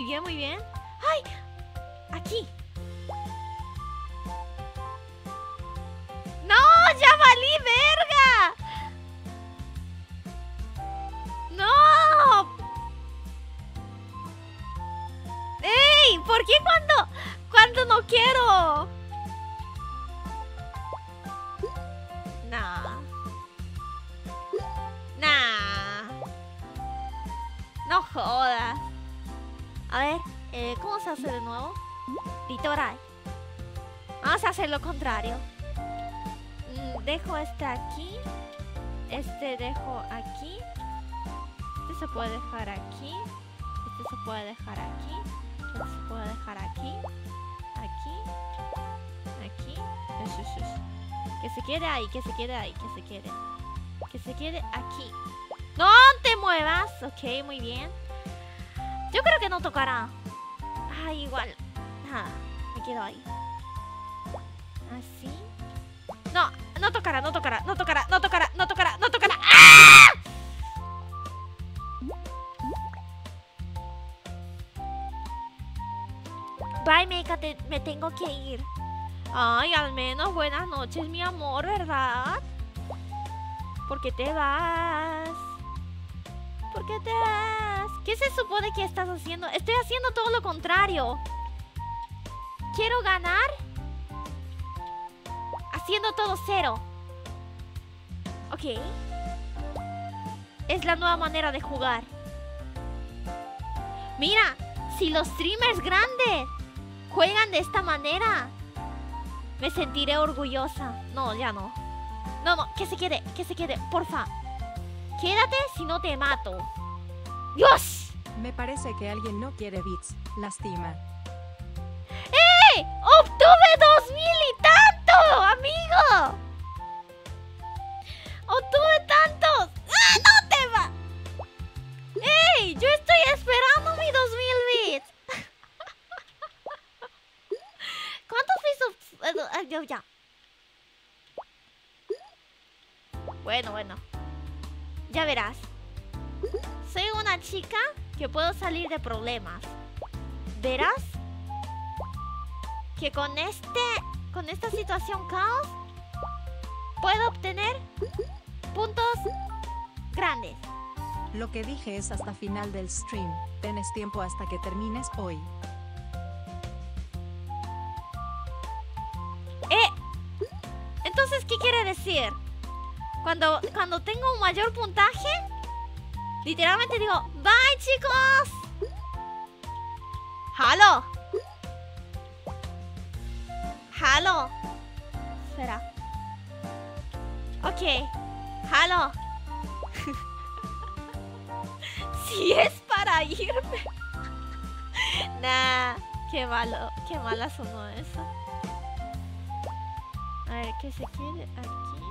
Muy bien, muy bien. Mm, dejo este aquí. Este dejo aquí. Este se puede dejar aquí. Este se puede dejar aquí. Este se puede dejar aquí. Aquí. Aquí. Eso, eso. Que se quede ahí, que se quede ahí, que se quede. Que se quede aquí. ¡No te muevas! Ok, muy bien. Yo creo que no tocará. Ah, igual. Nada, me quedo ahí. No tocará, no tocará, no tocará, no tocará, no tocará. ¡Ah! Bye, Meika, te- me tengo que ir. Ay, al menos buenas noches, mi amor, ¿verdad? ¿Por qué te vas? ¿Por qué te vas? ¿Qué se supone que estás haciendo? Estoy haciendo todo lo contrario. Quiero ganar haciendo todo cero. Es la nueva manera de jugar. Mira, si los streamers grandes juegan de esta manera, me sentiré orgullosa. No, ya no. No, no, que se quede, que se quede, porfa. Quédate si no te mato. ¡Dios! Me parece que alguien no quiere bits. Lástima. ¡Eh! ¡Obtuve 2000! De problemas. Verás que con este con esta situación caos puedo obtener puntos grandes. Lo que dije es hasta final del stream. Tienes tiempo hasta que termines hoy. Eh, entonces ¿qué quiere decir? Cuando cuando tengo un mayor puntaje, literalmente digo, "Bye, chicos." ¡Halo! ¡Halo! Espera. Ok. ¡Halo! si es para irme. nah, qué malo, qué mala sonó eso. A ver, ¿qué se quiere? Aquí. Aquí.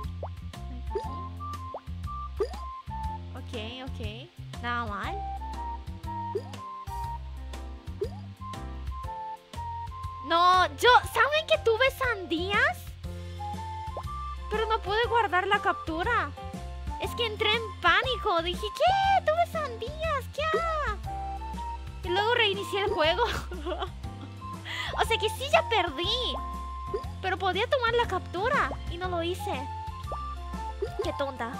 Es que entré en pánico. Dije, ¿qué? Tuve sandías. ¿Qué? Y luego reinicié el juego. o sea que sí ya perdí. Pero podía tomar la captura y no lo hice. Qué tonta.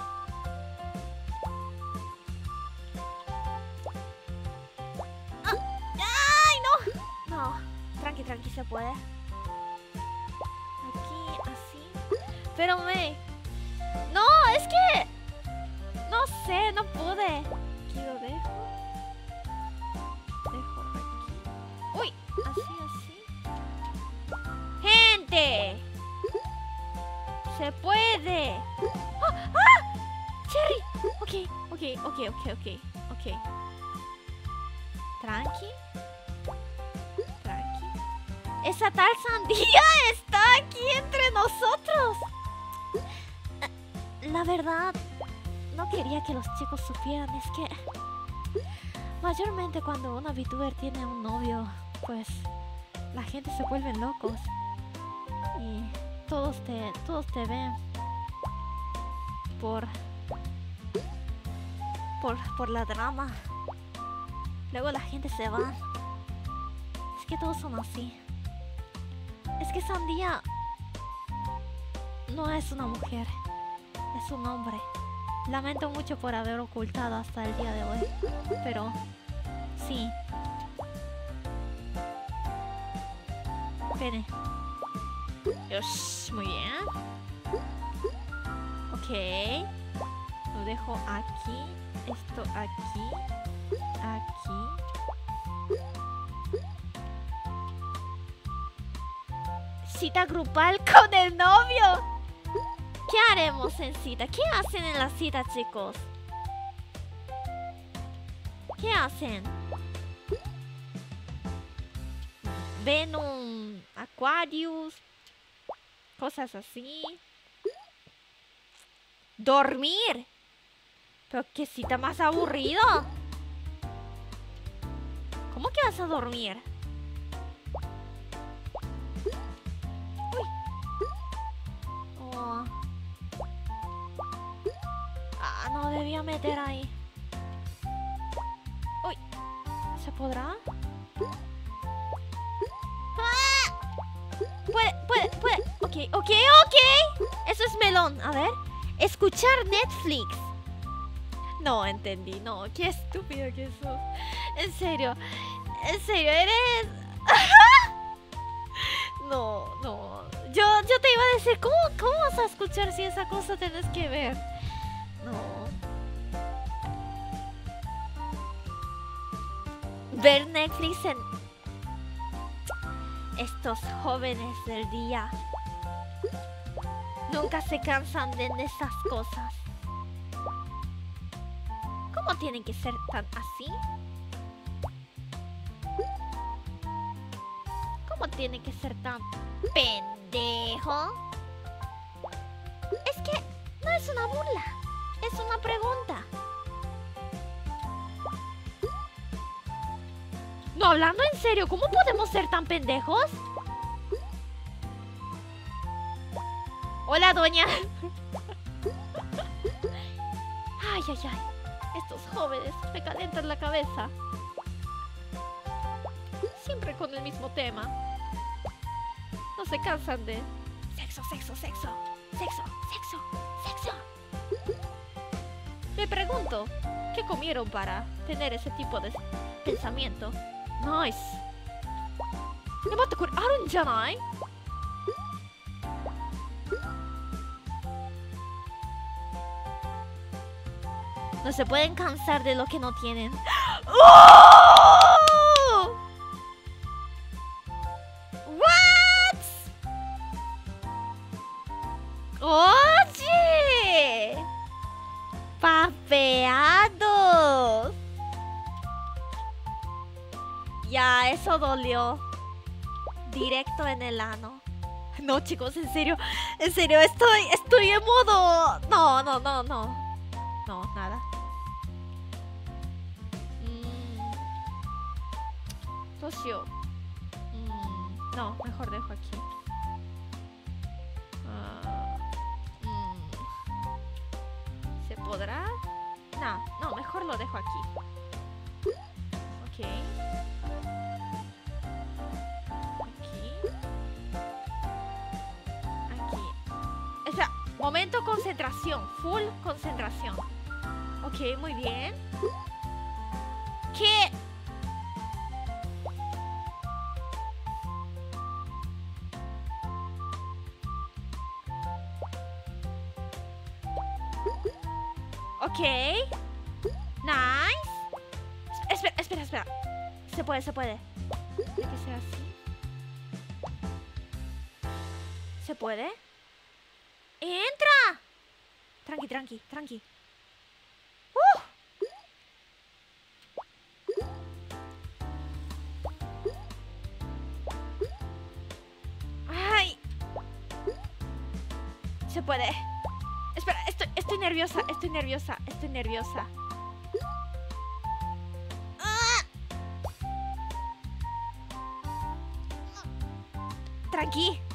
Chicos supieran. Es que mayormente cuando una VTuber tiene un novio, pues la gente se vuelve locos. Y todos te, todos te ven por, por, por la drama. Luego la gente se va. Es que todos son así. Es que Sandía no es una mujer, es un hombre. Lamento mucho por haber ocultado hasta el día de hoy, pero sí. Pene. Yosh, muy bien. Ok. Lo dejo aquí. Esto aquí. Aquí. Cita grupal con el novio. ¿Qué haremos en cita? ¿Qué hacen en la cita, chicos? ¿Qué hacen? ¿Ven un Aquarius? Cosas así. ¿Dormir? Pero qué cita más aburrido. ¿Cómo que vas a dormir? Uy. Oh. No debía meter ahí. Uy. ¿Se podrá? ¡Ah! Puede, puede, puede. Ok, ok, ok. Eso es melón. A ver. Escuchar Netflix. No entendí, no. Qué estúpido que sos. En serio. En serio, eres. no, no. Yo, yo te iba a decir, ¿cómo, ¿cómo vas a escuchar si esa cosa tenés que ver? No. Ver Netflix en estos jóvenes del día nunca se cansan de esas cosas. ¿Cómo tienen que ser tan así? ¿Cómo tienen que ser tan pendejo? Es que no es una burla, es una pregunta. Hablando en serio, ¿cómo podemos ser tan pendejos? Hola, doña. Ay, ay, ay. Estos jóvenes me calientan la cabeza. Siempre con el mismo tema. No se cansan de sexo, sexo, sexo, sexo, sexo, sexo. Me pregunto, ¿qué comieron para tener ese tipo de pensamiento? Nice. え、待って、これあるんじゃない No se pueden cansar de lo que no tienen. ¡Oh! dolió. Directo en el ano. No, chicos, en serio. En serio, estoy, estoy en modo... No, no, no, no. No, nada. Mm. mm. No, mejor dejo aquí. Concentración. Ok, muy bien. ¿Qué? Ok. Nice. Espera, espera, espera. Se puede, se puede. Tiene que ser así. ¿Se puede? Tranqui, tranqui. ¡Uh! ¡Ay! Se puede. Espera, estoy, estoy nerviosa, estoy nerviosa, estoy nerviosa. ¡Ah! Tranqui.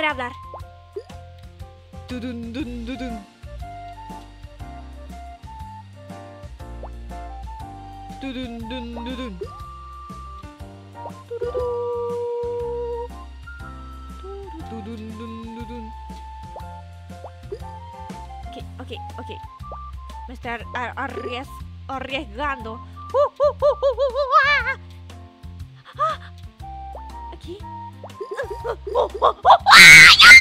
Podré hablar. Dun, dun, dun. Ok, ok, ok. Me estoy ar- ar- arries- arriesgando. Uh, uh, uh, uh, uh, uh, ah. Ah. Aquí. Uh, uh,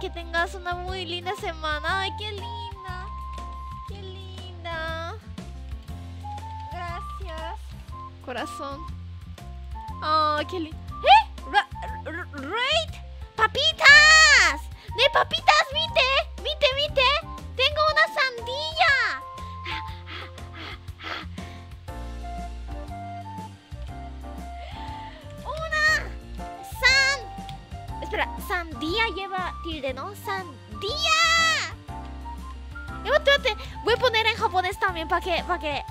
Que tengas una muy linda semana. Ay, qué linda. Qué linda. Gracias. Corazón. Ay, qué lindo. ¡Eh! ¡Raid! ¡Papitas! ¡De papitas, vite! ¡Vite, vite! ¡Tengo una sandía! Sandía lleva tilde, ¿no? ¡Sandía! Voy a poner en japonés también para que, para que...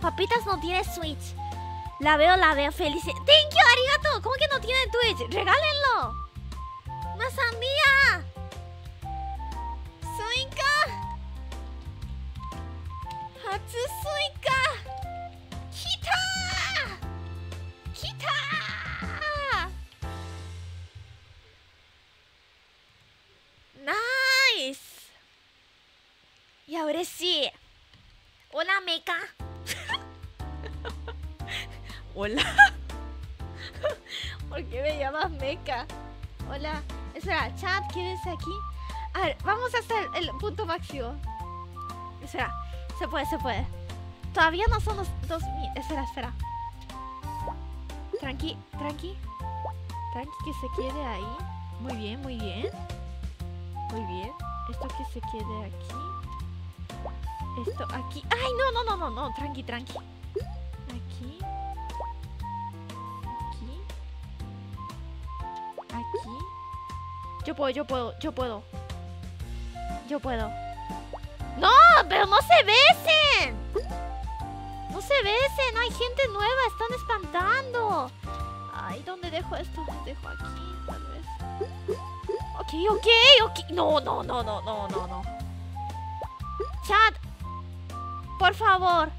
Papitas no tiene Switch. La veo, la veo feliz. Thank you, arigato. ¿Cómo que no tiene Twitch? Regálenlo. Una sandía. Suica. Hatsu. 嬉しい。Hola, Meika. Hola. ¿Por qué me llamas Meca? Hola. Espera, chat, quédense aquí. A ver, vamos hasta el, el punto máximo. Espera, se puede, se puede. Todavía no son los dos mil. Espera, espera. Tranqui, tranqui. Tranqui, que se quede ahí. Muy bien, muy bien. Muy bien. Esto que se quede aquí. Esto aquí. ¡Ay, no, no, no, no, no! Tranqui, tranqui. Aquí. Aquí. Aquí. Yo puedo, yo puedo, yo puedo. Yo puedo. ¡No! ¡Pero no se besen! No se besen, hay gente nueva, están espantando. Ay, ¿dónde dejo esto? Dejo aquí, tal vez. Ok, ok, ok. No, no, no, no, no, no, no. Chat, por favor.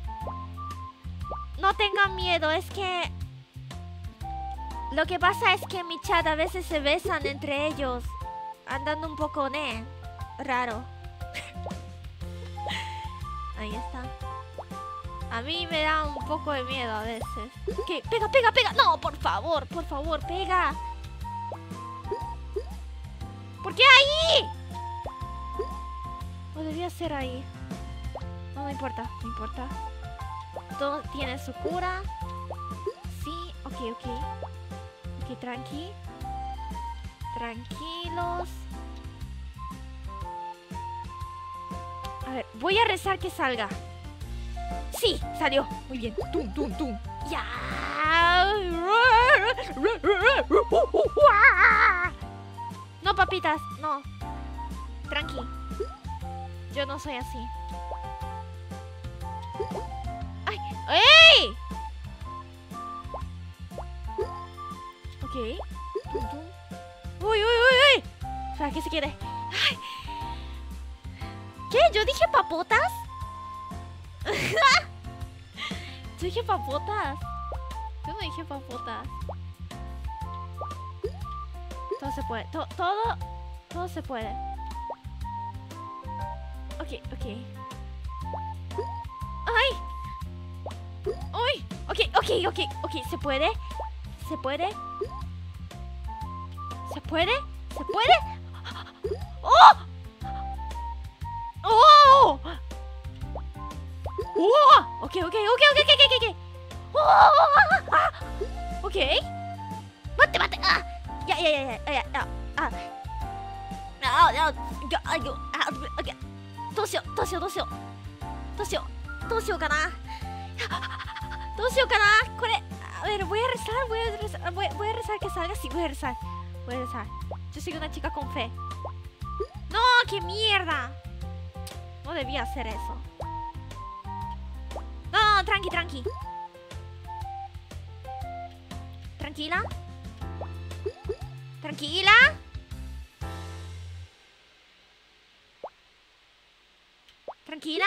No tengan miedo, es que... Lo que pasa es que mi chat a veces se besan entre ellos. Andando un poco, ¿eh? Raro. Ahí está. A mí me da un poco de miedo a veces. ¿Qué? Pega, pega, pega. No, por favor, por favor, pega. ¿Por qué ahí? O debía ser ahí. No me importa, no importa. Todo tiene su cura. Sí, ok, ok. Ok, tranqui. Tranquilos. A ver, voy a rezar que salga. Sí, salió. Muy bien. Tum, tum, tum. Ya. No, papitas, no. Tranqui. Yo no soy así. ¡Ay! ¡Ey! Ok. ¡Uy, uy, uy, uy! Espera, que se quede. ¡Ay! ¿Qué? ¿Yo dije papotas? Yo dije papotas. Yo no dije papotas. Todo se puede. to- todo. Todo se puede. Ok, ok. ¡Ay! ¡Uy! Ok, ok, ok, ok. ¿Se puede? ¿Se puede? ¿Se puede? ¿Se puede? ¡Oh! ¡Oh! ¡Oh! Ok, ok, ok, ok, ok, ok, ok. ¡Oh! Ok. ¡Mate, mate! ¡Ah! Ya, ya, ya, ya, ya. ya. Ah. Ah, ah, ah, ah, ah, ah, ah, ah, ah, ah, ah, ah, ah, どうしようどうしようどうしようかなどうしようかなこれあ ver voy a rezar voy a rezar voy, voy a rezar que salga sí voy a rezar voy a rezar yo soy una chica con fe no qué mierda no debía hacer eso no no tranqui tranqui tranquila tranquila tranquila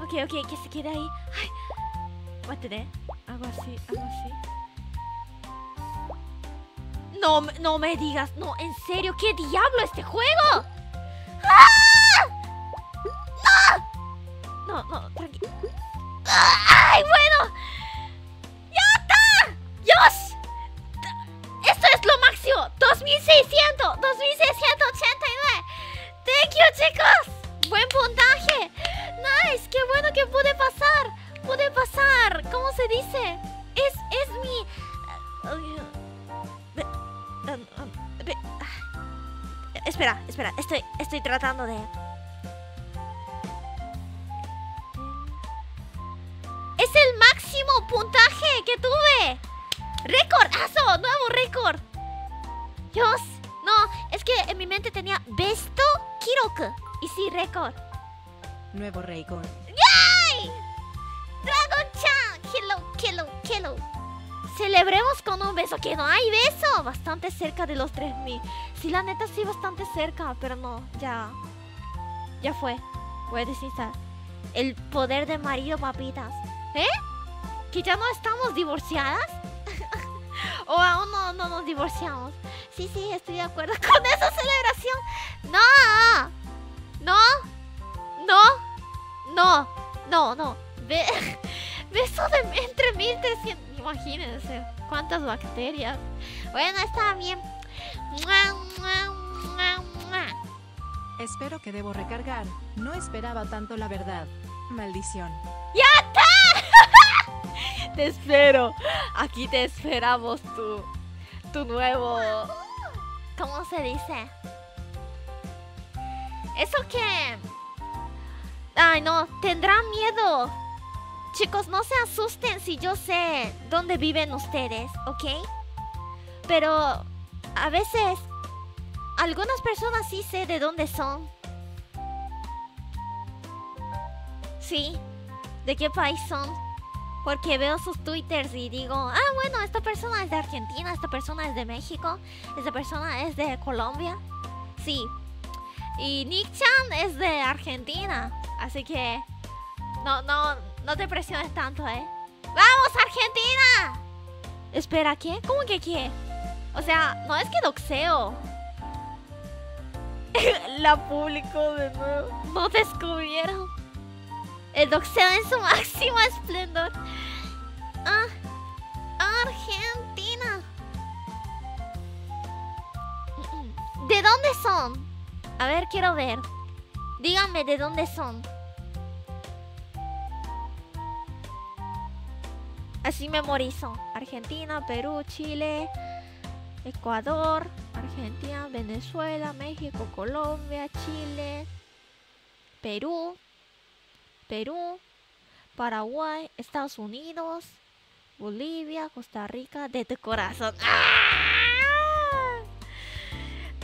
Ok, ok, que se quede ahí. Ay. Mate, ¿eh? Hago así, hago así. No, no me digas. No, en serio, ¿qué diablo este juego? ¡Ah! Neta sí, bastante cerca, pero no, ya. Ya fue. Voy a desinstalar. El poder de marido, papitas. ¿Eh? ¿Que ya no estamos divorciadas? ¿O aún no, no nos divorciamos? Sí, sí, estoy de acuerdo con esa celebración. ¡No! ¡No! ¡No! No, no, no. Ve, beso de entre 1300. Imagínense cuántas bacterias. Bueno, está bien. Espero que debo recargar. No esperaba tanto la verdad. Maldición. Te espero. Aquí te esperamos tu, tu nuevo. ¿Cómo se dice? Eso que. Ay, no, tendrá miedo. Chicos, no se asusten si yo sé dónde viven ustedes, ¿ok? Pero a veces algunas personas sí sé de dónde son. Sí, de qué país son. Porque veo sus twitters y digo, ah, bueno, esta persona es de Argentina, esta persona es de México, esta persona es de Colombia. Sí. Y Nick Chan es de Argentina. Así que no, no, no te presiones tanto, ¿eh? ¡Vamos, Argentina! Espera, ¿qué? ¿Cómo que qué? O sea, no es que doxeo. La publicó de nuevo. No descubrieron. El doxeo en su máximo esplendor. Ah, Argentina. ¿De dónde son? A ver, quiero ver. Díganme de dónde son. Así memorizo. Argentina, Perú, Chile, Ecuador, Argentina, Venezuela, México, Colombia, Chile, Perú, Perú, Paraguay, Estados Unidos, Bolivia, Costa Rica, de tu corazón. ¡Ah!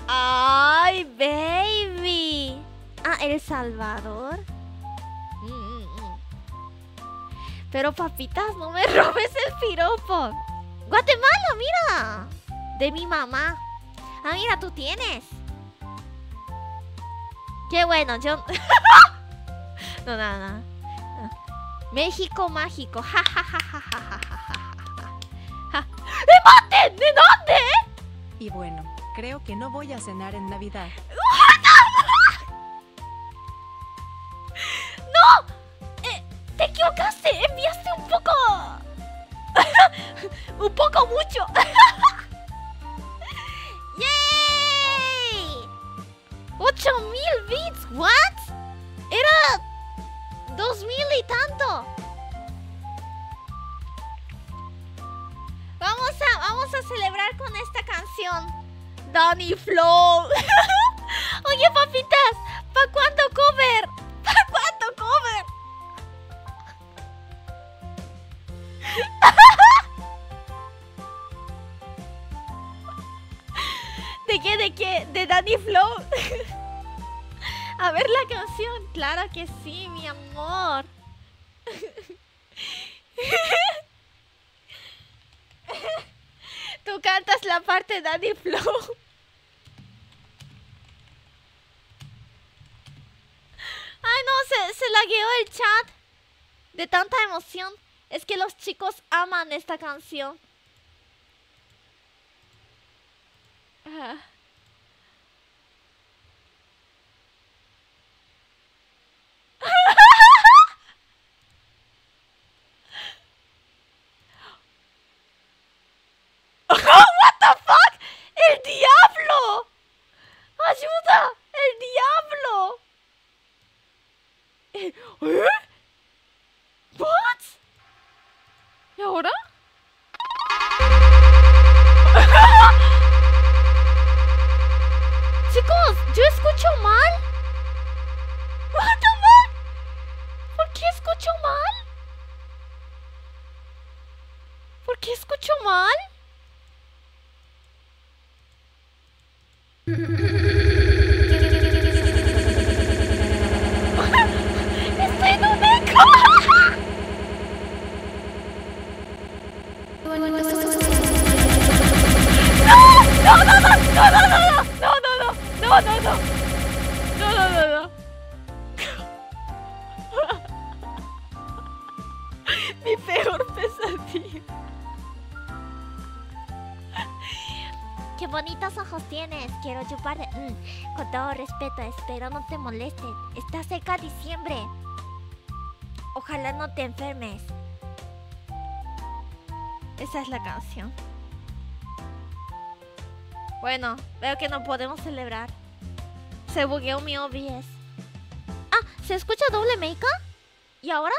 ¡Ay, baby! Ah, El Salvador. Mm, mm, mm. Pero papitas, no me robes el piropo. Guatemala, mira de mi mamá. Ah, mira, tú tienes. Qué bueno, yo... no, nada, nada. Ah. México mágico. Ja, ja, ¿De dónde? Y bueno, creo que no voy a cenar en Navidad. ¡No! Eh, ¡Te equivocaste! ¡Enviaste un poco... un poco mucho! ¡Yay! ¡8000 bits! ¿What? Era 2000 y tanto. Vamos a, vamos a celebrar con esta canción. Danny Flow. Oye, papitas, ¿pa' cuánto cover? ¿Pa' cuánto cover? ¿De qué? ¿De qué? ¿De Danny Flow? A ver la canción. Claro que sí, mi amor. Tú cantas la parte de Danny Flow. Ay, no, se, se lagueó el chat. De tanta emoción. Es que los chicos aman esta canción. Uh. Espero no te moleste. Está cerca diciembre. Ojalá no te enfermes. Esa es la canción. Bueno, veo que no podemos celebrar. Se bugueó mi OBS. Ah, ¿se escucha doble meca? ¿Y ahora?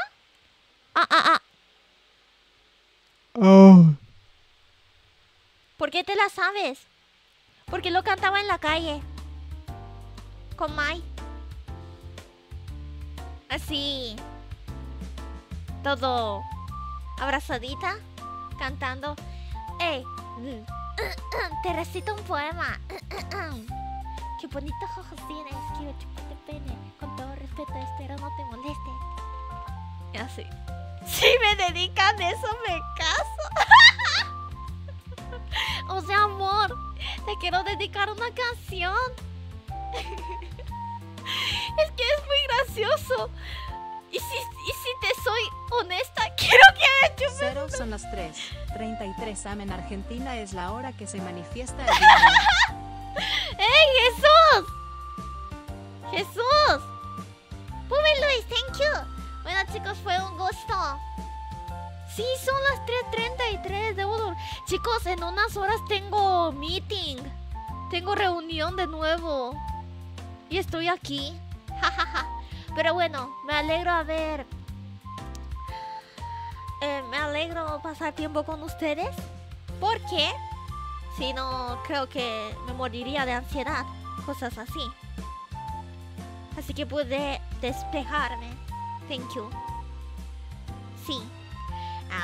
Ah, ah, ah. ¿Por qué te la sabes? Porque lo cantaba en la calle. Con Mai. Así. Todo abrazadita, cantando. ¡Ey! mm, Te recito un poema. Qué bonitos ojos tienes. Quiero chuparte pene. Con todo respeto, espero no te moleste. Así. Si me dedican eso, me caso. o sea, amor, te quiero dedicar una canción. es que es muy gracioso. Y si, y si te soy honesta, quiero que chupes. Cero son las 3. 33 am en Argentina es la hora que se manifiesta el. ¡Ey, Jesús! ¡Jesús! Pobre Luis, thank you. Bueno, chicos, fue un gusto. Sí, son las 3.33. Debo dur- Chicos, en unas horas tengo meeting. Tengo reunión de nuevo. Y estoy aquí. Pero bueno, me alegro a ver. eh, me alegro pasar tiempo con ustedes. Porque si no, creo que me moriría de ansiedad. Cosas así. Así que pude despejarme. Thank you. Sí.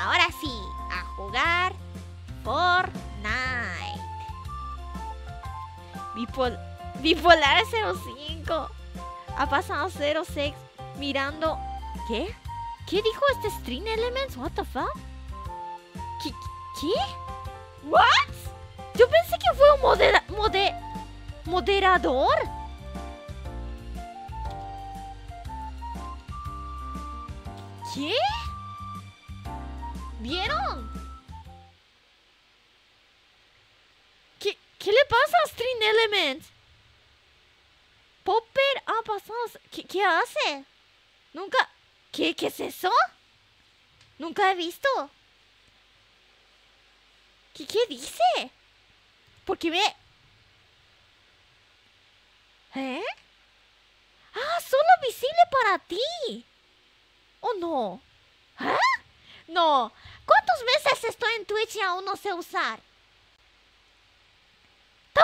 Ahora sí, a jugar Fortnite. Bipol Bipolar 05. Ha pasado 06 mirando. ¿Qué? ¿Qué dijo este Stream Elements? What the fuck? ¿Qué? ¿Qué? What? Yo pensé que fue un modera mode moderador. ¿Qué? ¿Vieron? ¿Qué, ¿Qué le pasa a String Element? Popper ha pasado... ¿Qué, hace? Nunca... ¿Qué, ¿Qué es eso? Nunca he visto. ¿Qué, qué dice? Porque ve... ¿Eh? Ah, solo visible para ti. ¿O no? ¿Eh? No. ¿Cuántos meses estoy en Twitch y aún no sé usar? ¡Está!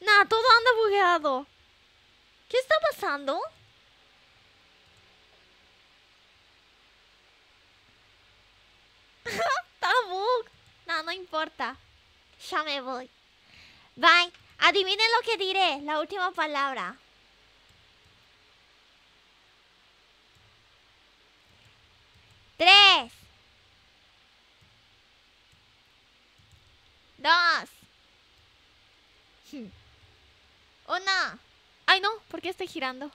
Nah, todo anda bugueado. ¿Qué está pasando? Está bug. No, no importa. Ya me voy. Bye. Adivinen lo que diré. La última palabra. Tres. Dos. Una. Ay, no, ¿por qué estoy girando?